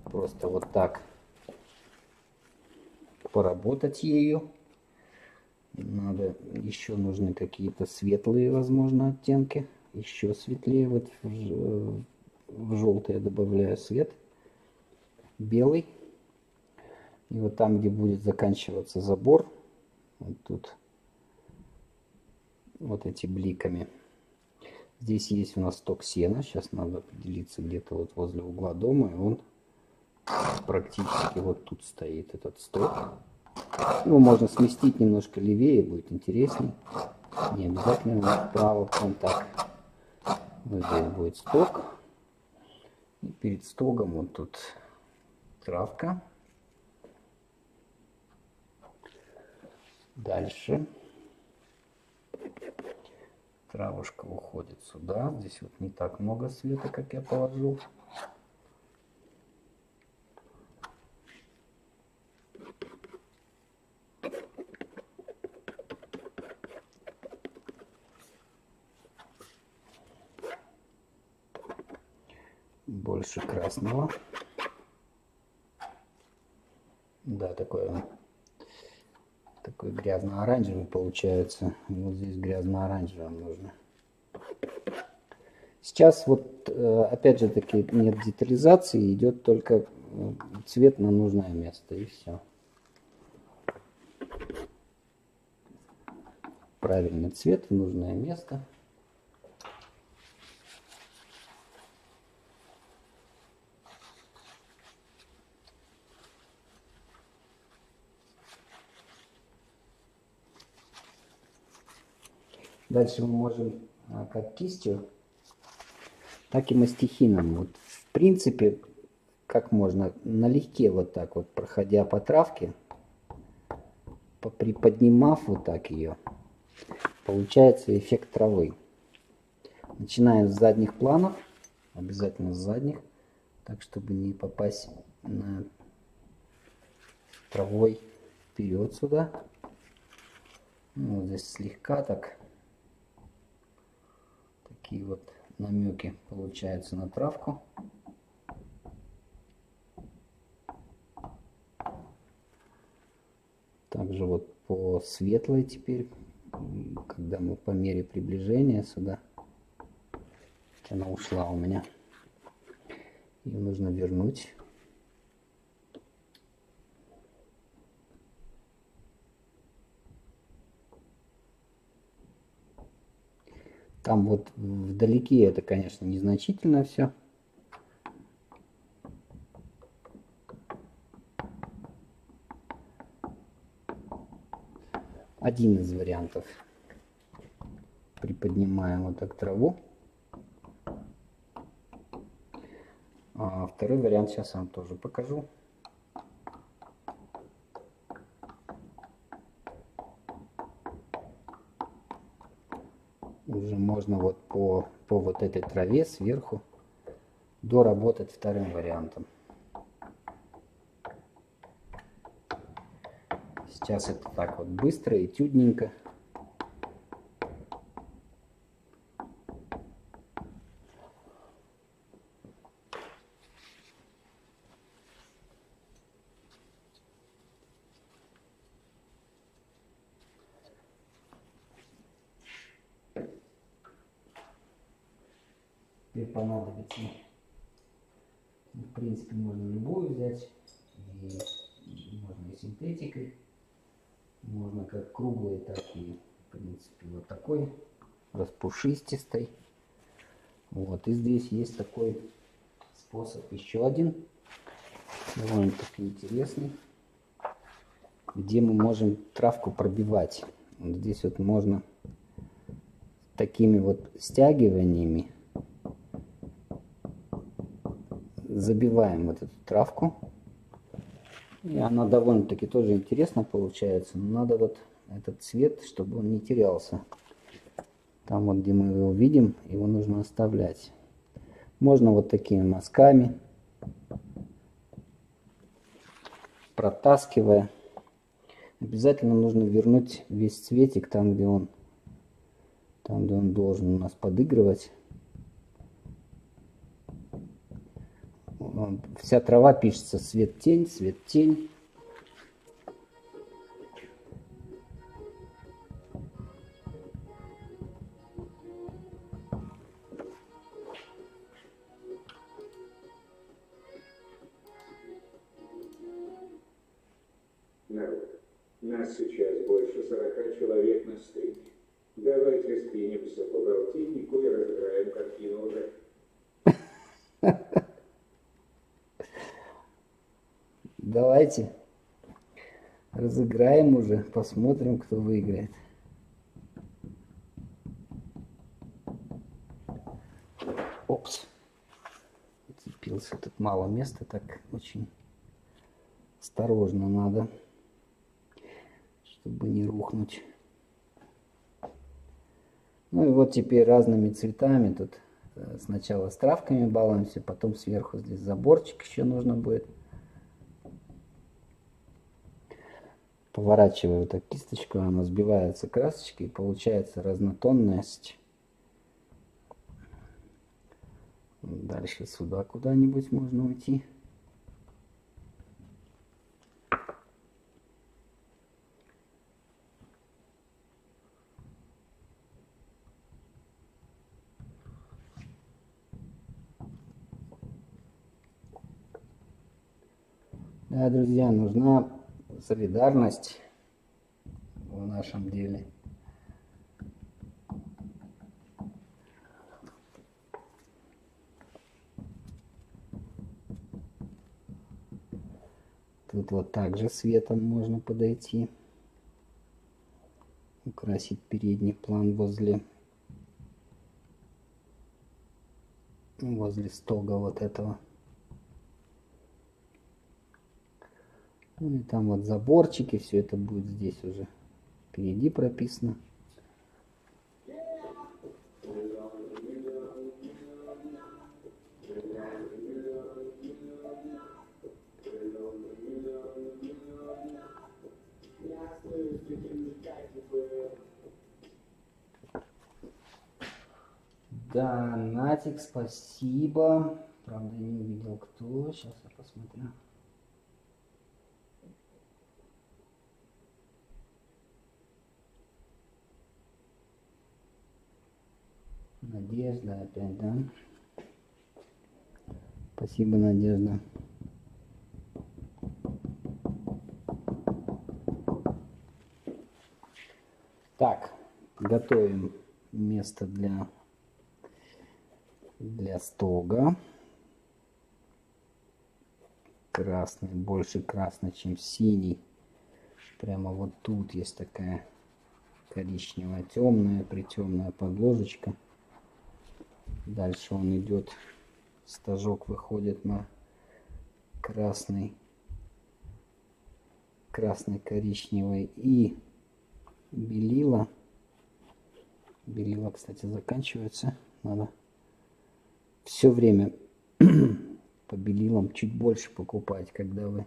просто вот так поработать ею. Надо, еще нужны какие-то светлые, возможно, оттенки. Еще светлее, вот в, в желтый я добавляю свет. Белый. И вот там, где будет заканчиваться забор, вот тут вот эти бликами. Здесь есть у нас сток сена. Сейчас надо определиться где-то вот возле угла дома. И он практически вот тут стоит этот сток. Его можно сместить немножко левее, будет интересней. Не обязательно вправо, он так. Вот здесь будет сток. И перед стогом вот тут травка. Дальше. Травушка уходит сюда. Здесь вот не так много света, как я положил. Больше красного. да, такое, такой грязно-оранжевый получается. Вот здесь грязно-оранжевым нужно. Сейчас вот, э, опять же таки, нет детализации, идет только э, цвет на нужное место и все. Правильный цвет в нужное место. Дальше мы можем а, как кистью, так и мастихином. Вот, в принципе, как можно налегке вот так вот, проходя по травке, приподнимав вот так ее, получается эффект травы. Начинаем с задних планов, обязательно с задних, так чтобы не попасть на травой вперед сюда. Ну, здесь слегка так такие вот намеки получаются на травку. Также вот по светлой теперь, когда мы по мере приближения сюда, она ушла у меня, ее нужно вернуть. Там вот вдалеке это, конечно, незначительно все. Один из вариантов. Приподнимаем вот так траву. А второй вариант сейчас вам тоже покажу. уже можно вот по, по вот этой траве сверху доработать вторым вариантом. Сейчас это так вот быстро и тюдненько. теперь понадобится. В принципе, можно любую взять. И можно и синтетикой. Можно как круглый, так и, в принципе, вот такой распушистистой. Вот, и здесь есть такой способ, еще один, довольно-таки интересный, где мы можем травку пробивать. Вот здесь вот можно такими вот стягиваниями забиваем вот эту травку. И она довольно-таки тоже интересно получается. Но надо вот этот цвет, чтобы он не терялся. Там вот, где мы его видим, его нужно оставлять. Можно вот такими мазками, протаскивая. Обязательно нужно вернуть весь цветик там, где он, там, где он должен у нас подыгрывать. вся трава пишется свет-тень, свет-тень. Давайте разыграем уже, посмотрим, кто выиграет. Опс. Зацепился тут мало места, так очень осторожно надо, чтобы не рухнуть. Ну и вот теперь разными цветами тут э, сначала с травками балуемся, потом сверху здесь заборчик еще нужно будет. поворачиваю вот так кисточку, она сбивается красочкой, и получается разнотонность. Дальше сюда куда-нибудь можно уйти. Да, друзья, нужна солидарность в нашем деле. Тут вот так же светом можно подойти. Украсить передний план возле возле стога вот этого. Ну и там вот заборчики, все это будет здесь уже впереди прописано. Да, Натик, спасибо. Правда, я не увидел кто. Сейчас я посмотрю. Надежда опять, да? Спасибо, Надежда. Так, готовим место для, для стога. Красный, больше красный, чем синий. Прямо вот тут есть такая коричневая, темная, притемная подложечка. Дальше он идет, стажок выходит на красный, красный, коричневый и белила. Белила, кстати, заканчивается. Надо все время по белилам чуть больше покупать, когда вы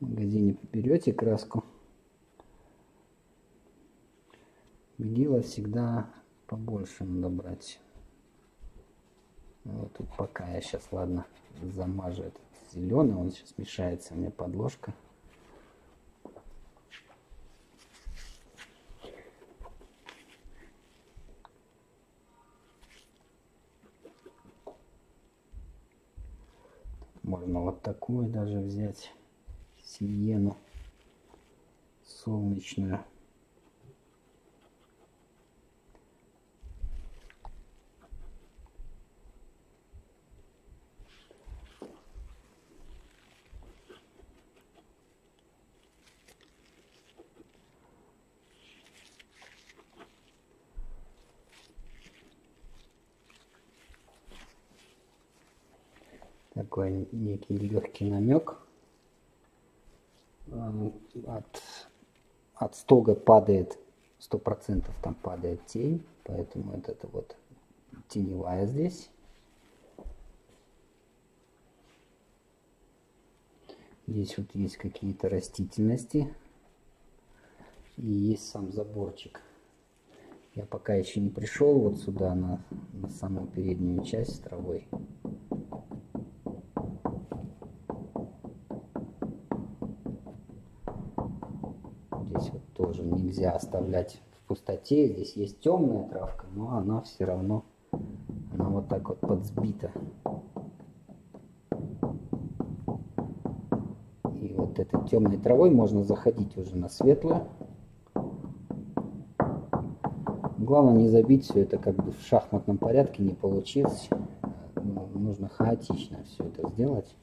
в магазине берете краску. Белила всегда побольше надо брать. Вот тут пока я сейчас, ладно, замажу этот зеленый, он сейчас мешается мне подложка. Можно вот такую даже взять, сиену солнечную. Такой некий легкий намек. От, от стога падает, сто процентов там падает тень, поэтому вот это вот теневая здесь. Здесь вот есть какие-то растительности и есть сам заборчик. Я пока еще не пришел вот сюда на, на самую переднюю часть с травой. Нельзя оставлять в пустоте. Здесь есть темная травка, но она все равно, она вот так вот подсбита. И вот этой темной травой можно заходить уже на светлую. Главное не забить все это как бы в шахматном порядке, не получилось. Ну, нужно хаотично все это сделать.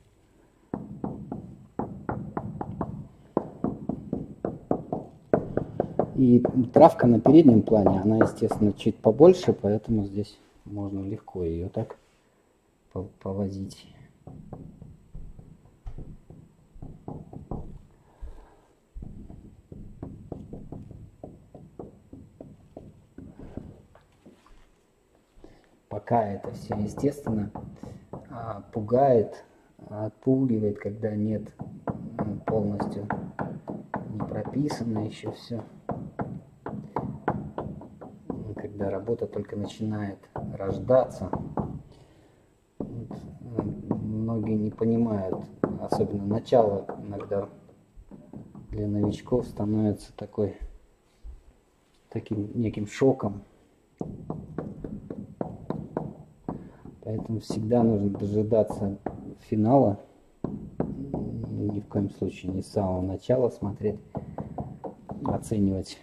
И травка на переднем плане, она, естественно, чуть побольше, поэтому здесь можно легко ее так повозить. Пока это все, естественно, а, пугает, отпугивает, когда нет полностью не прописано еще все когда работа только начинает рождаться, многие не понимают, особенно начало иногда для новичков становится такой таким неким шоком. Поэтому всегда нужно дожидаться финала, ни в коем случае не с самого начала смотреть, оценивать.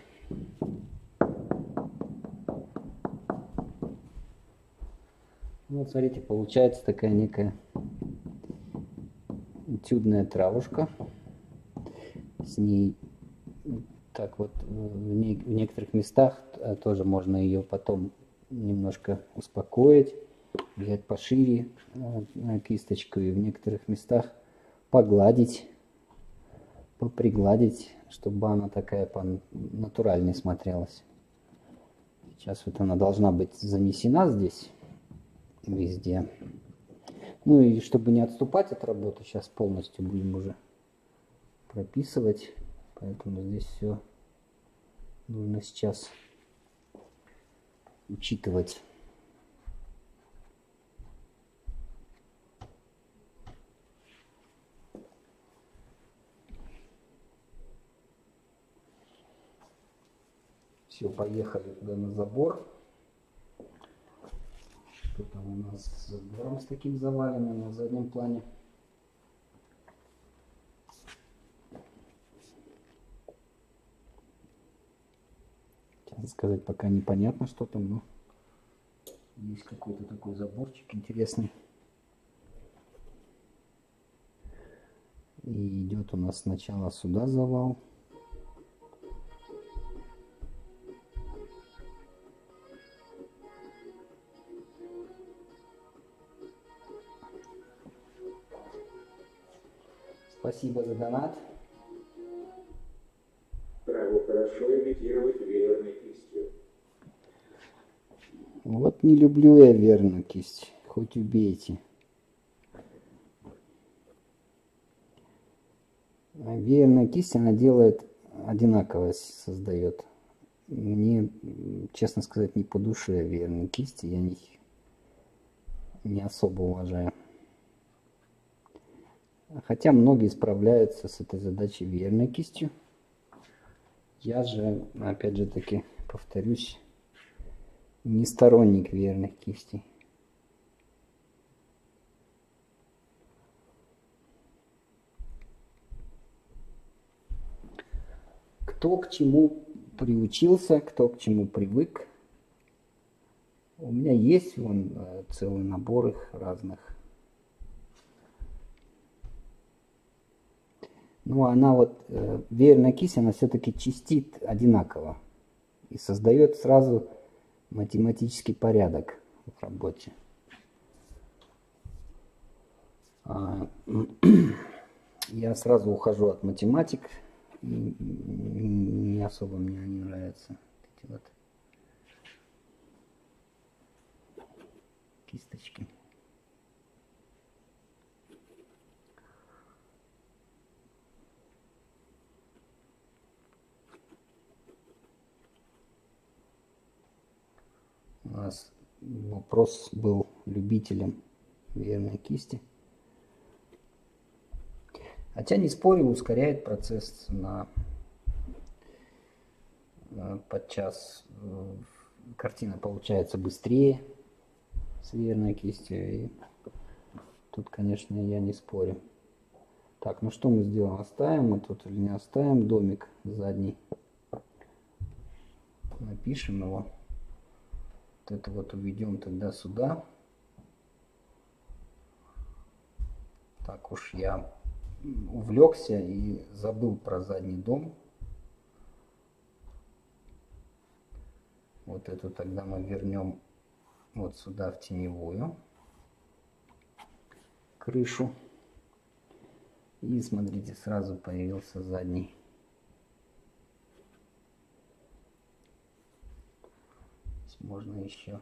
Вот, смотрите, получается такая некая этюдная травушка. С ней так вот в, не- в некоторых местах э, тоже можно ее потом немножко успокоить, взять пошире э, кисточку и в некоторых местах погладить, попригладить, чтобы она такая по натуральней смотрелась. Сейчас вот она должна быть занесена здесь везде. Ну и чтобы не отступать от работы, сейчас полностью будем уже прописывать. Поэтому здесь все нужно сейчас учитывать. Все, поехали на забор. Что там у нас с забором с таким заваленным на заднем плане. Честно сказать, пока непонятно, что там, но есть какой-то такой заборчик интересный. И идет у нас сначала сюда завал. Спасибо за донат. Траву хорошо имитировать веерной кистью. Вот не люблю я верную кисть, хоть убейте. А Веерная кисть, она делает одинаково создает. Мне, честно сказать, не по душе веерные кисти, я них не особо уважаю. Хотя многие справляются с этой задачей веерной кистью. Я же, опять же таки, повторюсь, не сторонник верных кистей. Кто к чему приучился, кто к чему привык. У меня есть вон э, целый набор их разных. Ну, она вот, э, веерная кисть, она все-таки чистит одинаково и создает сразу математический порядок в работе. А, Я сразу ухожу от математик, и не особо мне они нравятся. Эти вот кисточки. У нас вопрос был любителем верной кисти. Хотя не спорю, ускоряет процесс на э, подчас э, картина получается быстрее с верной кистью. И тут, конечно, я не спорю. Так, ну что мы сделаем? Оставим мы тут или не оставим домик задний? Напишем его. Вот это вот уведем тогда сюда. Так уж я увлекся и забыл про задний дом. Вот эту тогда мы вернем вот сюда в теневую крышу. И смотрите, сразу появился задний. Здесь можно еще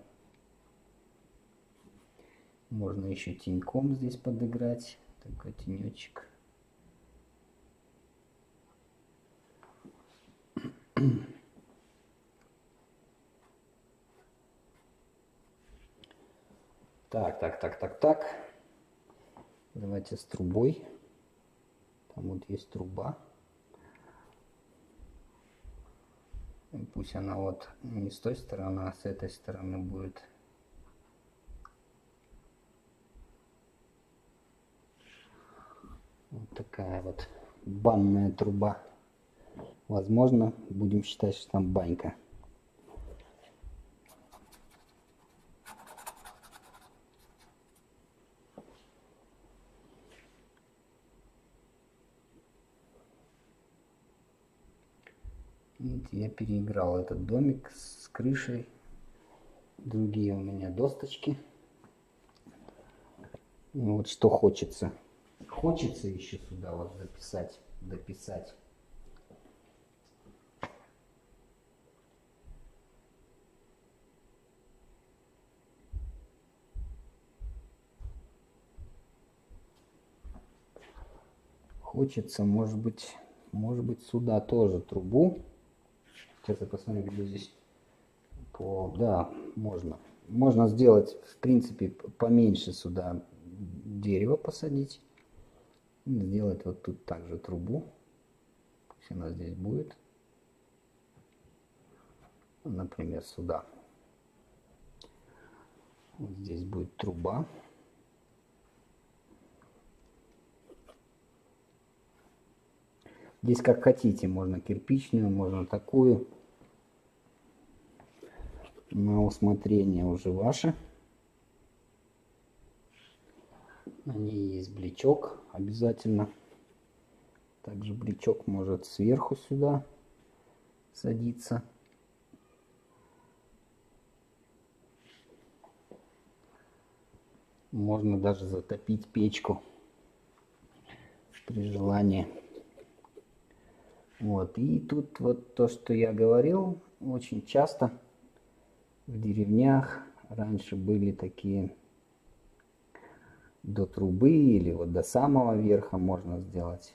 можно еще теньком здесь подыграть. Такой тенечек. Так, так, так, так, так. Давайте с трубой. Там вот есть труба. И пусть она вот не с той стороны, а с этой стороны будет. Вот такая вот банная труба. Возможно, будем считать, что там банька. Видите, я переиграл этот домик с крышей. Другие у меня досточки. Ну, вот что хочется. Хочется еще сюда вот записать, дописать. Хочется, может быть, может быть сюда тоже трубу. Сейчас я посмотрю, где здесь. По, да, можно. Можно сделать, в принципе, поменьше сюда дерево посадить. Сделать вот тут также трубу. Пусть она здесь будет. Например, сюда. Вот здесь будет труба. Здесь как хотите, можно кирпичную, можно такую. На усмотрение уже ваше. На ней есть блечок обязательно. Также блечок может сверху сюда садиться. Можно даже затопить печку при желании. Вот, и тут вот то, что я говорил, очень часто в деревнях раньше были такие до трубы или вот до самого верха можно сделать.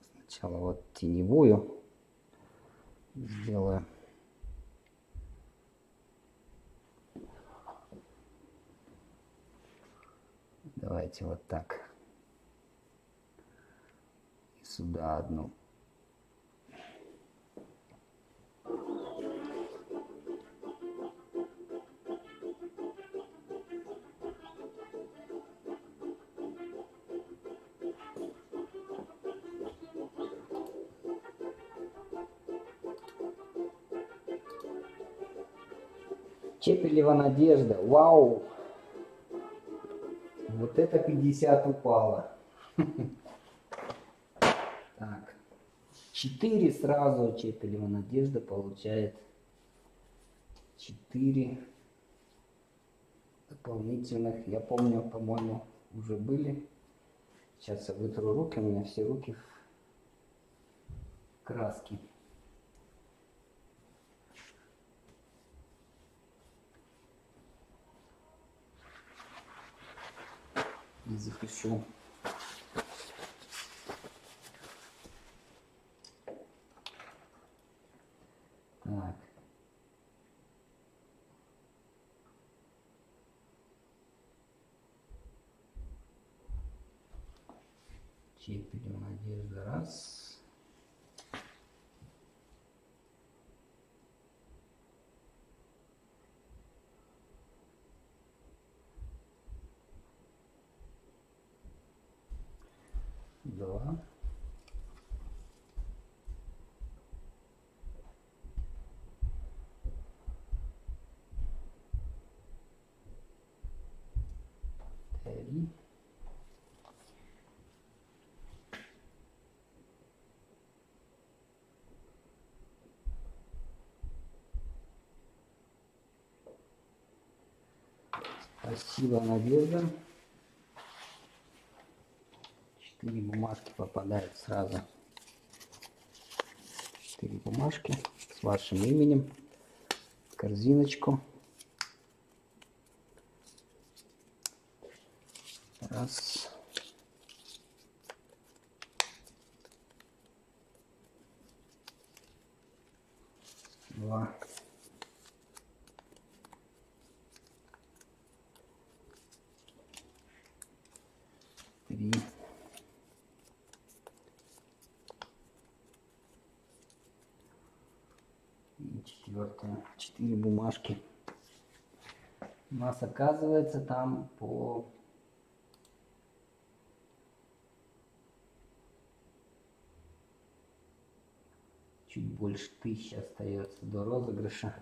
Сначала вот теневую сделаю. Давайте вот так сюда одну. Чепелева Надежда. Вау! Вот это 50 упало. Так. 4 сразу Чепелева Надежда получает 4 дополнительных. Я помню, по-моему, уже были. Сейчас я вытру руки, у меня все руки в краске. И запишу. Так. Чепелем надежда раз. Два. Три. Спасибо, Надежда. Четыре бумажки попадают сразу. Четыре бумажки с вашим именем. Корзиночку. Раз. Два. 4 бумажки. У нас оказывается там по... Чуть больше тысячи остается до розыгрыша.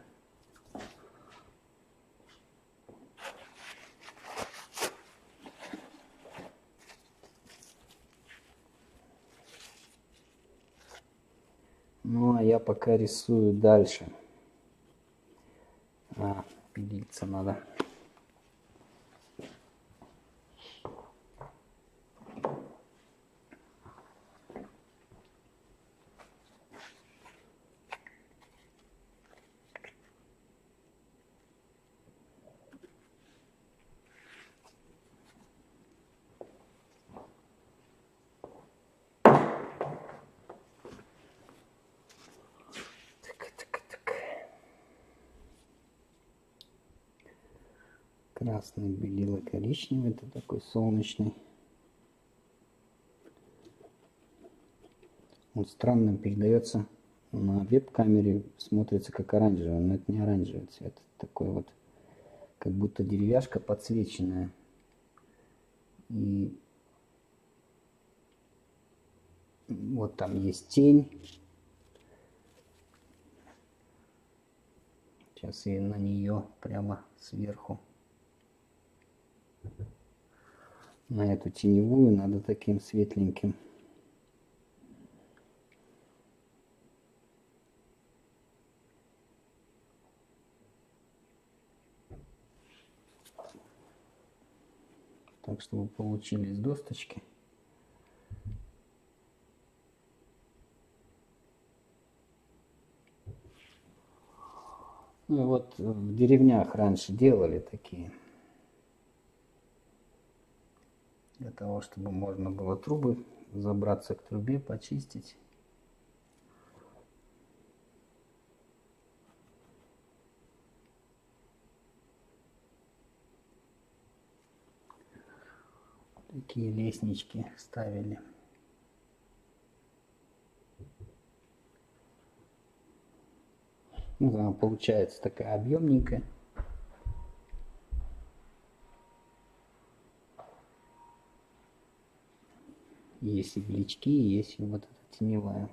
Ну, а я пока рисую дальше. А, пилиться надо. Так, так, так. Красный, белило, коричневый. Это такой солнечный. Он странно передается на веб-камере, смотрится как оранжевый, но это не оранжевый цвет. Это такой вот, как будто деревяшка подсвеченная. И вот там есть тень. Сейчас и на нее прямо сверху. На эту теневую надо таким светленьким. Так, чтобы получились досточки. Ну вот в деревнях раньше делали такие. Для того, чтобы можно было трубы забраться к трубе, почистить. Такие лестнички ставили. Ну, она получается такая объемненькая. Есть иглички, есть и вот эта теневая.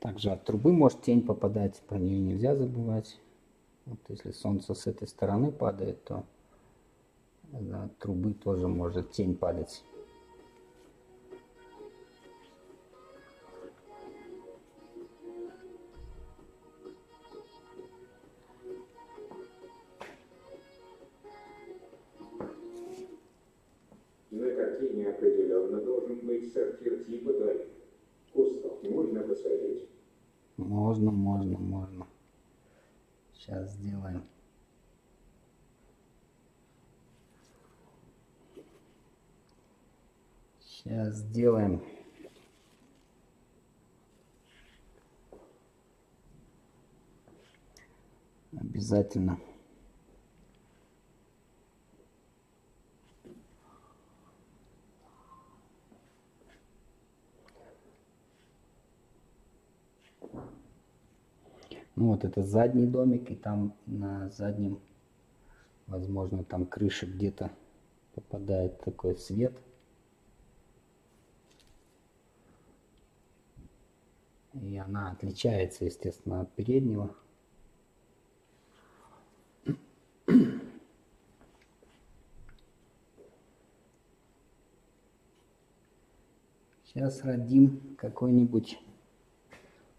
Также от трубы может тень попадать, про нее нельзя забывать. Вот если солнце с этой стороны падает, то от трубы тоже может тень падать. Определенно должен быть сортир типа двоих. Кустов можно посадить. Можно, можно, можно. Сейчас сделаем. Сейчас сделаем. Обязательно. Ну вот это задний домик, и там на заднем, возможно, там крыша где-то попадает такой свет. И она отличается, естественно, от переднего. Сейчас родим какой-нибудь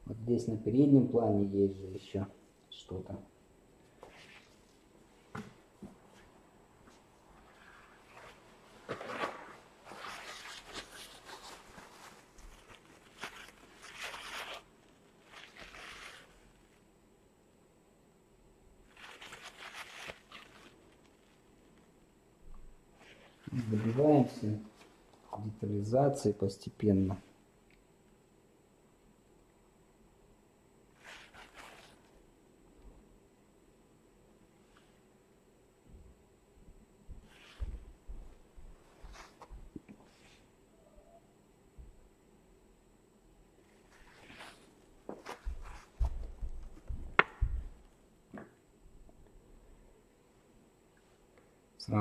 вот здесь на переднем плане есть же еще что-то. Добиваемся детализации постепенно.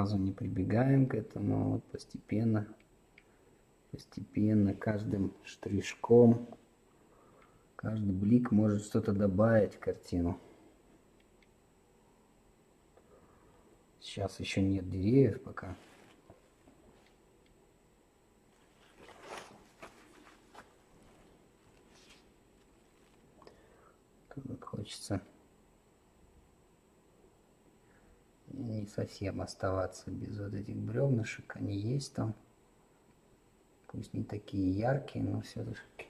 Сразу не прибегаем к этому, вот постепенно, постепенно, каждым штришком, каждый блик может что-то добавить в картину. Сейчас еще нет деревьев пока. Тут хочется не совсем оставаться без вот этих бревнышек. Они есть там. Пусть не такие яркие, но все-таки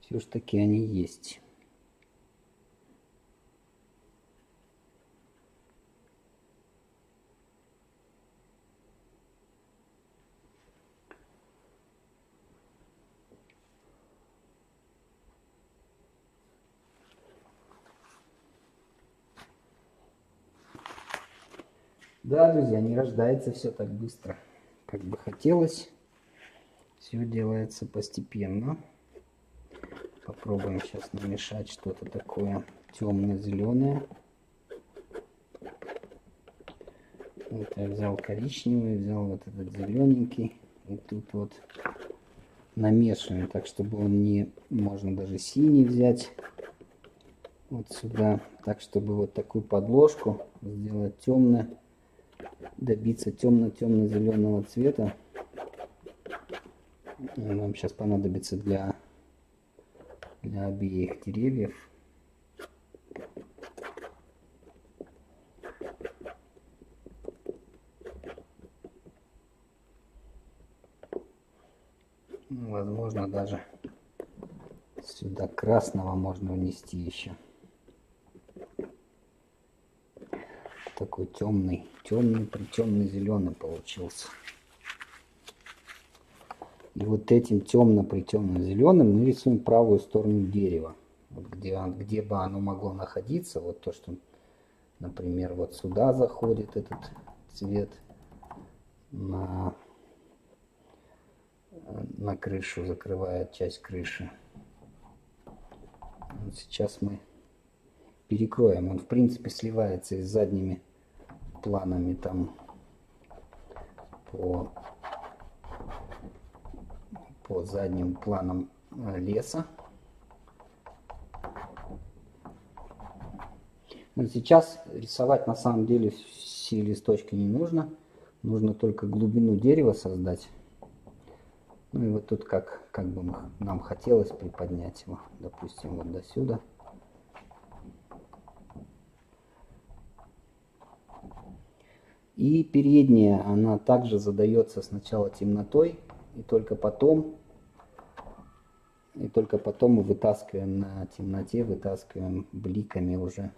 все ж таки они есть. Да, друзья, не рождается все так быстро, как бы хотелось. Все делается постепенно. Попробуем сейчас намешать что-то такое темно-зеленое. Вот я взял коричневый, взял вот этот зелененький. И тут вот намешиваем, так чтобы он не... Можно даже синий взять. Вот сюда. Так, чтобы вот такую подложку сделать темно добиться темно-темно-зеленого цвета. Нам сейчас понадобится для, для обеих деревьев. Ну, возможно, даже сюда красного можно внести еще. Такой темный, темный, притемный зеленый получился. И вот этим темно притемным зеленым мы рисуем правую сторону дерева. Вот где, где бы оно могло находиться, вот то, что, например, вот сюда заходит этот цвет на, на крышу, закрывает часть крыши. Вот сейчас мы перекроем. Он, в принципе, сливается и с задними планами там по, по задним планам э, леса. Но сейчас рисовать на самом деле все листочки не нужно. Нужно только глубину дерева создать. Ну и вот тут как, как бы нам хотелось приподнять его, допустим, вот до сюда. И передняя, она также задается сначала темнотой, и только потом, и только потом мы вытаскиваем на темноте, вытаскиваем бликами уже,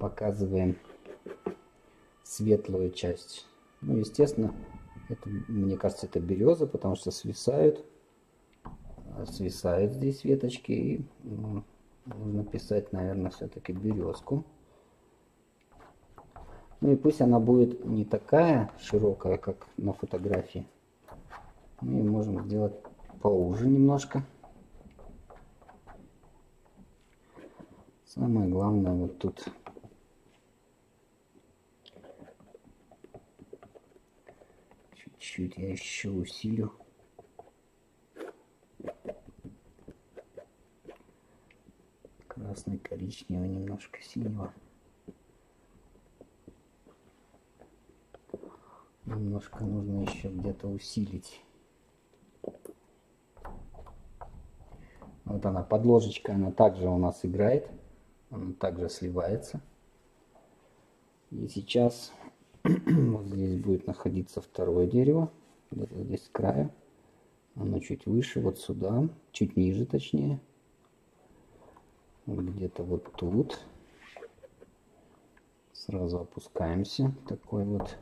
показываем светлую часть. Ну, естественно, это, мне кажется, это береза, потому что свисают, свисают здесь веточки, и ну, нужно писать, наверное, все-таки березку. Ну и пусть она будет не такая широкая, как на фотографии. Ну можем сделать поуже немножко. Самое главное вот тут чуть-чуть я еще усилю. Красный, коричневый, немножко синего. Немножко нужно еще где-то усилить. Вот она, подложечка, она также у нас играет. Она также сливается. И сейчас вот здесь будет находиться второе дерево. Где-то здесь с края. Оно чуть выше, вот сюда. Чуть ниже, точнее. Где-то вот тут. Сразу опускаемся. Такой вот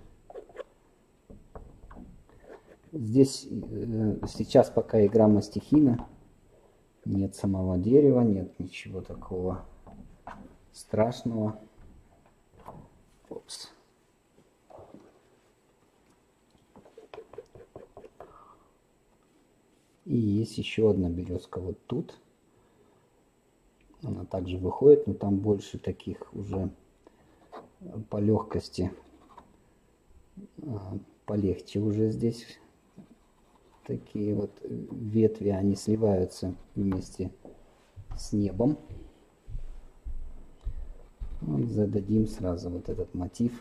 Здесь э, сейчас пока игра мастихина. Нет самого дерева, нет ничего такого страшного. Опс. И есть еще одна березка вот тут. Она также выходит, но там больше таких уже по легкости а, полегче уже здесь такие вот ветви, они сливаются вместе с небом. Вот зададим сразу вот этот мотив.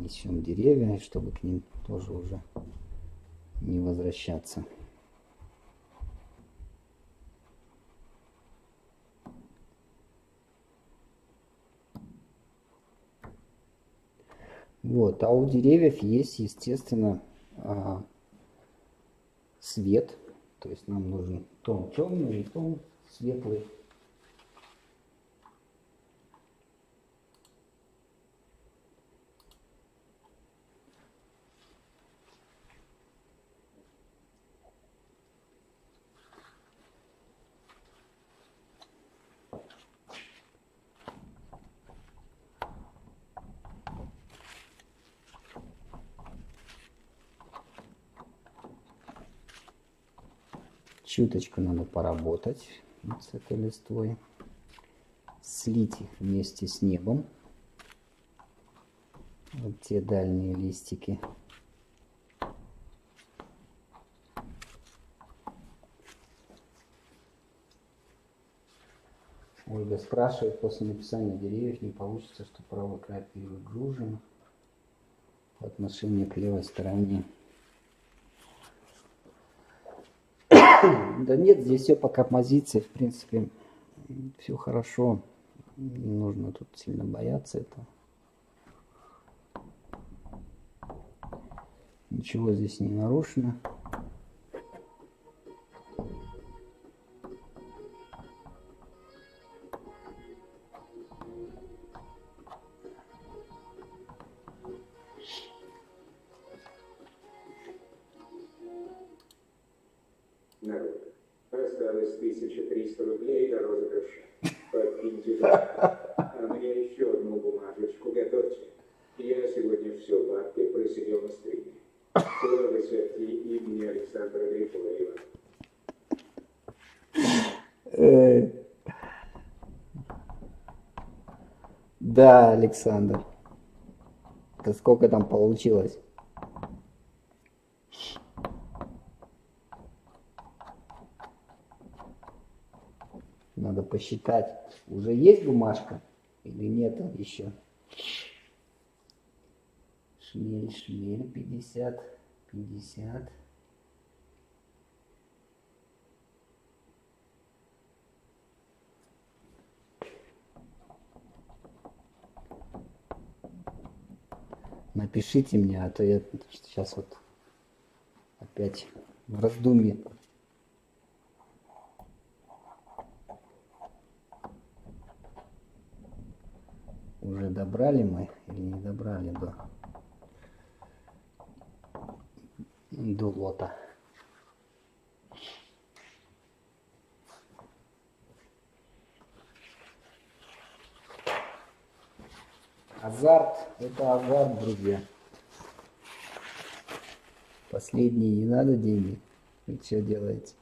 Несем деревья, чтобы к ним тоже уже не возвращаться. Вот, а у деревьев есть, естественно, а, свет. То есть нам нужен тон темный и тон светлый. Чуточку надо поработать вот с этой листвой. Слить их вместе с небом. Вот те дальние листики. Ольга спрашивает, после написания деревьев не получится, что правый край перегружен по отношению к левой стороне. Да нет, здесь все по композиции, в принципе, все хорошо. Не нужно тут сильно бояться этого. Ничего здесь не нарушено. Александр. Это сколько там получилось? Надо посчитать. Уже есть бумажка или нет еще? Шмель, шмель, 50, 50. Напишите мне, а то я сейчас вот опять в раздумье. Уже добрали мы или не добрали до, до лота? Азарт, это азарт, друзья. Последние не надо деньги. Вы что делаете?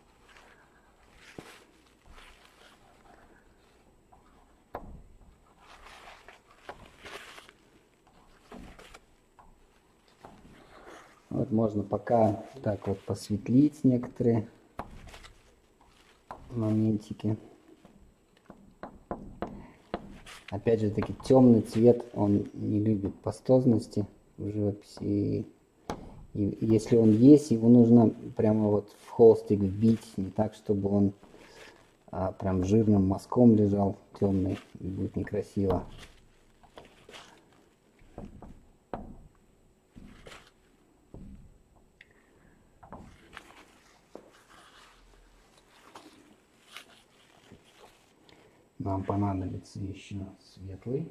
Вот можно пока так вот посветлить некоторые моментики. Опять же таки темный цвет, он не любит пастозности в живописи. И, и если он есть, его нужно прямо вот в холстик вбить, не так, чтобы он а, прям жирным мазком лежал темный, и будет некрасиво. Нам понадобится еще светлый.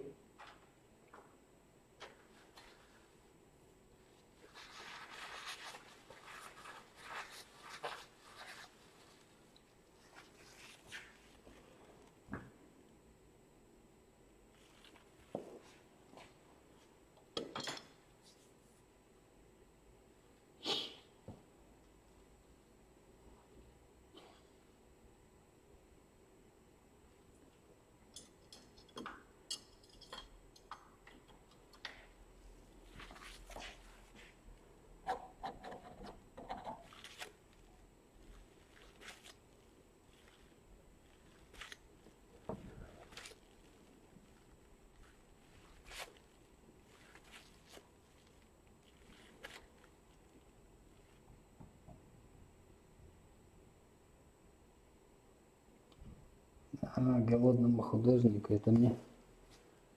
Художнику, это мне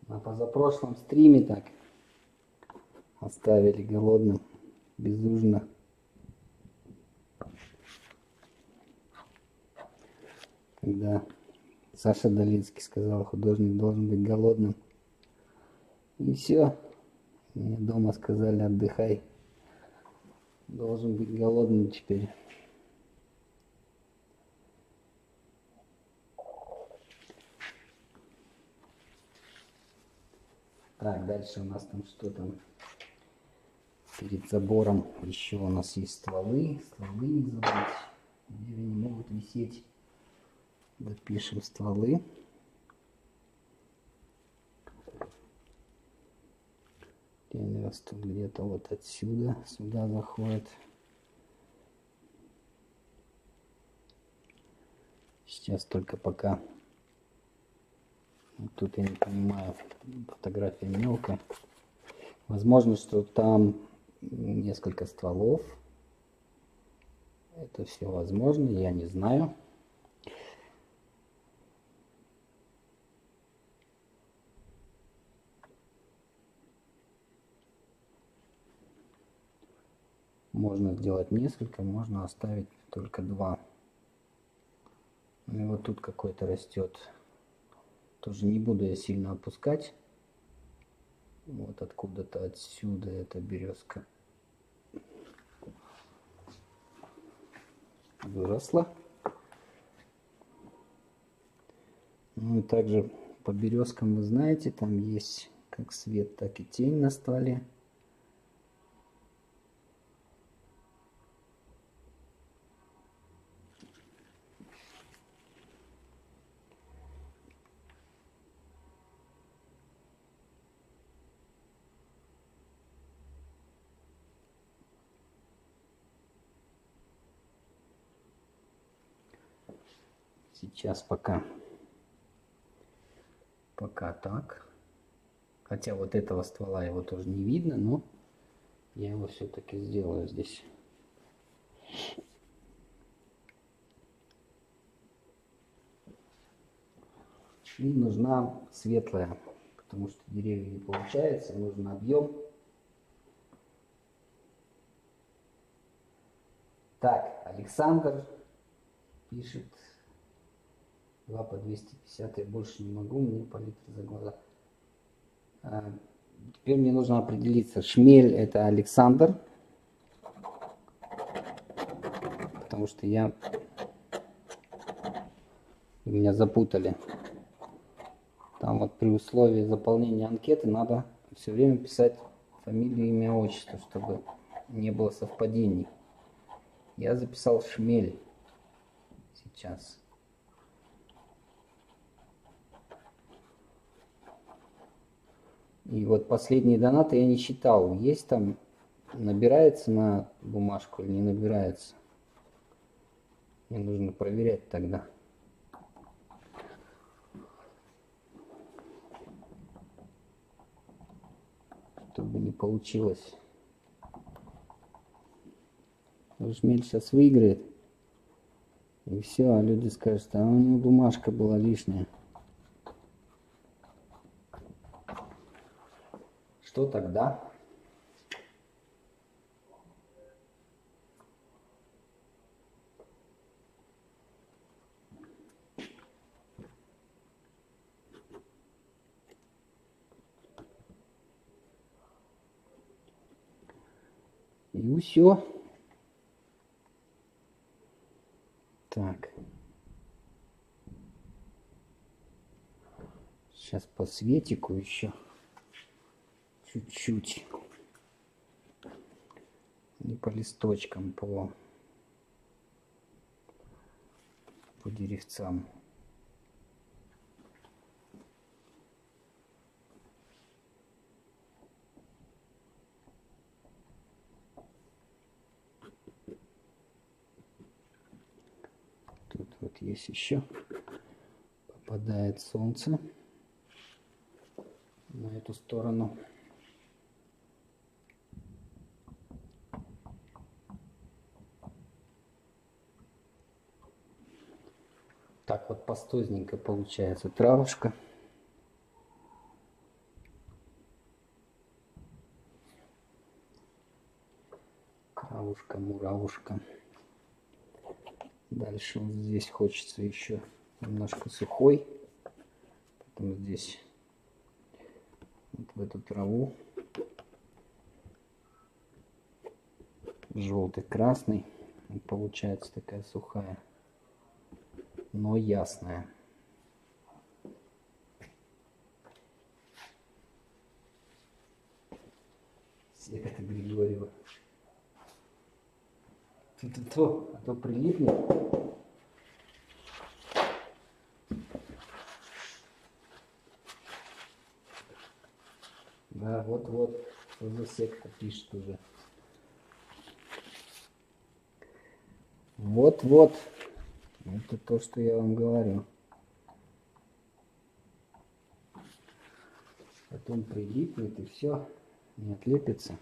на позапрошлом стриме так оставили голодным, безужно. Когда Саша Долинский сказал, художник должен быть голодным. И все. Мне дома сказали, отдыхай. Должен быть голодным теперь. Так, дальше у нас там что там? Перед забором еще у нас есть стволы. Стволы не забыть. Где они могут висеть. Допишем стволы. Где они растут? Где-то вот отсюда. Сюда заходят. Сейчас только пока тут я не понимаю, фотография мелкая. Возможно, что там несколько стволов. Это все возможно, я не знаю. Можно сделать несколько, можно оставить только два. Ну и вот тут какой-то растет. Тоже не буду я сильно опускать. Вот откуда-то отсюда эта березка выросла. Ну и также по березкам вы знаете, там есть как свет, так и тень на стволе. Сейчас пока. Пока так. Хотя вот этого ствола его тоже не видно, но я его все-таки сделаю здесь. И нужна светлая, потому что деревья не получается, нужен объем. Так, Александр пишет 2 по 250 я больше не могу, мне палитра за глаза. А, теперь мне нужно определиться, шмель это Александр, потому что я меня запутали. Там вот при условии заполнения анкеты надо все время писать фамилию, имя, отчество, чтобы не было совпадений. Я записал шмель сейчас. И вот последние донаты я не считал. Есть там, набирается на бумажку или не набирается. Мне нужно проверять тогда. Чтобы не получилось. Жмель сейчас выиграет. И все, а люди скажут, а у него бумажка была лишняя. Что тогда? И все. Так. Сейчас по светику еще чуть-чуть не по листочкам, по, по деревцам. Тут вот есть еще попадает солнце на эту сторону. Пастозненько получается травушка. Травушка, муравушка. Дальше вот здесь хочется еще немножко сухой. Потом здесь вот в эту траву. Желтый, красный. Получается такая сухая, но ясная. Света Григорьева. Ты-то то, а то прилипнет. Да, вот-вот, за секта пишет уже. Вот-вот. Это то, что я вам говорю. Потом прилипнет и все, не отлепится.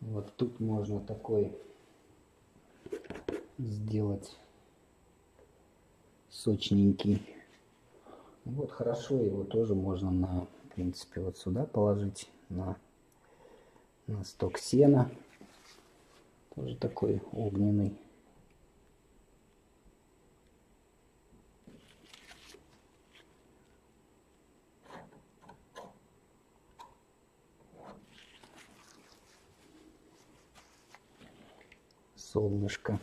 Вот тут можно такой сделать сочненький. Вот хорошо, его тоже можно на, в принципе, вот сюда положить, на, на сток сена. Тоже такой огненный. солнышко.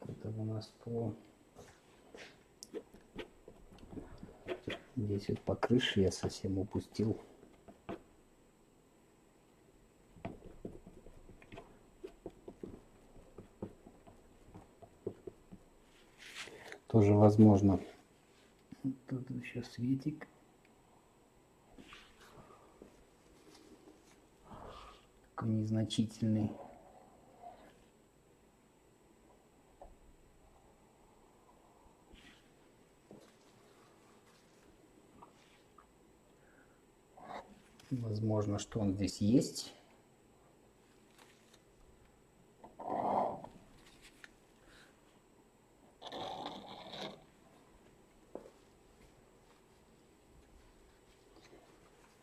Это у нас по крыше я совсем упустил тоже возможно. Тут еще светик. Такой незначительный. Возможно, что он здесь есть.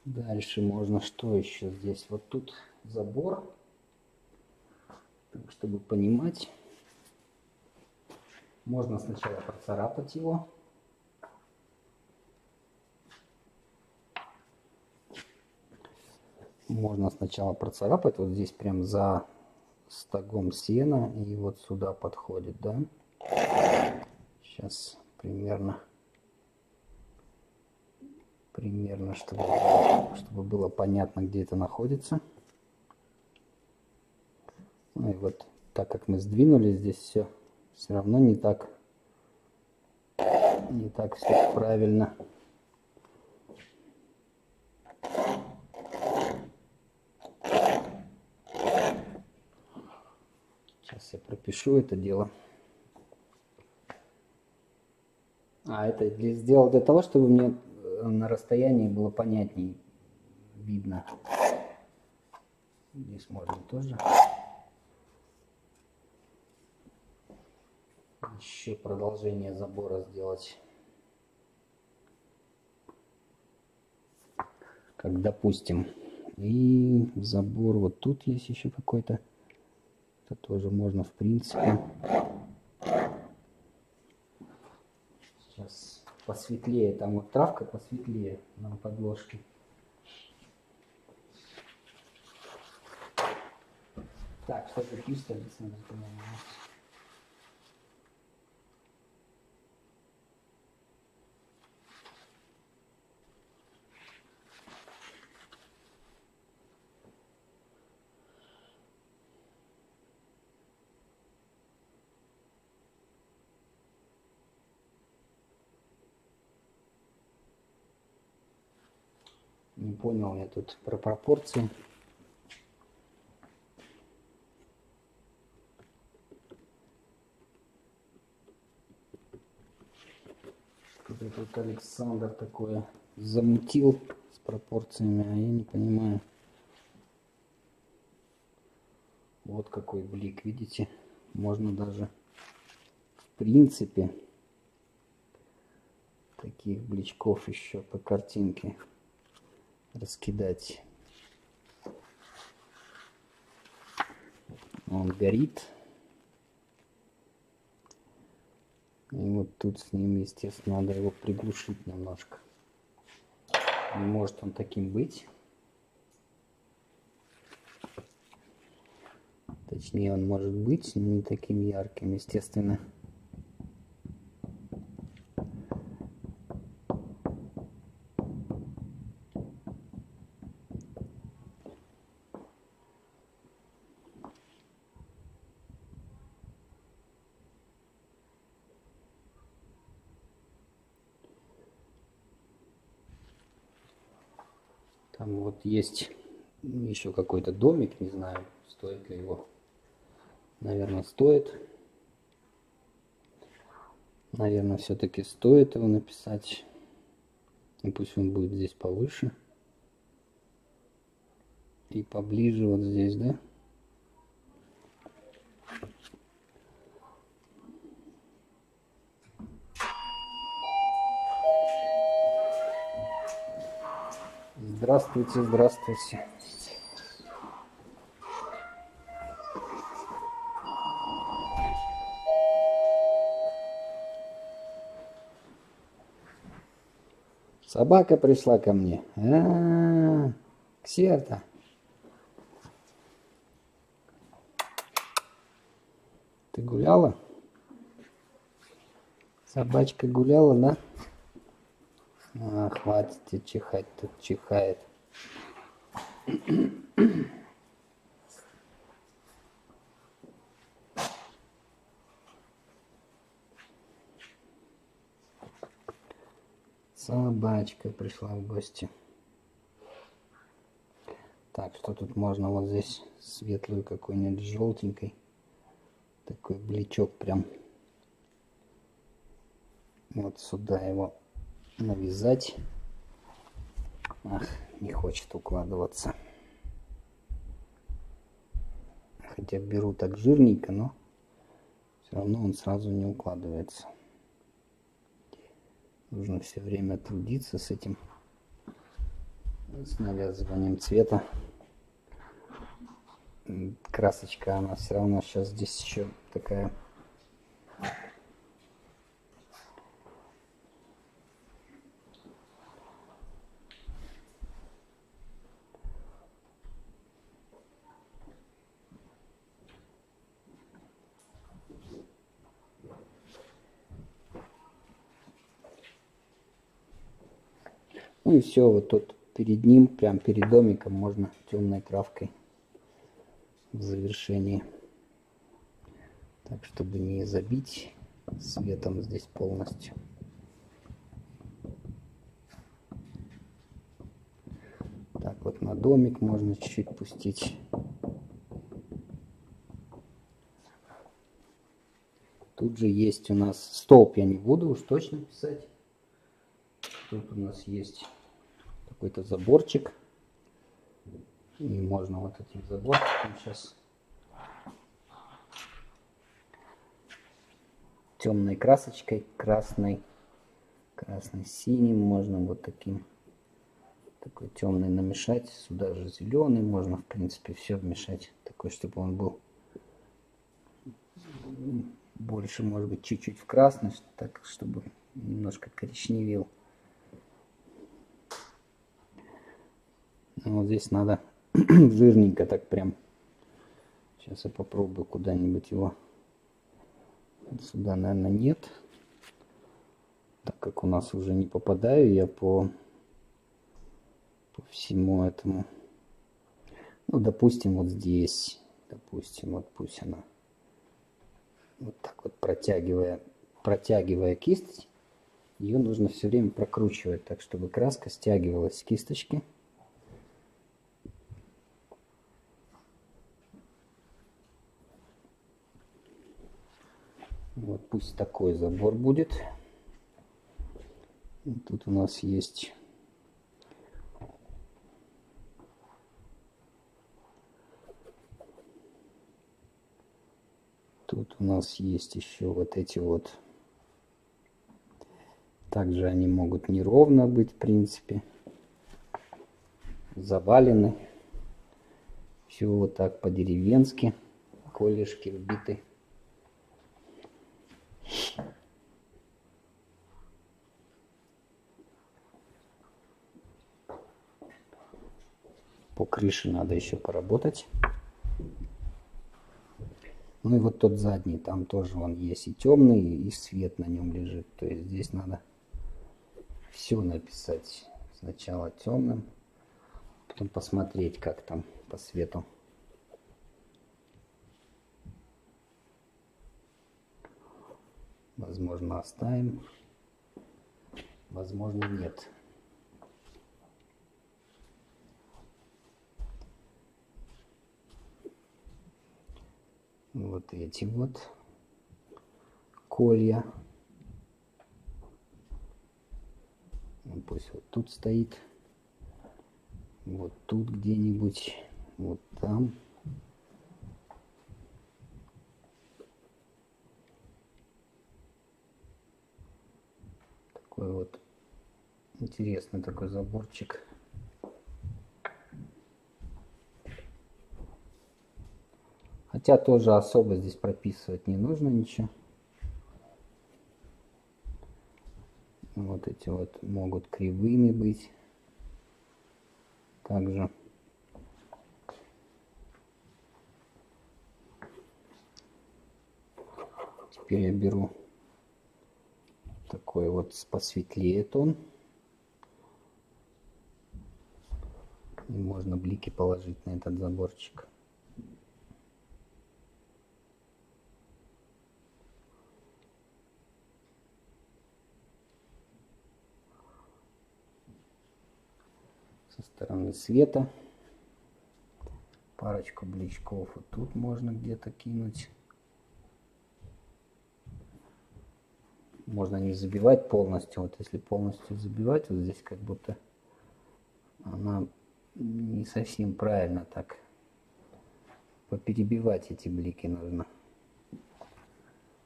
Дальше можно что еще здесь? Вот тут забор, так, чтобы понимать. Можно сначала процарапать его. Можно сначала процарапать вот здесь прям за стогом сена и вот сюда подходит, да? Сейчас примерно примерно, чтобы, чтобы было понятно, где это находится. Ну и вот, так как мы сдвинули здесь все, все равно не так, не так все правильно. Сейчас я пропишу это дело. А это сделал для того, чтобы мне на расстоянии было понятнее видно. Здесь можно тоже. Еще продолжение забора сделать. Как допустим. И забор вот тут есть еще какой-то. Это тоже можно в принципе. Сейчас посветлее, там вот травка посветлее на подложке. Так, что ты понял я тут про пропорции. Что-то тут Александр такое замутил с пропорциями, а я не понимаю. Вот какой блик, видите? Можно даже в принципе таких бличков еще по картинке раскидать. Он горит. И вот тут с ним, естественно, надо его приглушить немножко. Не может он таким быть. Точнее, он может быть, но не таким ярким, естественно. Вот есть еще какой-то домик, не знаю, стоит ли его. Наверное, стоит. Наверное, все-таки стоит его написать. И пусть он будет здесь повыше. И поближе вот здесь, да? Здравствуйте, здравствуйте. Собака пришла ко мне. А, -а, -а Ксерта. Ты гуляла? Собачка гуляла, да? А, хватит чихать, тут чихает. Собачка пришла в гости. Так, что тут можно? Вот здесь светлую какой-нибудь желтенькой. Такой бличок прям. Вот сюда его навязать. Ах, не хочет укладываться. Хотя беру так жирненько, но все равно он сразу не укладывается. Нужно все время трудиться с этим, с навязыванием цвета. Красочка, она все равно сейчас здесь еще такая Ну и все, вот тут перед ним, прям перед домиком можно темной травкой в завершении. Так, чтобы не забить светом здесь полностью. Так, вот на домик можно чуть-чуть пустить. Тут же есть у нас столб, я не буду уж точно писать. Тут у нас есть какой-то заборчик. И можно вот этим заборчиком сейчас темной красочкой, красной, красно-синим можно вот таким такой темный намешать. Сюда же зеленый можно, в принципе, все вмешать. Такой, чтобы он был больше, может быть, чуть-чуть в красный, так, чтобы немножко коричневел. Вот здесь надо жирненько так прям. Сейчас я попробую куда-нибудь его. Сюда, наверное, нет. Так как у нас уже не попадаю я по, по всему этому. Ну, допустим, вот здесь. Допустим, вот пусть она вот так вот протягивая, протягивая кисть, ее нужно все время прокручивать, так чтобы краска стягивалась с кисточки Вот пусть такой забор будет. И тут у нас есть Тут у нас есть еще вот эти вот. Также они могут неровно быть, в принципе. Завалены. Все вот так по-деревенски. Колешки вбиты. По крыше надо еще поработать. Ну и вот тот задний, там тоже он есть и темный, и свет на нем лежит. То есть здесь надо все написать. Сначала темным, потом посмотреть, как там по свету. Возможно, оставим. Возможно, нет. вот эти вот колья. Ну, пусть вот тут стоит. Вот тут где-нибудь. Вот там. Такой вот интересный такой заборчик. Хотя тоже особо здесь прописывать не нужно ничего. Вот эти вот могут кривыми быть. Также. Теперь я беру такой вот посветлее тон. И можно блики положить на этот заборчик. со стороны света. Парочку бличков вот тут можно где-то кинуть. Можно не забивать полностью. Вот если полностью забивать, вот здесь как будто она не совсем правильно так. Поперебивать эти блики нужно.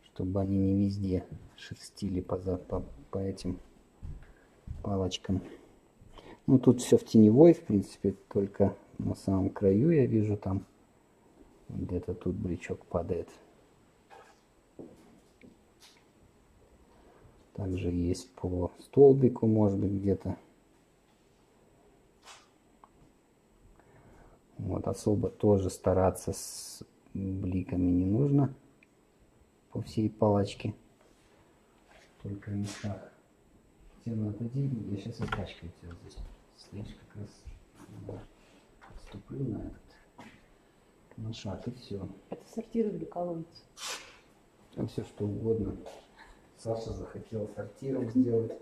Чтобы они не везде шерстили по, по, по этим палочкам. Ну, тут все в теневой, в принципе, только на самом краю я вижу там, где-то тут брючок падает. Также есть по столбику, может быть, где-то. Вот, особо тоже стараться с бликами не нужно по всей палочке. Только в местах. Тему отойди, я сейчас и тачкой тебя здесь стоишь как раз да, отступлю на этот на шаг и все. Это сортир или колодец? Там все что угодно. Саша захотел сортиром сделать.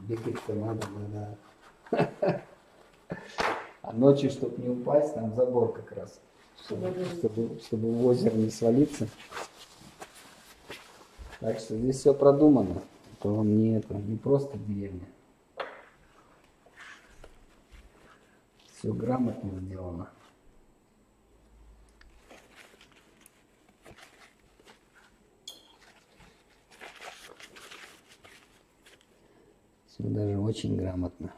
Бегать-то надо, да. А ночью, чтобы не упасть, там забор как раз. Чтобы, чтобы, чтобы в озеро не свалиться. Так что здесь все продумано. То вам не это, не просто деревня. Все грамотно сделано. Все даже очень грамотно.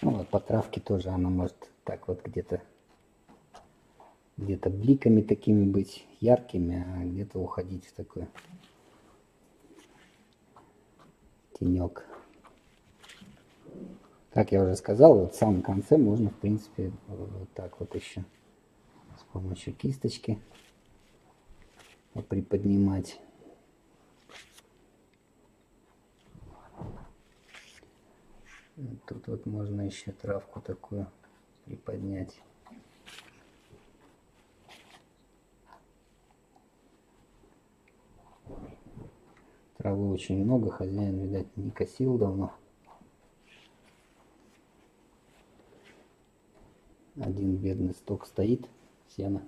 Ну вот по травке тоже она может так вот где-то где-то бликами такими быть яркими, а где-то уходить в такой тенек. Как я уже сказал, вот в самом конце можно, в принципе, вот так вот еще с помощью кисточки приподнимать. Тут вот можно еще травку такую приподнять. Травы очень много, хозяин, видать, не косил давно. Один бедный сток стоит, сено.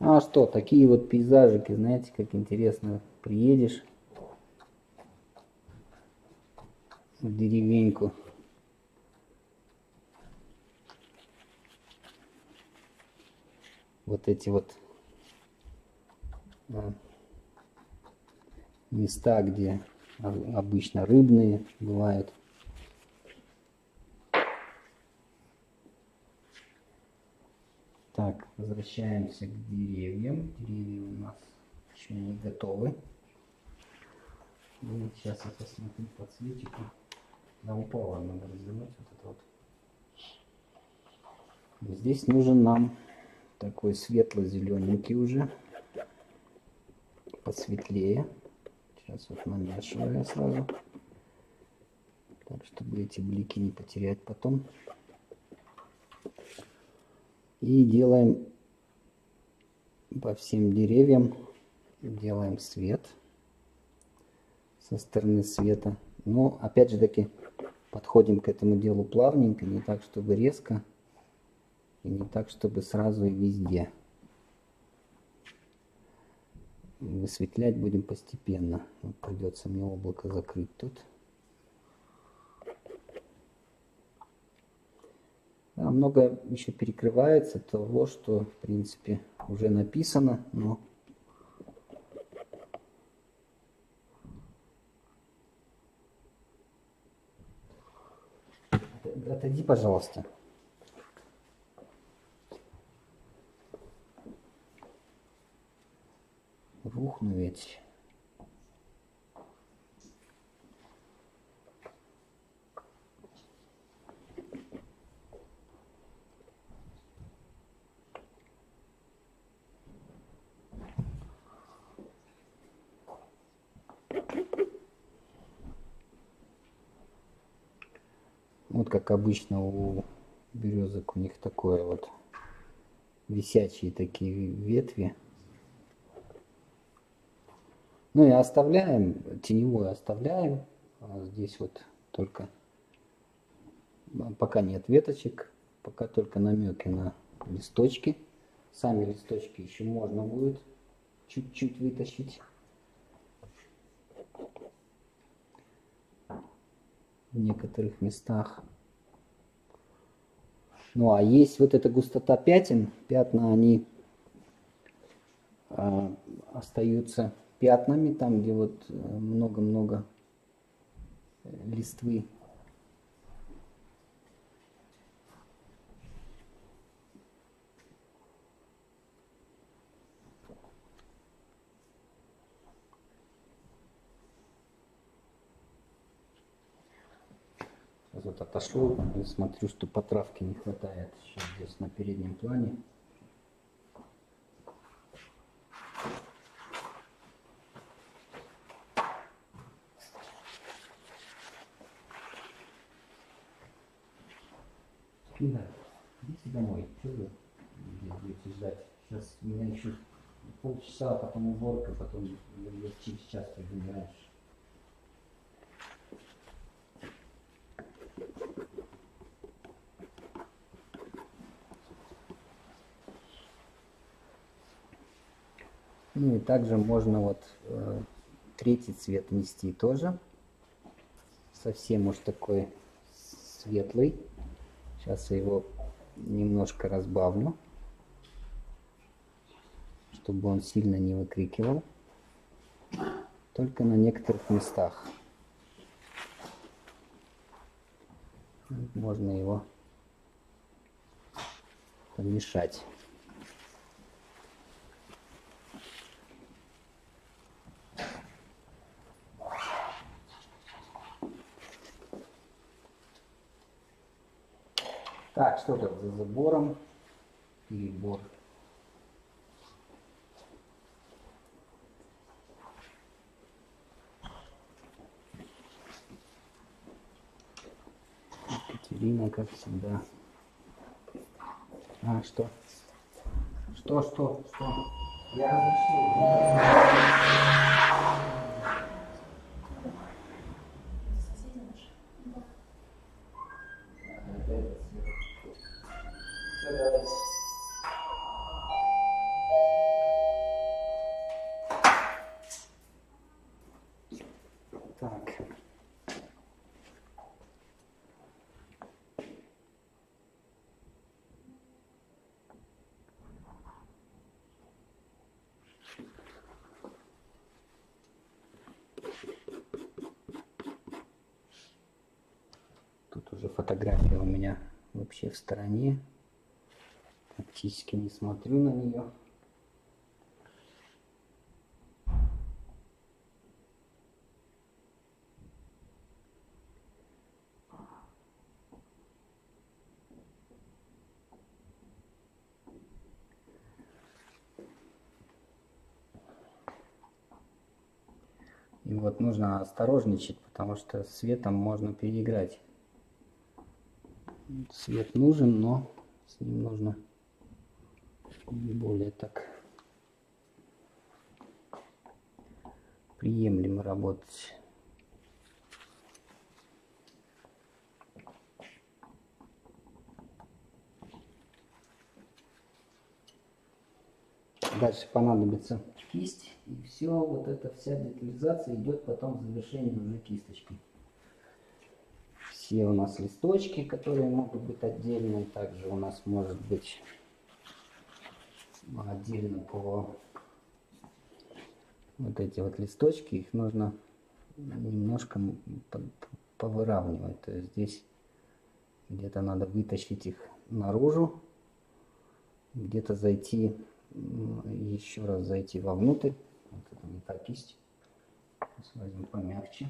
А что, такие вот пейзажики, знаете, как интересно, приедешь в деревеньку, вот эти вот а, места, где обычно рыбные бывают. Так, возвращаемся к деревьям. Деревья у нас еще не готовы. И сейчас я посмотрю по цветику. Да упала, надо развернуть вот это вот. Здесь нужен нам такой светло-зелененький уже. Посветлее. Сейчас вот намешиваю я сразу. Так, чтобы эти блики не потерять потом. И делаем по всем деревьям, делаем свет со стороны света. Но опять же таки подходим к этому делу плавненько, не так, чтобы резко, и не так, чтобы сразу и везде. Высветлять будем постепенно. Вот придется мне облако закрыть тут. Да, много еще перекрывается того, что, в принципе, уже написано, но От- Отойди, пожалуйста. Рухну ведь. Вот как обычно у березок у них такое вот висячие такие ветви. Ну и оставляем, теневую оставляем. А здесь вот только а, пока нет веточек, пока только намеки на листочки. Сами листочки еще можно будет чуть-чуть вытащить. в некоторых местах. Ну а есть вот эта густота пятен. Пятна, они а, остаются пятнами, там, где вот э, много-много э, листвы. Сейчас вот отошел и смотрю, что потравки не хватает. Сейчас здесь на переднем плане. Спина, идите домой. Что вы здесь будете ждать? Сейчас у меня еще полчаса, потом уборка, потом через час приду не раньше. Ну и также можно вот э, третий цвет нести тоже. Совсем уж такой светлый. Сейчас я его немножко разбавлю, чтобы он сильно не выкрикивал. Только на некоторых местах. Можно его помешать. Так, что тут за забором? Перебор. Екатерина, как всегда. А, что? Что, что, что? Я разрешил. Это этот сверху. Всё, давайте. Так. Тут уже фотография у меня вообще в стороне. Практически не смотрю на нее. И вот нужно осторожничать, потому что светом можно переиграть. Свет нужен, но с ним нужно более так приемлемо работать. Дальше понадобится кисть. И все, вот эта вся детализация идет потом в завершении уже кисточкой. Все у нас листочки, которые могут быть отдельные. Также у нас может быть отдельно по вот эти вот листочки. Их нужно немножко по- повыравнивать. То есть здесь где-то надо вытащить их наружу, где-то зайти, еще раз зайти вовнутрь. Вот это не та кисть. Сейчас возьмем помягче.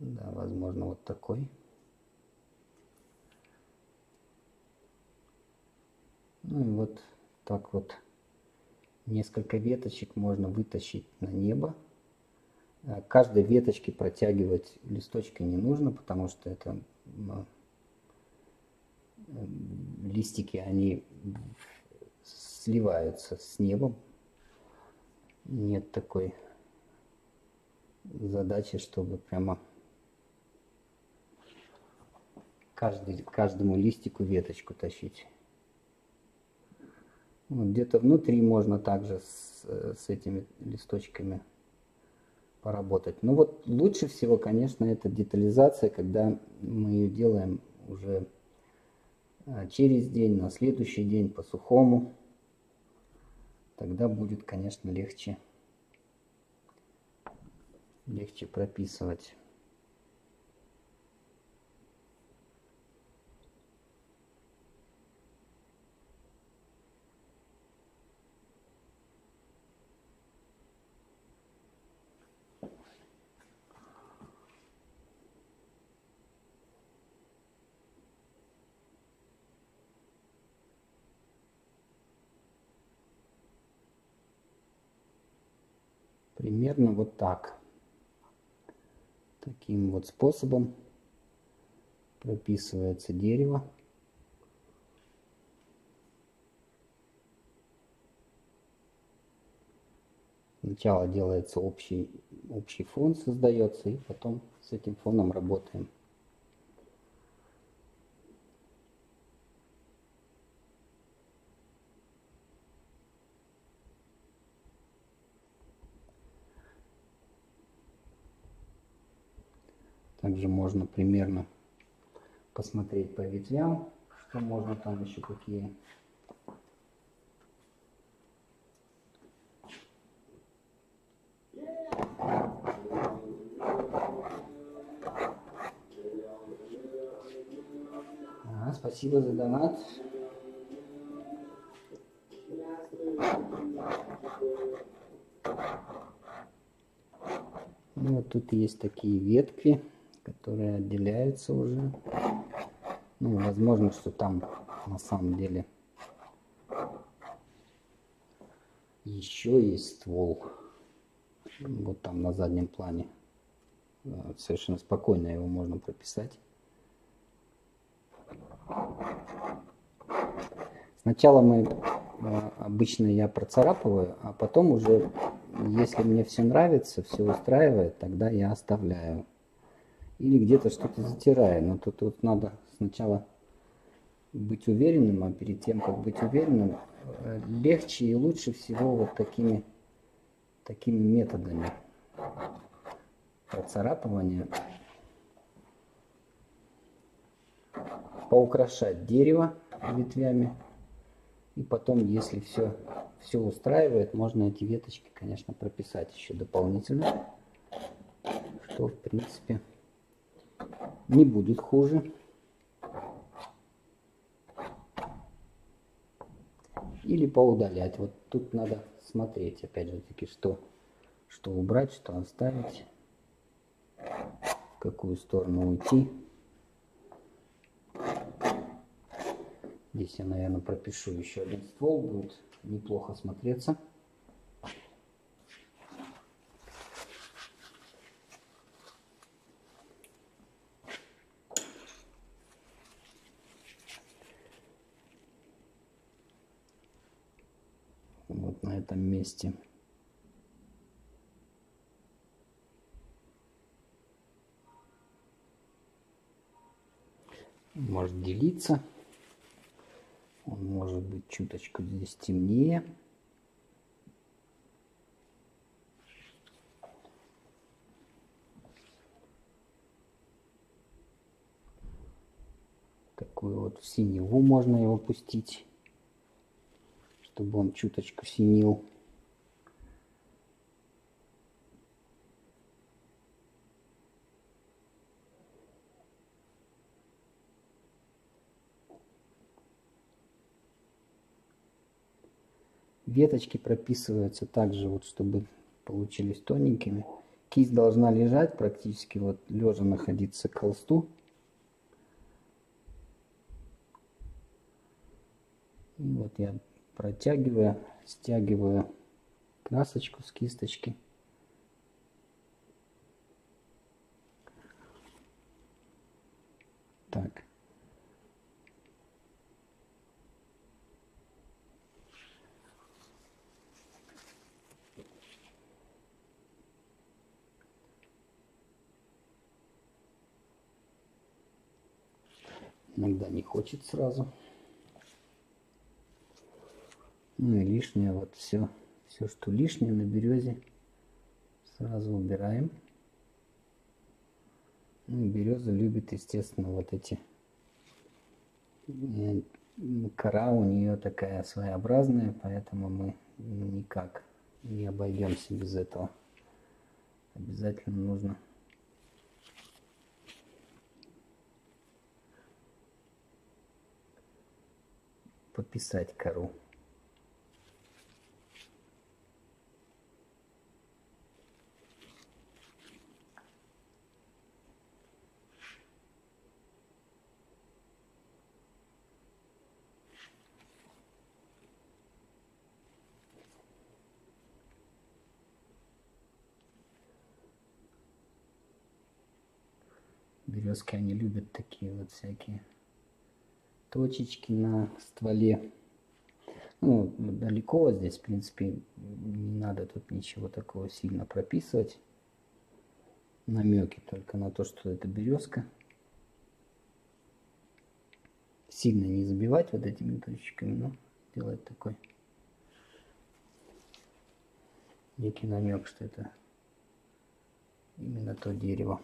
Да, возможно, вот такой. Ну и вот так вот несколько веточек можно вытащить на небо. А Каждой веточке протягивать листочки не нужно, потому что это м, листики, они сливаются с небом. Нет такой задачи, чтобы прямо каждый, каждому листику веточку тащить. Вот где-то внутри можно также с, с этими листочками поработать. Ну вот лучше всего, конечно, это детализация, когда мы ее делаем уже э, через день, на следующий день по сухому. Тогда будет, конечно, легче, легче прописывать. Примерно вот так. Таким вот способом прописывается дерево. Сначала делается общий, общий фон, создается, и потом с этим фоном работаем. Также можно примерно посмотреть по ветвям, что можно там еще какие. Ага, спасибо за донат. Ну, вот тут есть такие ветки, которые отделяются уже. Ну, возможно, что там на самом деле еще есть ствол. Вот там на заднем плане. Э, Совершенно спокойно его можно прописать. Сначала мы э, обычно я процарапываю, а потом уже, если мне все нравится, все устраивает, тогда я оставляю. Или где-то что-то затираю. Но тут вот надо сначала быть уверенным, а перед тем, как быть уверенным, э, легче и лучше всего вот такими, такими методами процарапывания поукрашать дерево ветвями. И потом, если все, все устраивает, можно эти веточки, конечно, прописать еще дополнительно, что, в принципе, не будет хуже. Или поудалять. Вот тут надо смотреть, опять же таки, что, что убрать, что оставить, в какую сторону уйти. Здесь я, наверное, пропишу еще один ствол, будет неплохо смотреться. Вот на этом месте. Может делиться. Он может быть чуточку здесь темнее. Такую вот в синеву можно его пустить, чтобы он чуточку синил. Веточки прописываются также, вот, чтобы получились тоненькими. Кисть должна лежать практически вот лежа находиться к холсту. И вот я протягиваю, стягиваю красочку с кисточки. Так. Хочет сразу. Ну и лишнее, вот все, все, что лишнее на березе, сразу убираем. Ну, береза любит, естественно, вот эти э, кора у нее такая своеобразная, поэтому мы никак не обойдемся без этого. Обязательно нужно подписать кору. Березки, они любят такие вот всякие точечки на стволе. Ну, далеко здесь, в принципе, не надо тут ничего такого сильно прописывать. Намеки только на то, что это березка. Сильно не забивать вот этими точечками, но делать такой некий намек, что это именно то дерево.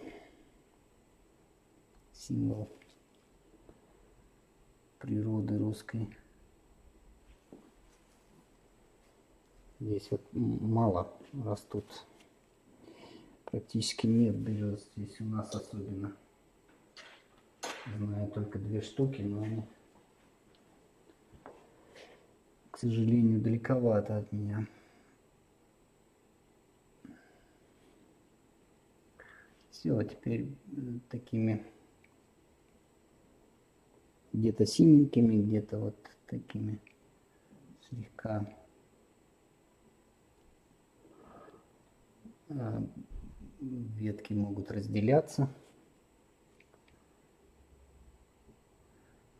Символ природы русской. Здесь вот мало растут. Практически нет берез здесь у нас особенно. Знаю только две штуки, но они, к сожалению, далековато от меня. Все, теперь такими где-то синенькими, где-то вот такими слегка а, ветки могут разделяться.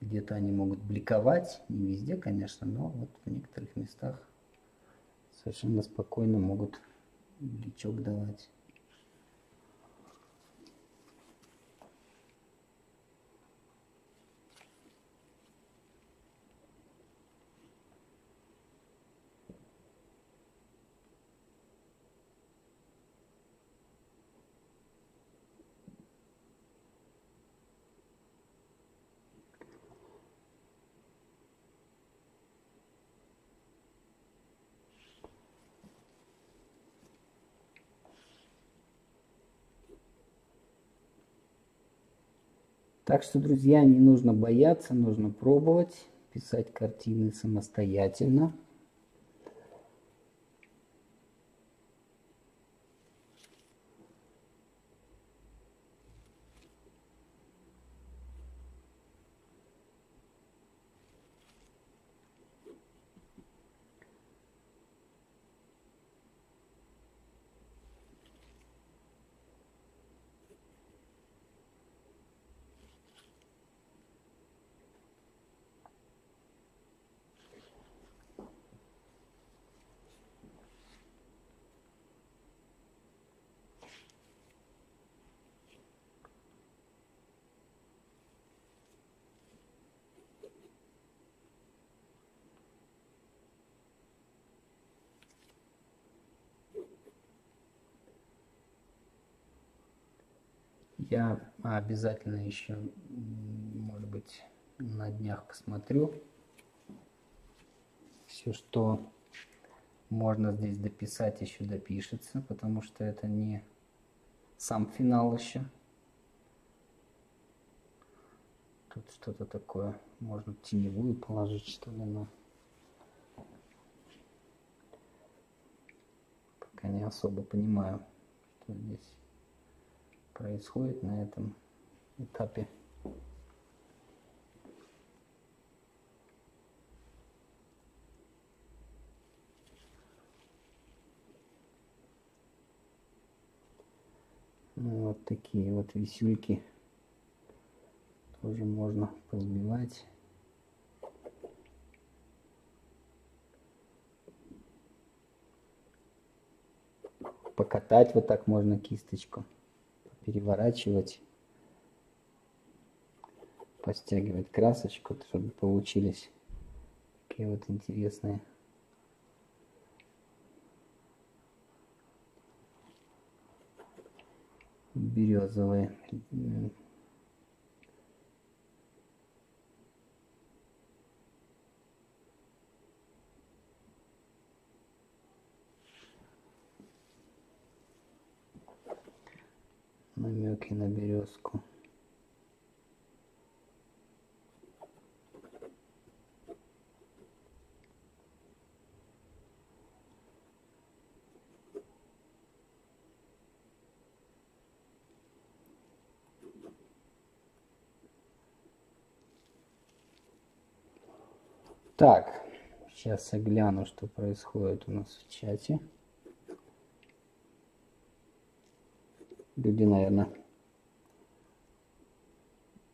Где-то они могут бликовать, не везде, конечно, но вот в некоторых местах совершенно спокойно могут бличок давать. Так что, друзья, не нужно бояться, нужно пробовать писать картины самостоятельно. Я обязательно еще, может быть, на днях посмотрю все, что можно здесь дописать, еще допишется, потому что это не сам финал еще. Тут что-то такое, можно теневую положить, что ли, но пока не особо понимаю, что здесь происходит на этом этапе. Ну, вот такие вот висюльки тоже можно позбивать. Покатать вот так можно кисточку переворачивать, подстягивать красочку, чтобы получились такие вот интересные. Березовые намеки на березку. Так, сейчас я гляну, что происходит у нас в чате. Люди, наверное,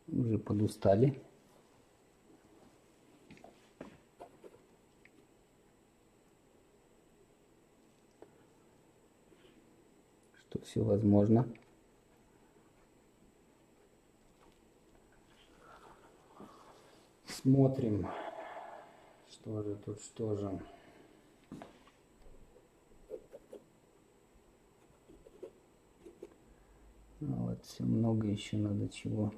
уже подустали. Что все возможно. Смотрим, что же тут, что же. Ну вот, все много еще надо чего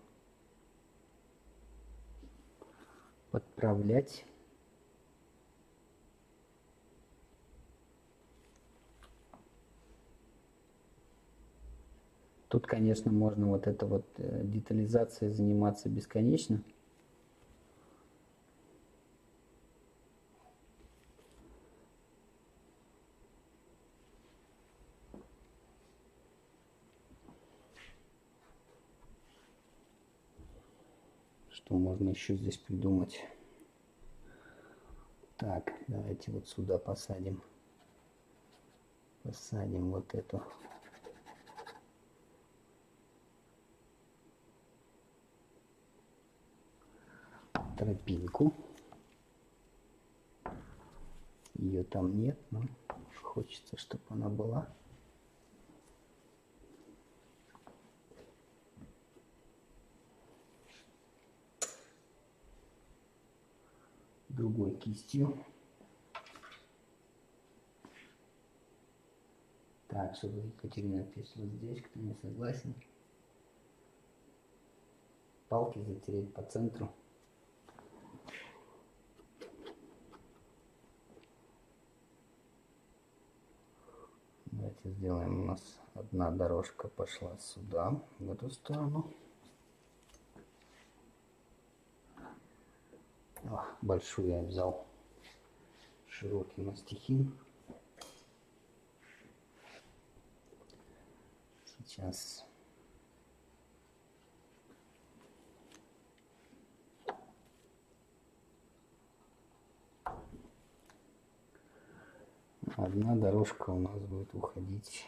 подправлять. Тут, конечно, можно вот это вот э, детализацией заниматься бесконечно. Что можно еще здесь придумать? Так, давайте вот сюда посадим. Посадим вот эту. тропинку. Ее там нет, но хочется, чтобы она была. Другой кистью. Так, чтобы Екатерина вот здесь, кто не согласен. Палки затереть по центру. Давайте сделаем у нас одна дорожка пошла сюда, в эту сторону. Большую я взял широкий мастихин. Сейчас одна дорожка у нас будет уходить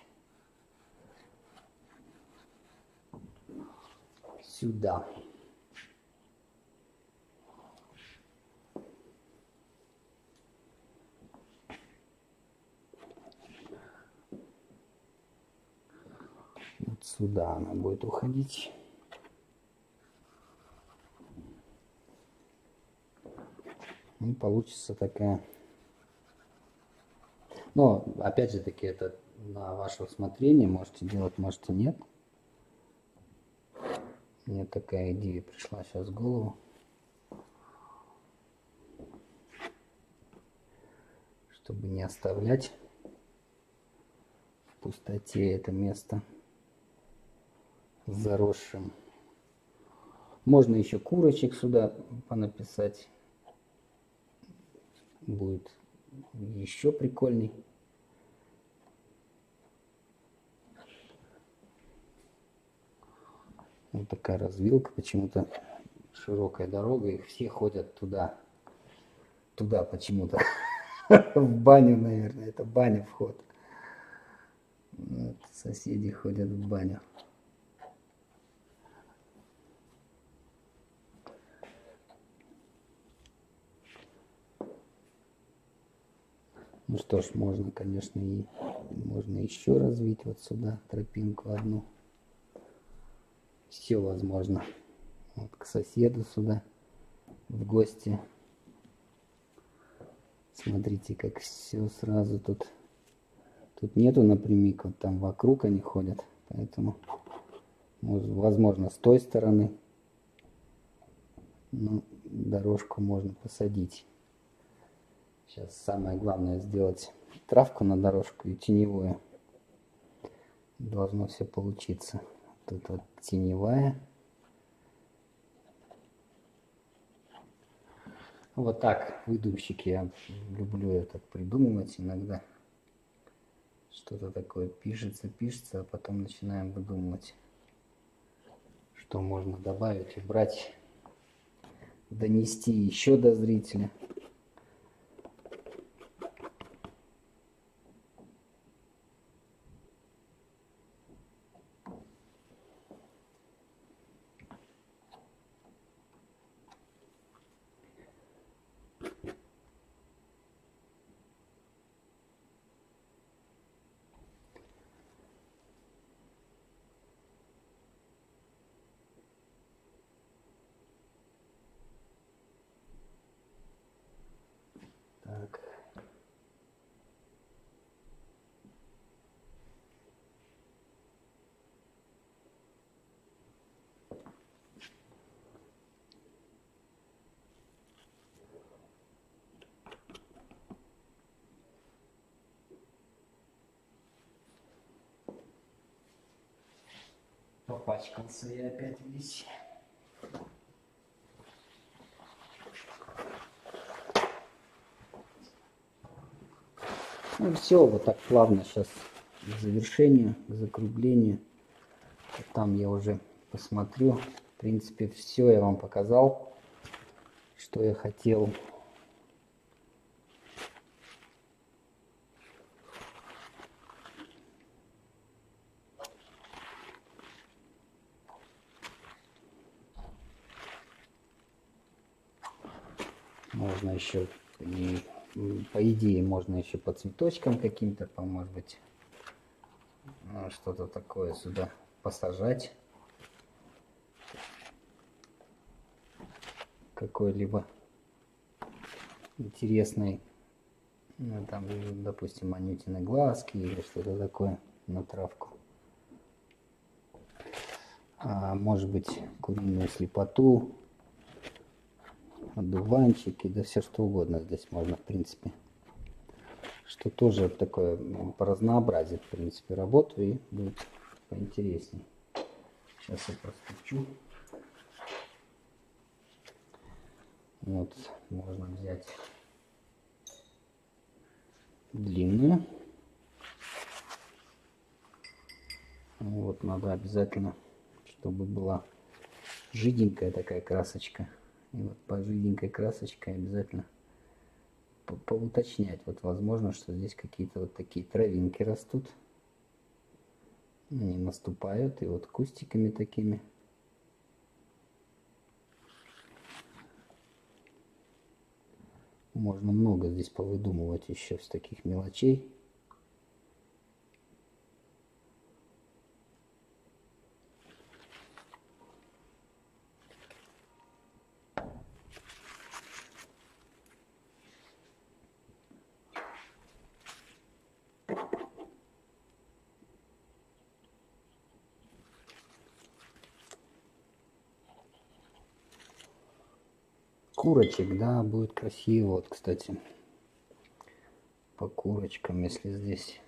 сюда. Вот сюда она будет уходить. И получится такая но, опять же таки, это на ваше усмотрение. Можете делать, можете нет. Мне такая идея пришла сейчас в голову. Чтобы не оставлять в пустоте это место заросшим. Можно еще курочек сюда понаписать. Будет еще прикольней. Вот такая развилка, почему-то широкая дорога, и все ходят туда. Туда почему-то. В баню, наверное, это баня вход. Соседи ходят в баню. Ну что ж, можно, конечно, и можно еще развить вот сюда тропинку одну. Все возможно. Вот к соседу сюда в гости. Смотрите, как все сразу тут. Тут нету напрямик, вот там вокруг они ходят. Поэтому, возможно, с той стороны. Ну, дорожку можно посадить. Сейчас самое главное сделать травку на дорожку и теневую. Должно все получиться. Тут вот теневая. Вот так, выдумщик, я люблю это придумывать иногда. Что-то такое пишется, пишется, а потом начинаем выдумывать, что можно добавить, убрать, донести еще до зрителя. Так. Попачкался я опять весь. Ну все, вот так плавно сейчас к завершению, к закруглению. Там я уже посмотрю. В принципе, все я вам показал, что я хотел. можно еще, м, по идее, можно еще по цветочкам каким-то, по, может быть, ну, что-то такое сюда посажать. Какой-либо интересный, ну, там, допустим, анютины глазки или что-то такое на травку. А, может быть, куриную слепоту, одуванчики, да все что угодно здесь можно, в принципе. Что тоже такое м, поразнообразит, в принципе, работу и будет поинтересней. Сейчас я простучу. Вот, можно взять длинную. Вот, надо обязательно, чтобы была жиденькая такая красочка. И вот по жиденькой красочке обязательно по- поуточнять. Вот возможно, что здесь какие-то вот такие травинки растут. Они наступают и вот кустиками такими. Можно много здесь повыдумывать еще с таких мелочей. Курочек, да, будет красиво. Вот, кстати, по курочкам, если здесь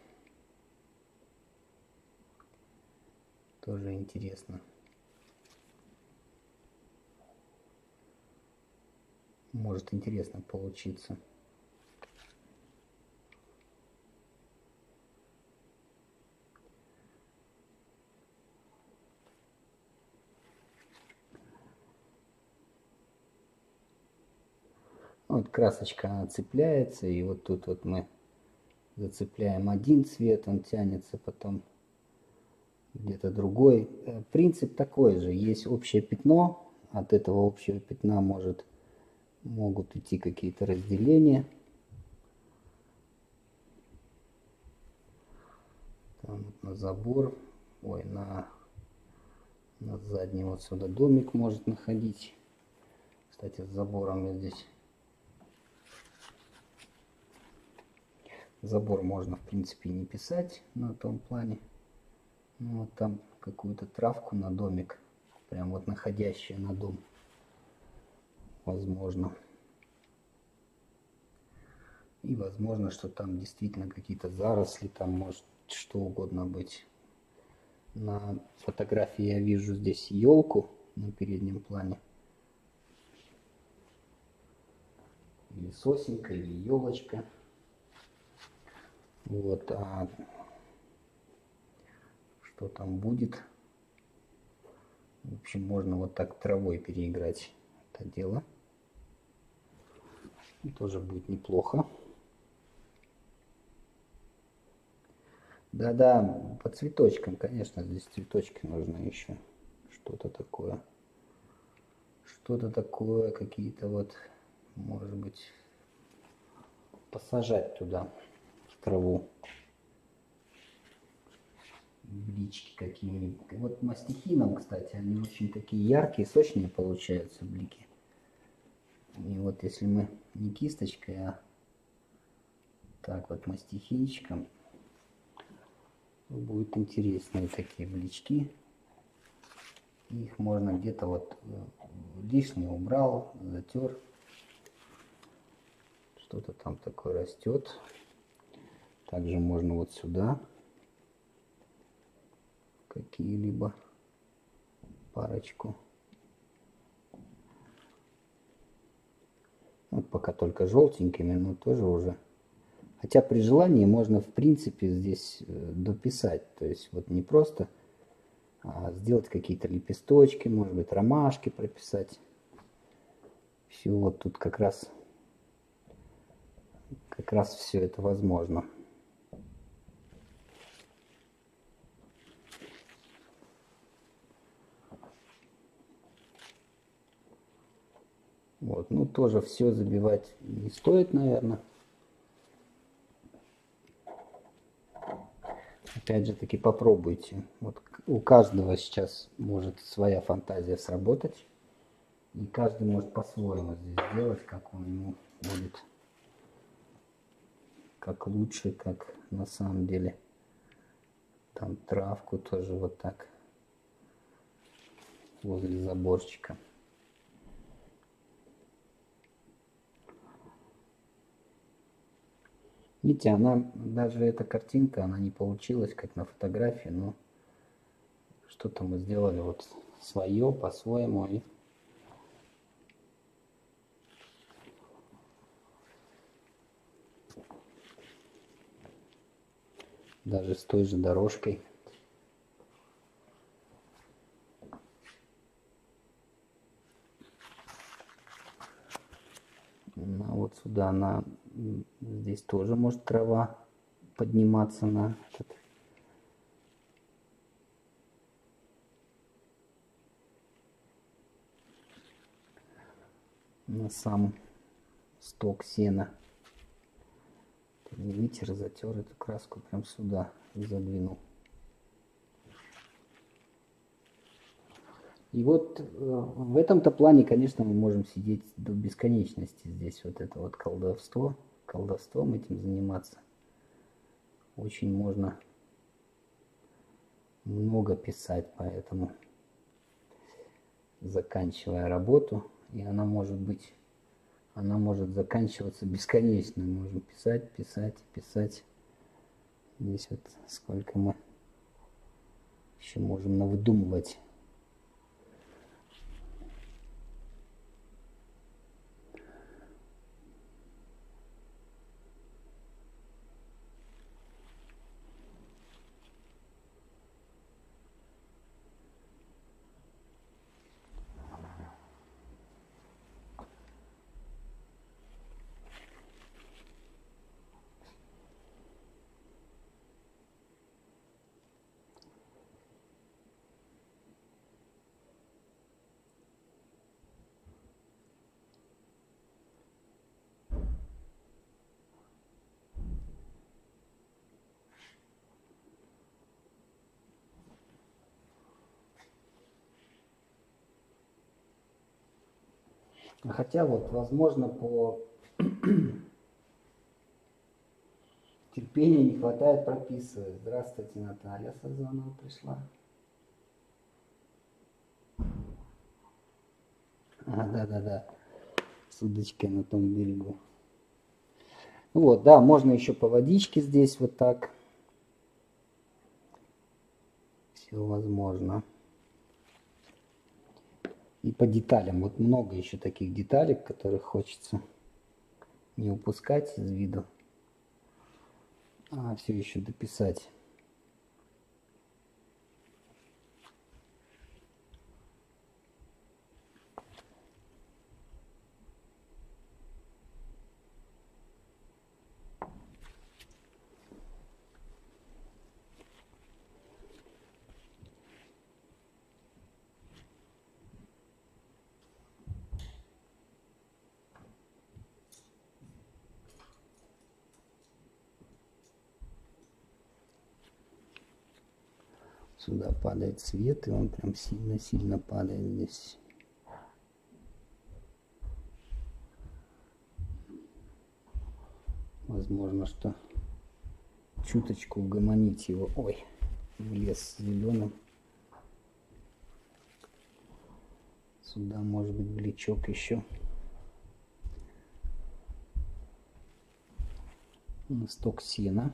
тоже интересно. Может интересно получиться. Вот красочка она цепляется, и вот тут вот мы зацепляем один цвет, он тянется потом где-то другой. Э, Принцип такой же, есть общее пятно, от этого общего пятна может, могут идти какие-то разделения. Там на забор, ой, на, на задний вот сюда домик может находить. Кстати, с забором я здесь Забор можно, в принципе, не писать на том плане. Ну, вот там какую-то травку на домик, прям вот находящая на дом, возможно. И возможно, что там действительно какие-то заросли, там может что угодно быть. На фотографии я вижу здесь елку на переднем плане. Или сосенка, или елочка. Вот, а что там будет? В общем, можно вот так травой переиграть это дело. Тоже будет неплохо. Да-да, по цветочкам, конечно, здесь цветочки нужны еще. Что-то такое. Что-то такое, какие-то вот, может быть, посажать туда траву блички какие-нибудь. Вот мастихином, кстати, они очень такие яркие, сочные получаются блики. И вот если мы не кисточкой, а так вот мастихинчиком, будут интересные такие блички. Их можно где-то вот э, лишнее убрал, затер. Что-то там такое растет. Также можно вот сюда какие-либо парочку. Вот пока только желтенькими, но тоже уже. Хотя при желании можно в принципе здесь э, дописать. То есть вот не просто а сделать какие-то лепесточки, может быть ромашки прописать. Все вот тут как раз как раз все это возможно. Вот, ну тоже все забивать не стоит, наверное. Опять же таки попробуйте. Вот у каждого сейчас может своя фантазия сработать. И каждый может по-своему здесь сделать, как он ему будет, как лучше, как на самом деле. Там травку тоже вот так возле заборчика. Видите, она, даже эта картинка, она не получилась как на фотографии, но что-то мы сделали вот свое, по-своему. И даже с той же дорожкой. Ну, вот сюда она, здесь тоже может трава подниматься на этот на сам сток сена. Вытер, затер эту краску прям сюда и задвинул. И вот э, в этом-то плане, конечно, мы можем сидеть до бесконечности здесь. Вот это вот колдовство, колдовством этим заниматься. Очень можно много писать, поэтому заканчивая работу, и она может быть, она может заканчиваться бесконечно. Мы можем писать, писать, писать. Здесь вот сколько мы еще можем навыдумывать. Хотя вот, возможно, по терпению не хватает прописывать. Здравствуйте, Наталья Сазонова пришла. А, да-да-да, с удочкой на том берегу. Вот, да, можно еще по водичке здесь вот так. Все возможно и по деталям. Вот много еще таких деталек, которых хочется не упускать из виду, а все еще дописать. Сюда падает свет, и он прям сильно-сильно падает здесь. Возможно, что чуточку угомонить его. Ой, в лес зеленым. Сюда может быть бличок еще. Сток сена.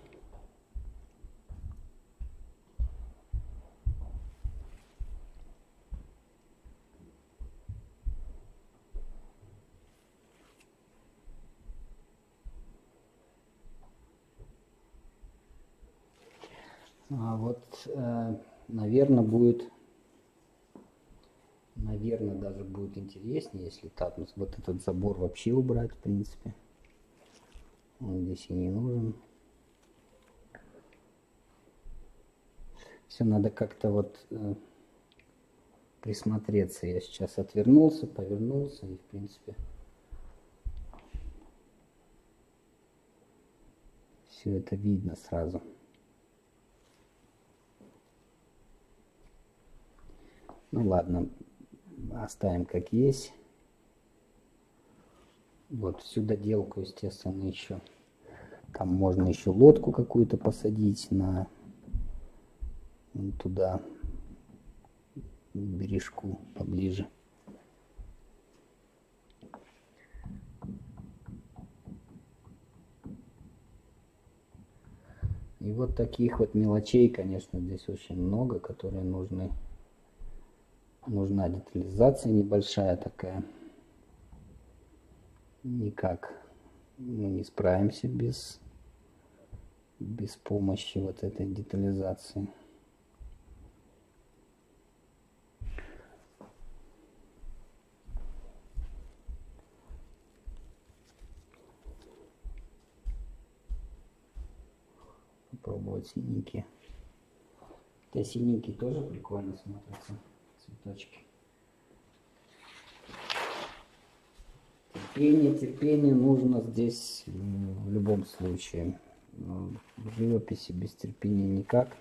наверное, будет, наверное, даже будет интереснее, если так, ну, вот этот забор вообще убрать, в принципе. Он здесь и не нужен. Все надо как-то вот э, присмотреться. Я сейчас отвернулся, повернулся и, в принципе, все это видно сразу. Ну ладно, оставим как есть. Вот всю доделку, естественно, еще. Там можно еще лодку какую-то посадить на туда, бережку поближе. И вот таких вот мелочей, конечно, здесь очень много, которые нужны. Нужна детализация небольшая такая. Никак мы не справимся без, без помощи вот этой детализации. попробовать синенькие. Хотя синенькие тоже прикольно смотрятся, цветочки. Терпение, терпение нужно здесь в любом случае. В живописи без терпения никак.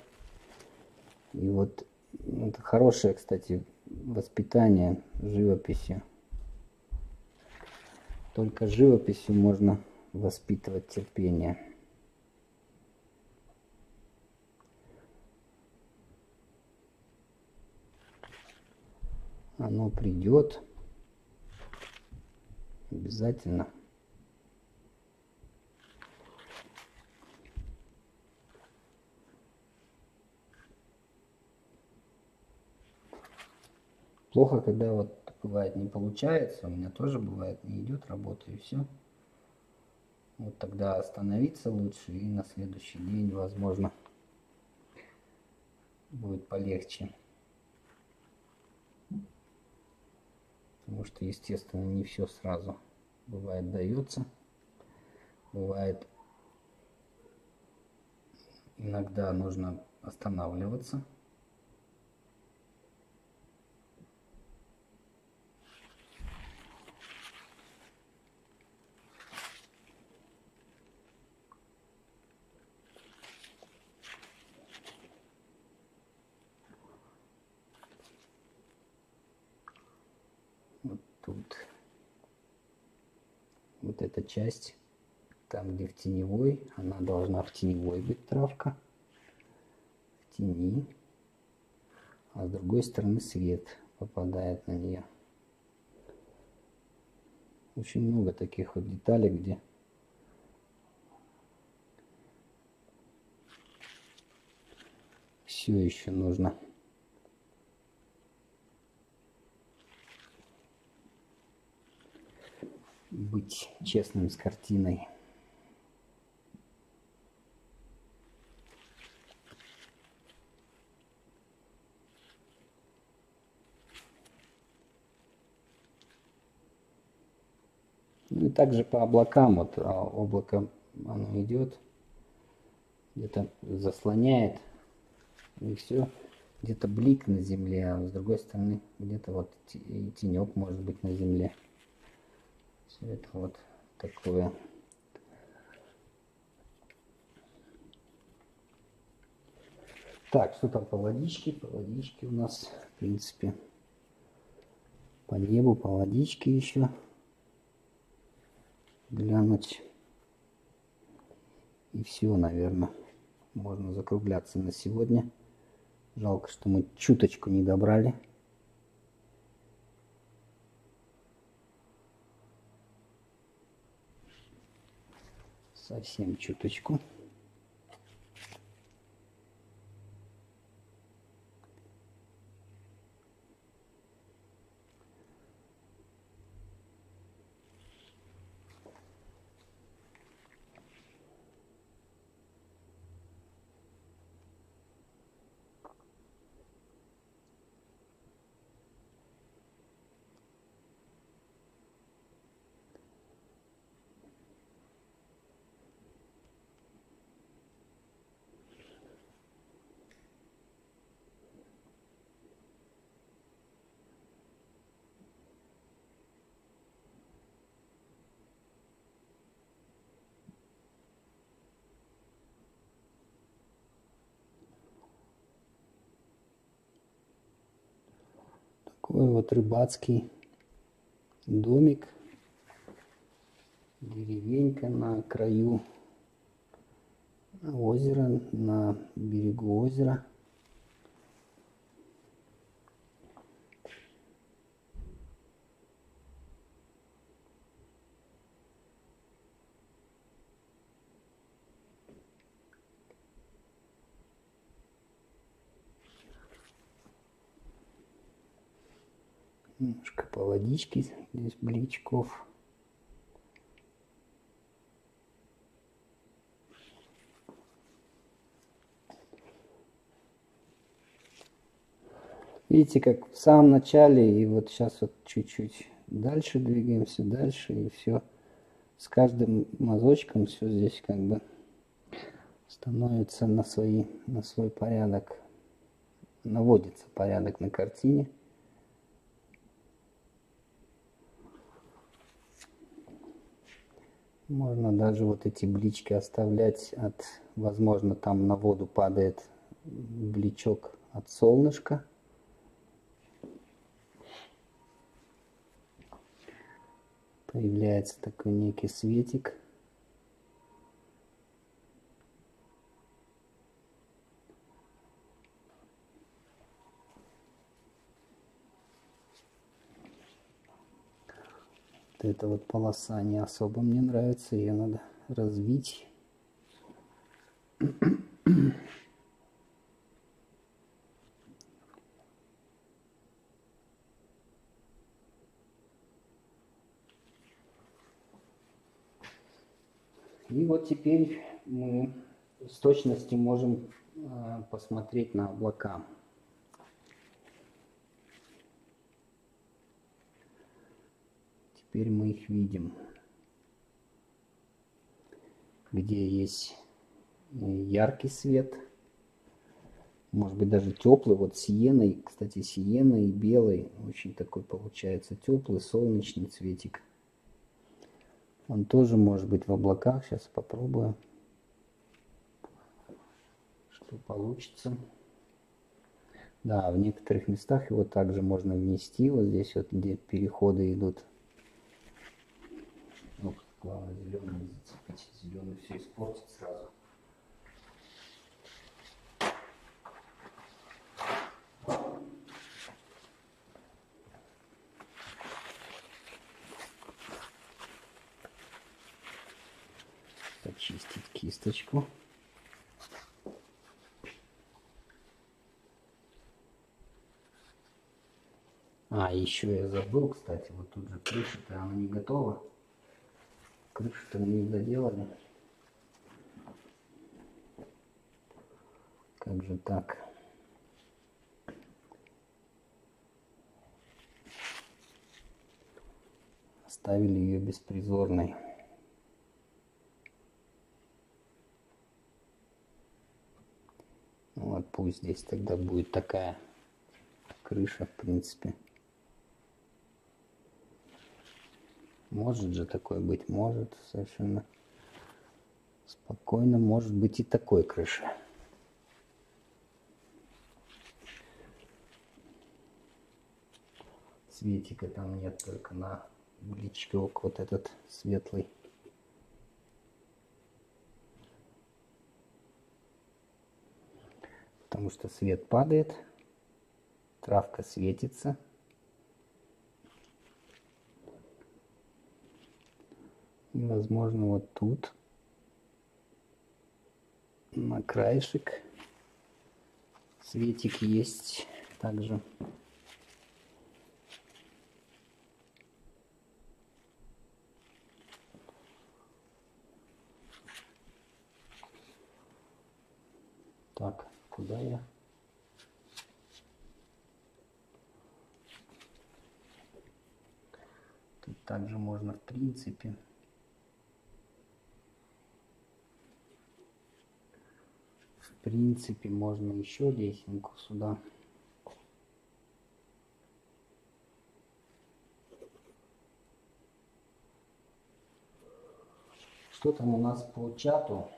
И вот это хорошее, кстати, воспитание живописи. Только живописью можно воспитывать терпение. Оно придет обязательно. Плохо, когда вот бывает не получается, у меня тоже бывает не идет работа и все. Вот тогда остановиться лучше и на следующий день, возможно, будет полегче. Потому что, естественно, не все сразу бывает дается. Бывает иногда нужно останавливаться. тут вот эта часть, там где в теневой, она должна в теневой быть травка, в тени, а с другой стороны свет попадает на нее. Очень много таких вот деталей, где все еще нужно быть честным с картиной. Ну и также по облакам, вот а, облако оно идет, где-то заслоняет, и все, где-то блик на земле, а с другой стороны где-то вот тенек может быть на земле. Это вот такое. Так, что там по водичке? По водичке у нас, в принципе, по небу, по водичке еще глянуть. И все, наверное, можно закругляться на сегодня. Жалко, что мы чуточку не добрали. Совсем чуточку. Такой вот рыбацкий домик. Деревенька на краю озера, на берегу озера. Водичке здесь бличков. Видите, как в самом начале, и вот сейчас вот чуть-чуть дальше двигаемся, дальше, и все. С каждым мазочком все здесь как бы становится на, свои, на свой порядок, наводится порядок на картине. Можно даже вот эти блички оставлять от, возможно, там на воду падает бличок от солнышка. Появляется такой некий светик. Эта вот полоса не особо мне нравится, ее надо развить. И вот теперь мы с точностью можем а, посмотреть на облака. Теперь мы их видим. Где есть э, яркий свет, может быть даже теплый, вот сиеной, кстати, сиена и белый, очень такой получается теплый солнечный цветик. Он тоже может быть в облаках, сейчас попробую, что получится. Да, в некоторых местах его также можно внести, вот здесь вот, где переходы идут главное зеленый не зацепить. Зеленый все испортит сразу. Почистить кисточку. А, еще я забыл, кстати, вот тут же крыша-то она не готова. Крышу-то мы не доделали. Как же так? Оставили ее беспризорной. Ну вот пусть здесь тогда будет такая крыша, в принципе. Может же такое быть, может совершенно спокойно, может быть и такой крыши. Светика там нет, только на бличок вот этот светлый. Потому что свет падает, травка светится. Возможно, вот тут, на краешек, светик есть также. Так, куда я? Тут также можно, в принципе, В принципе, можно еще лесенку сюда. Что там у нас по чату?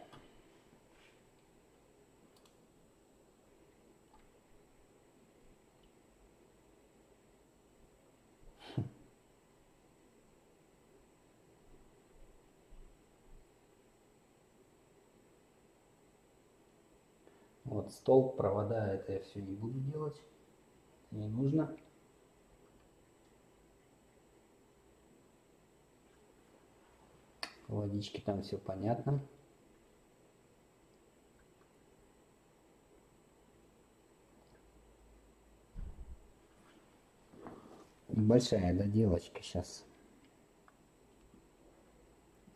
Вот стол, провода, это я все не буду делать. Не нужно. Водички там все понятно. Небольшая доделочка сейчас.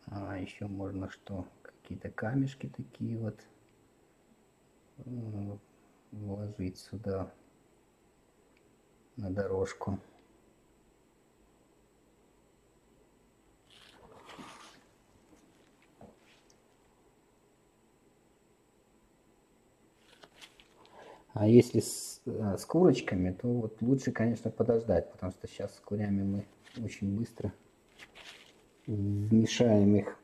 А еще можно что? Какие-то камешки такие вот вложить сюда на дорожку. А если с, э, с курочками, то вот лучше, конечно, подождать, потому что сейчас с курями мы очень быстро вмешаем их.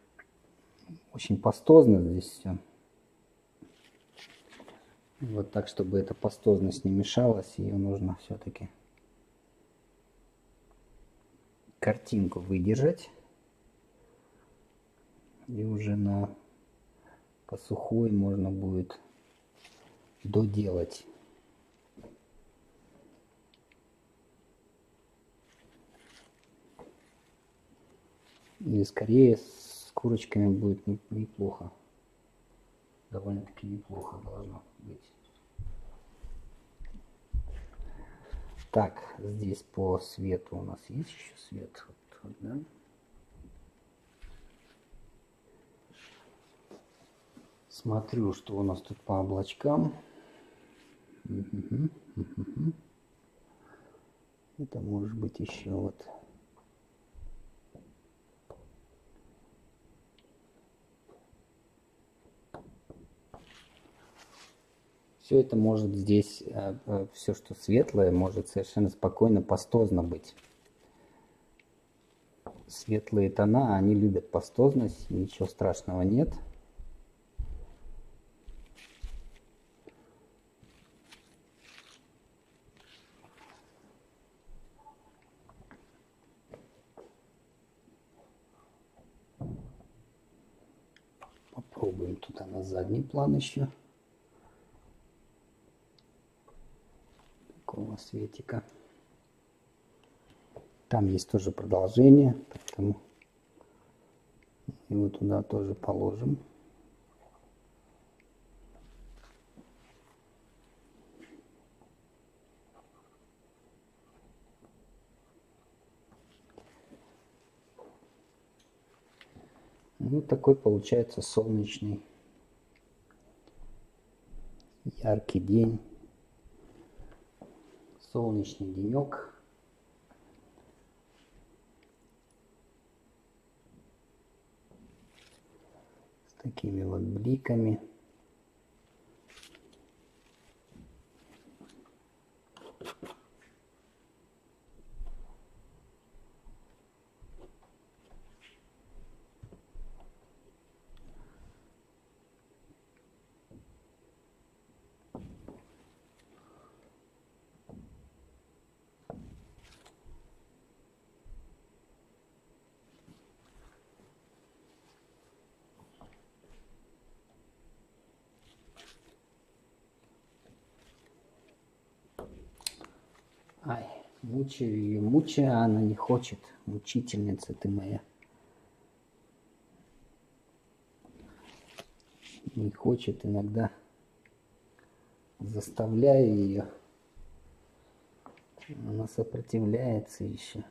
Очень пастозно здесь все. Вот так, чтобы эта пастозность не мешалась, ее нужно все-таки картинку выдержать. И уже на по сухой можно будет доделать. И скорее с курочками будет неплохо. Довольно-таки неплохо должно быть. Так, здесь по свету у нас есть еще свет. Вот, да? Смотрю, что у нас тут по облачкам. Это может быть еще вот все это может здесь, э, э, все, что светлое, может совершенно спокойно пастозно быть. Светлые тона, они любят пастозность, ничего страшного нет. Попробуем туда на задний план еще. Такого светика. Там есть тоже продолжение, поэтому его туда тоже положим. Вот такой получается солнечный яркий день солнечный денек. С такими вот бликами. Мучаю ее, мучаю, а она не хочет. Мучительница ты моя. Не хочет иногда. Заставляю ее. Она сопротивляется еще.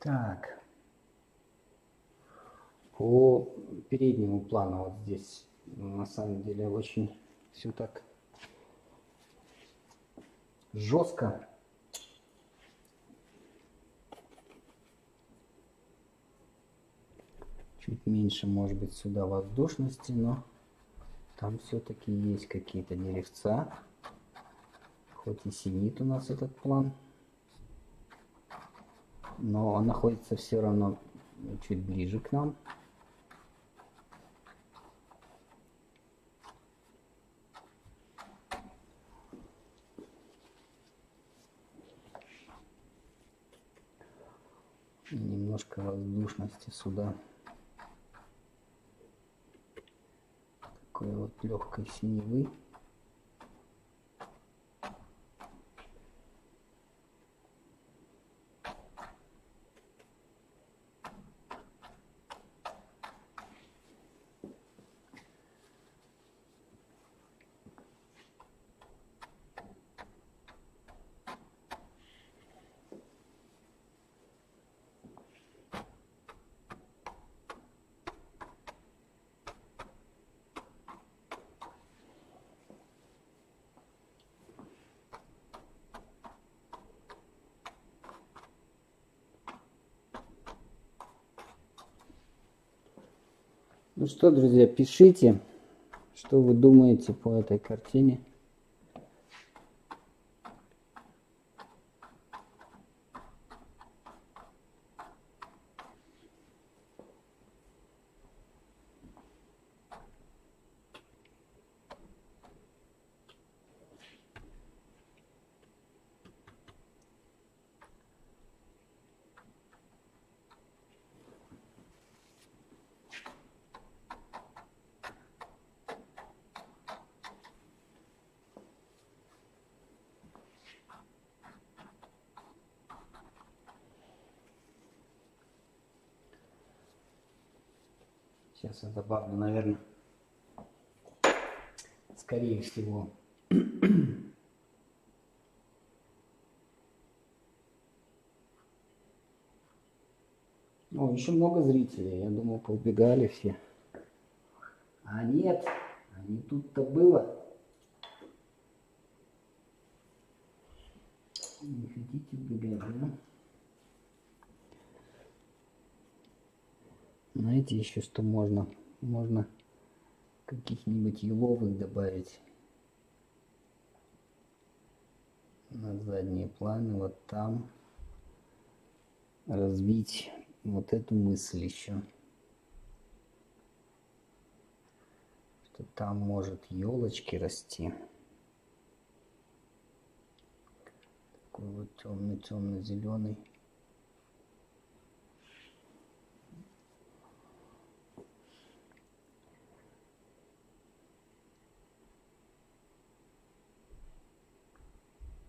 Так. По плану вот здесь на самом деле очень все так жестко. Чуть меньше может быть сюда воздушности, но там все-таки есть какие-то деревца. Хоть и синит у нас этот план. но он находится все равно чуть ближе к нам. И немножко воздушности сюда. Такой вот легкой синевы. Ну что, друзья, пишите, что вы думаете по этой картине. Сейчас я добавлю, наверное, скорее всего, О, еще много зрителей. Я думал, поубегали все. А нет, они тут-то было. Не хотите убегать, да? Знаете еще что можно? Можно каких-нибудь еловых добавить на задние планы, вот там развить вот эту мысль еще. Что там может елочки расти. Такой вот темный, темно-зеленый.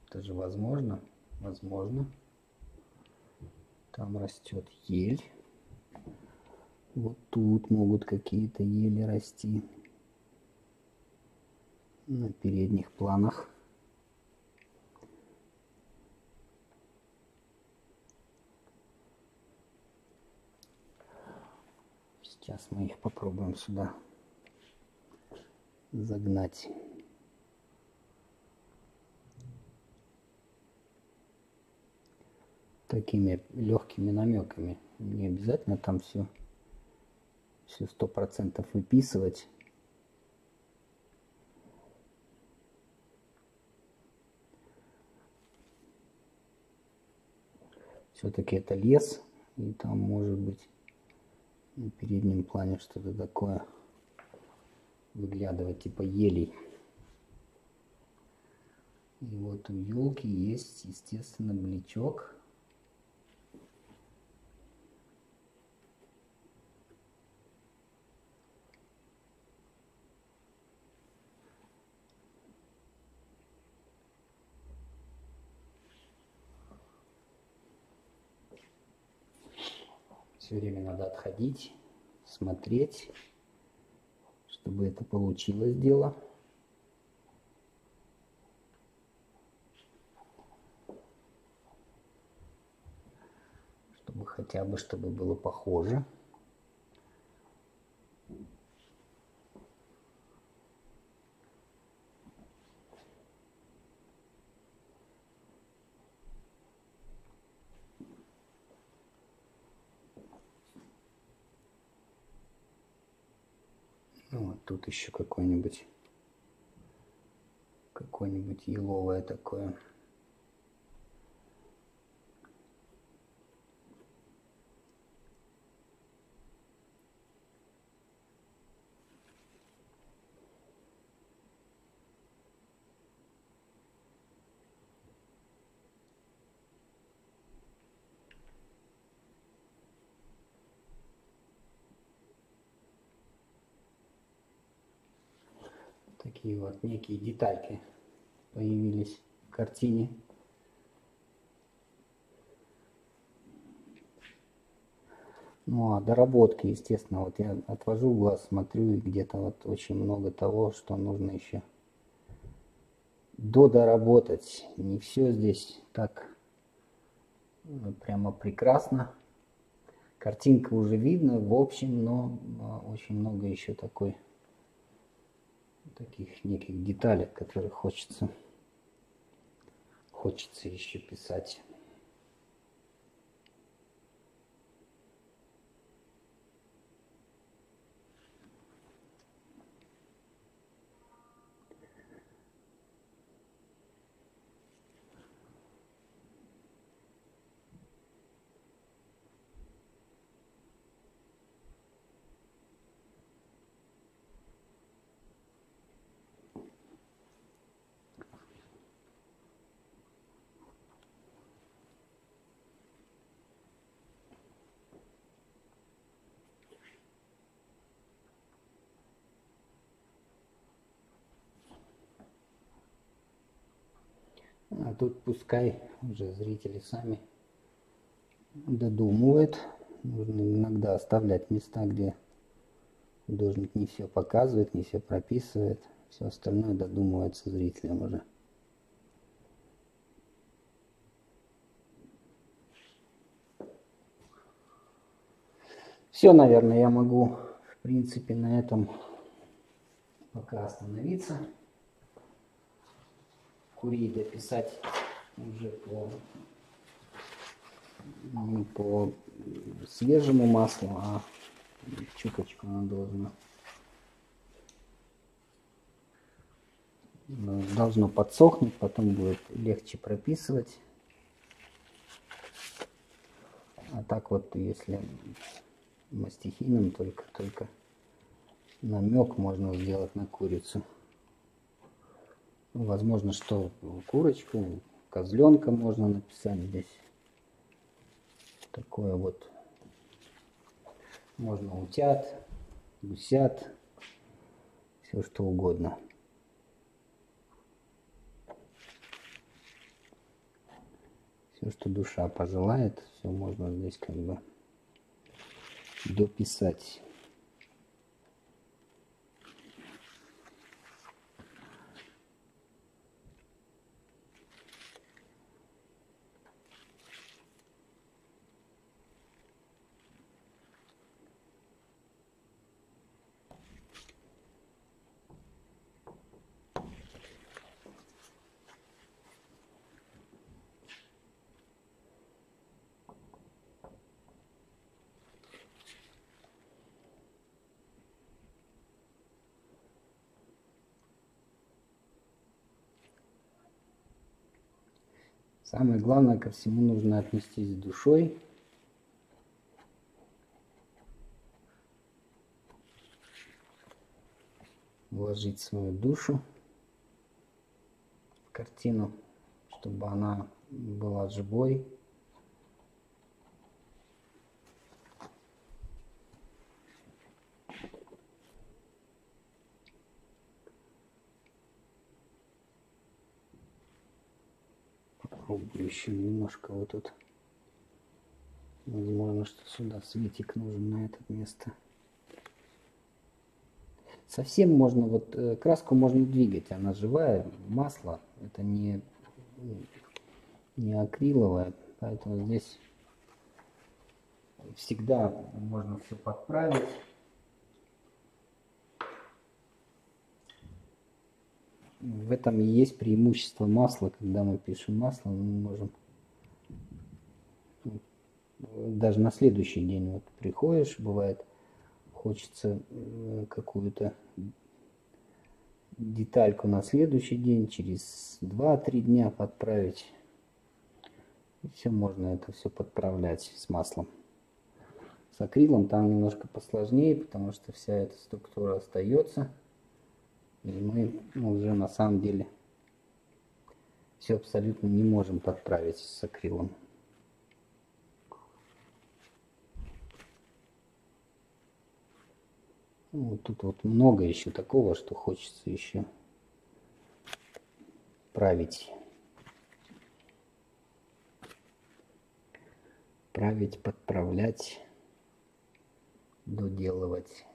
Это же возможно? Возможно. Там растет ель. Вот тут могут какие-то ели расти. На передних планах. Сейчас мы их попробуем сюда загнать. Такими легкими намеками. Не обязательно там все все сто процентов выписывать. Все-таки это лес, и там может быть на переднем плане что-то такое выглядывать, типа елей. И вот у елки есть, естественно, бличок. Все время надо отходить, смотреть, чтобы это получилось дело. Чтобы хотя бы, чтобы было похоже. Ну, вот тут еще какой-нибудь какое-нибудь еловое такое. Такие вот некие детальки появились в картине. Ну а доработки, естественно, вот я отвожу глаз, смотрю, и где-то вот очень много того, что нужно еще додоработать. Не все здесь так э, прямо прекрасно. Картинка уже видно в общем, но а, очень много еще такой таких неких деталей, которые хочется хочется еще писать. Тут пускай уже зрители сами додумывают. Нужно иногда оставлять места, где художник не все показывает, не все прописывает. Все остальное додумывается зрителям уже. Все, наверное, я могу, в принципе, на этом пока остановиться курить, дописать уже по не по свежему маслу, а чуточку она должна должно подсохнуть, потом будет легче прописывать. А так вот, если мастихином только, только намек можно сделать на курицу. Ну, возможно, что курочку, козленка можно написать здесь. Такое вот. Можно утят, гусят, все что угодно. Все, что душа пожелает, все можно здесь как бы дописать. Самое главное, ко всему нужно отнестись с душой. Вложить свою душу в картину, чтобы она была живой. попробую еще немножко вот тут. Возможно, что сюда светик нужен на это место. Совсем можно, вот э, краску можно двигать, она живая, масло, это не, не акриловое, поэтому здесь всегда можно все подправить. В этом и есть преимущество масла. Когда мы пишем масло, мы можем даже на следующий день вот приходишь, бывает, хочется какую-то детальку на следующий день, через 2-3 дня подправить. И все можно это все подправлять с маслом. С акрилом там немножко посложнее, потому что вся эта структура остается. И мы ну, уже на самом деле все абсолютно не можем подправить с акрилом. Ну, вот тут вот много еще такого, что хочется еще править. Править, подправлять, доделывать.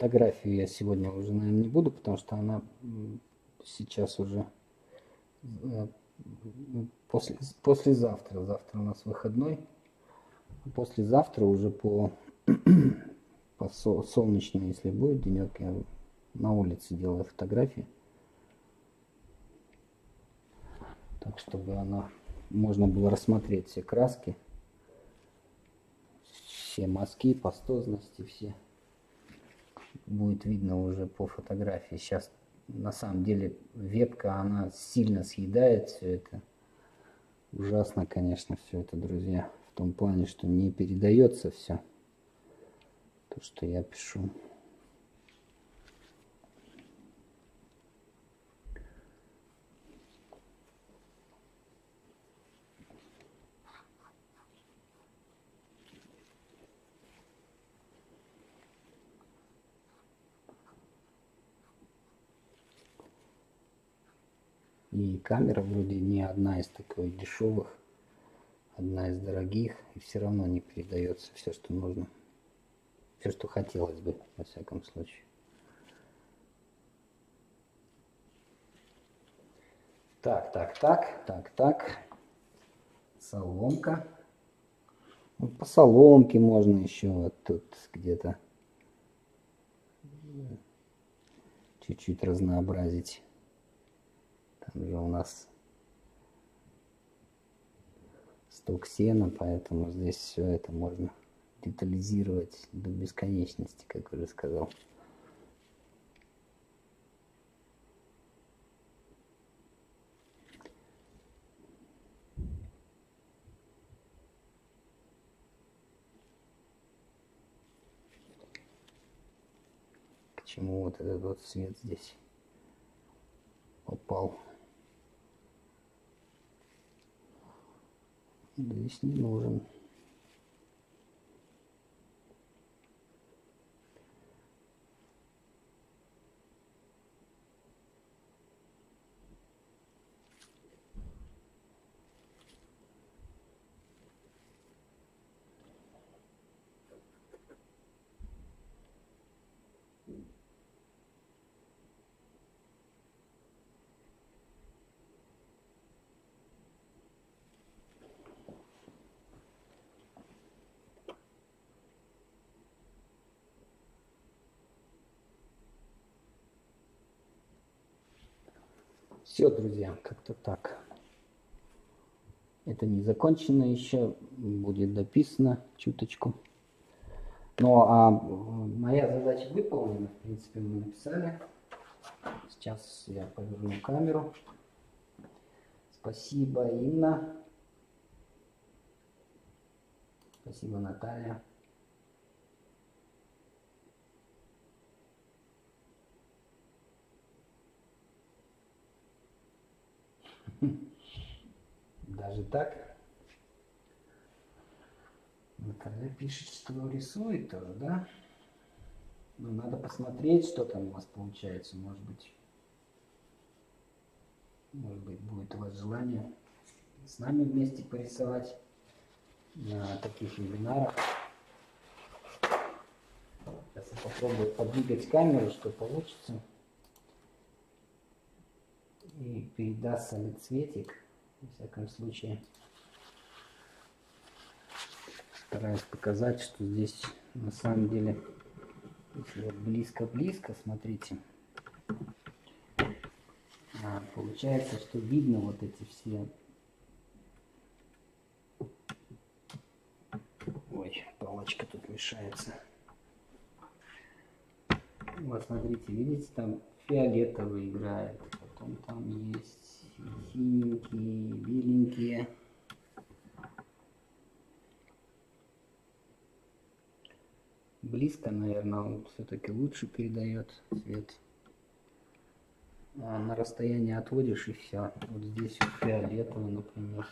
Фотографию я сегодня уже, наверное, не буду, потому что она сейчас уже э, после, послезавтра. Завтра у нас выходной. Послезавтра уже по, по со- солнечной, если будет денек, я на улице делаю фотографии. Так, чтобы она можно было рассмотреть все краски, все мазки, пастозности, все будет видно уже по фотографии. Сейчас на самом деле вебка, она сильно съедает все это. Ужасно, конечно, все это, друзья. В том плане, что не передается все. То, что я пишу. И камера вроде не одна из такой дешевых, одна из дорогих, и все равно не передается все, что нужно. Все, что хотелось бы, во всяком случае. Так, так, так, так, так. Соломка. Ну, по соломке можно еще вот тут где-то чуть-чуть разнообразить. Там же у нас сток сена, поэтому здесь все это можно детализировать до бесконечности, как уже сказал. К чему вот этот вот свет здесь попал? Здесь не нужен. Все, друзья, как-то так. Это не закончено еще, будет дописано чуточку. Ну, а моя задача выполнена, в принципе, мы написали. Сейчас я поверну камеру. Спасибо, Инна. Спасибо, Наталья. Даже так? Наталья пишет, что рисует тоже, да? Ну, надо посмотреть, что там у вас получается. Может быть, может быть, будет у вас желание с нами вместе порисовать на таких вебинарах. Сейчас я попробую подвигать камеру, что получится. И передастся ли цветик, во всяком случае. Стараюсь показать, что здесь на самом деле, если вот близко-близко, смотрите, а, получается, что видно вот эти все... Ой, палочка тут мешается. Вот, смотрите, видите, там фиолетовый играет, потом там есть синенькие, беленькие. близко, наверное, он все-таки лучше передает цвет. А на расстоянии отводишь и все. Вот здесь вот фиолетовый, например.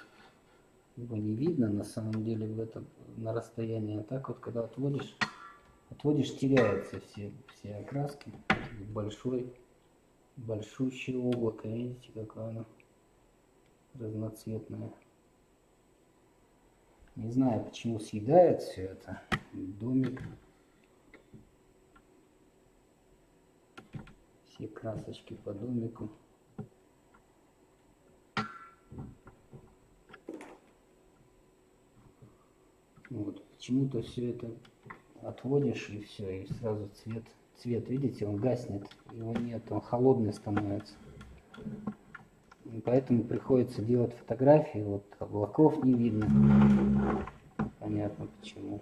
Его не видно на самом деле в этом на расстоянии. А так вот, когда отводишь, отводишь, теряются все, все окраски. Большой, большущее облако, видите, какое оно разноцветное. Не знаю, почему съедает все это. Домик. Все красочки по домику. Вот. Почему-то все это отводишь и все, и сразу цвет. Цвет, видите, он гаснет. Его нет, он холодный становится. Поэтому приходится делать фотографии. Вот облаков не видно. Понятно почему.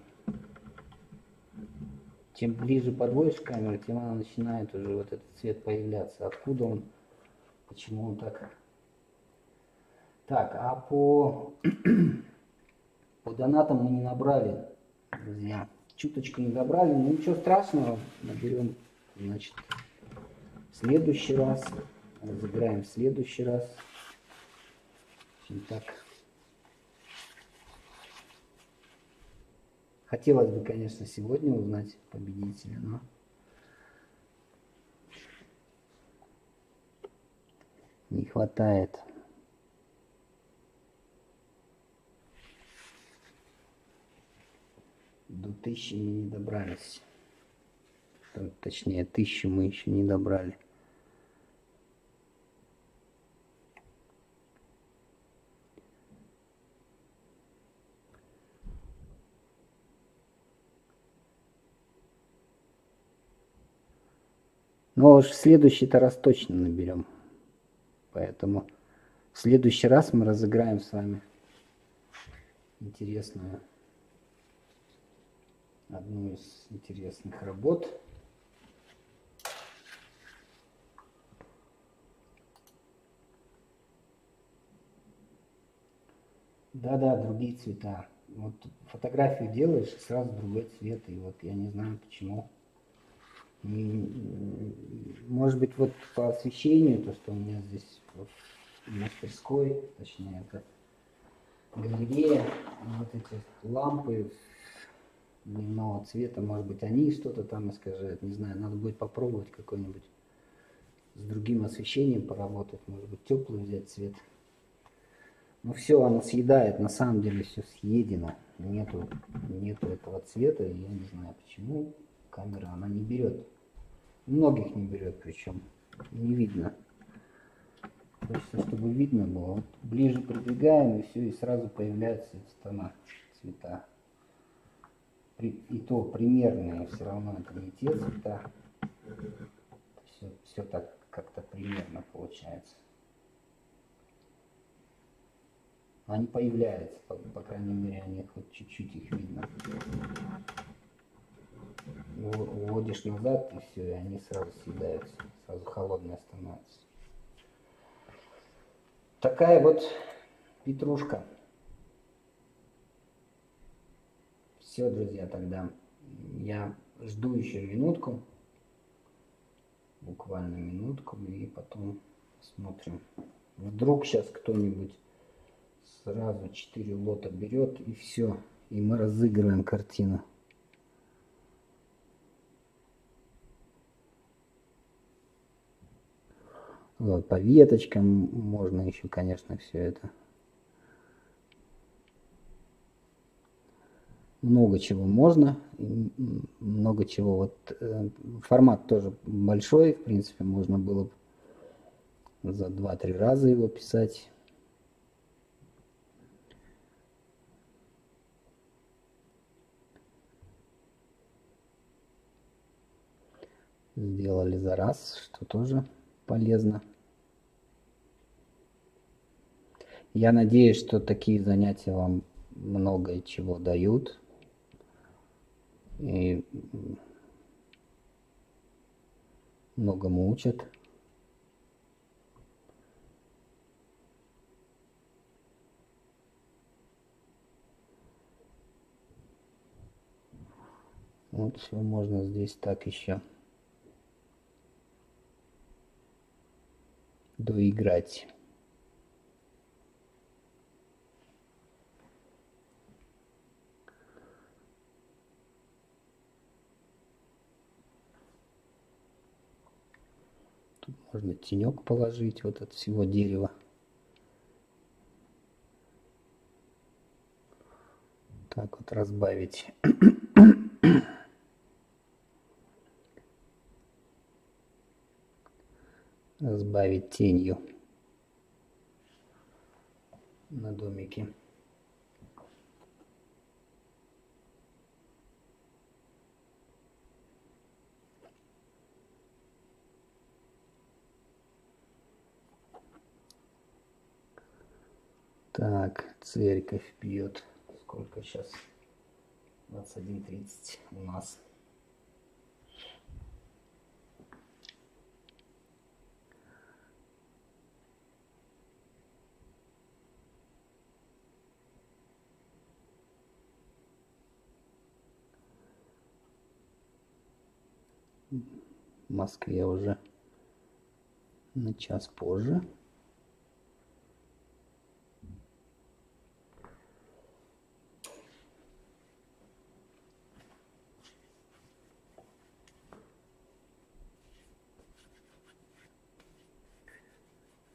Чем ближе подводишь камеру, тем она начинает уже вот этот цвет появляться. Откуда он, почему он так. Так, а по, по донатам мы не набрали, друзья. Чуточку не добрали, но ничего страшного. Наберем, значит, в следующий раз. Разыграем в следующий раз. В общем, так. Хотелось бы, конечно, сегодня узнать победителя, но... Не хватает. До тысячи мы не добрались. Точнее, тысячу мы еще не добрали. Но уж в следующий-то раз точно наберем. Поэтому в следующий раз мы разыграем с вами интересную одну из интересных работ. Да-да, другие цвета. Вот фотографию делаешь, сразу другой цвет. И вот я не знаю почему. Может быть, вот по освещению, то, что у меня здесь вот мастерской, точнее, это галерея, вот эти лампы дневного цвета, может быть, они что-то там искажают, не знаю, надо будет попробовать какой-нибудь с другим освещением поработать, может быть, теплый взять цвет. Ну все, оно съедает, на самом деле все съедено, нету, нету этого цвета, я не знаю почему камера она не берет. Многих не берет причем, не видно. Хочется, чтобы видно было. Вот ближе придвигаем, и все, и сразу появляются тона, цвета. При- и то примерные, все равно это не те цвета. Все, все так как-то примерно получается. Они появляются, по, по крайней мере, они хоть чуть-чуть их видно. Уводишь назад, и все, и они сразу съедаются, сразу холодные становятся. Такая вот петрушка. Все, друзья, тогда я жду еще минутку, буквально минутку, и потом смотрим. Вдруг сейчас кто-нибудь сразу 4 лота берет, и все, и мы разыгрываем картину. Вот, по веточкам можно еще, конечно, все это. Много чего можно, много чего. Вот э, формат тоже большой, в принципе, можно было бы за 2-3 раза его писать. Сделали за раз, что тоже полезно. Я надеюсь, что такие занятия вам многое чего дают. И многому учат. Вот все можно здесь так еще доиграть. Тут можно тенек положить вот от всего дерева. Так вот разбавить. Разбавить тенью на домике. Так, церковь пьет. Сколько сейчас? 21.30 у нас. В Москве уже на час позже.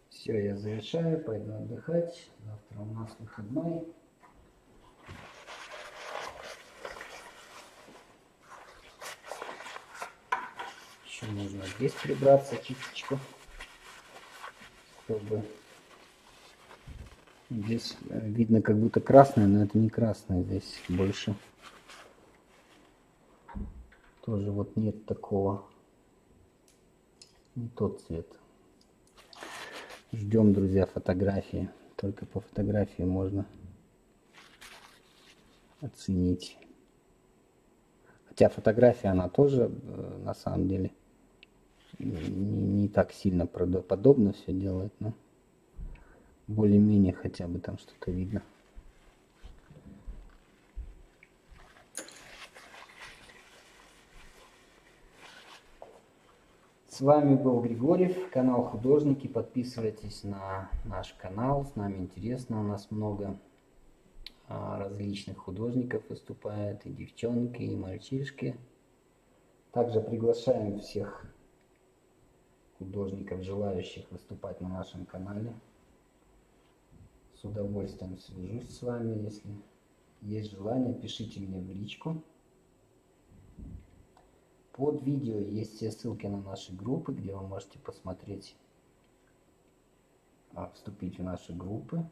Все, я завершаю, пойду отдыхать. Завтра у нас выходной. Еще нужно здесь прибраться чуточку, чтобы здесь э, видно как будто красное, но это не красное, здесь больше. Тоже вот нет такого, не тот цвет. Ждем, друзья, фотографии. Только по фотографии можно оценить. Хотя фотография, она тоже, э, на самом деле, не, не так сильно правдоподобно все делает, но более-менее хотя бы там что-то видно. С вами был Григорьев, канал Художники. Подписывайтесь на наш канал, с нами интересно, у нас много а, различных художников выступает, и девчонки, и мальчишки. Также приглашаем всех художников, желающих выступать на нашем канале. С удовольствием свяжусь с вами, если есть желание, пишите мне в личку. Под видео есть все ссылки на наши группы, где вы можете посмотреть, а, вступить в наши группы.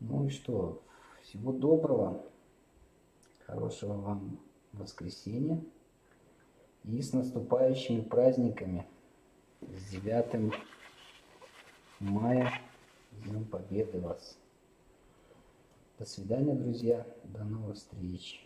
Ну и что, всего доброго, хорошего вам воскресенья и с наступающими праздниками, с 9 мая, Днем Победы вас. До свидания, друзья, до новых встреч.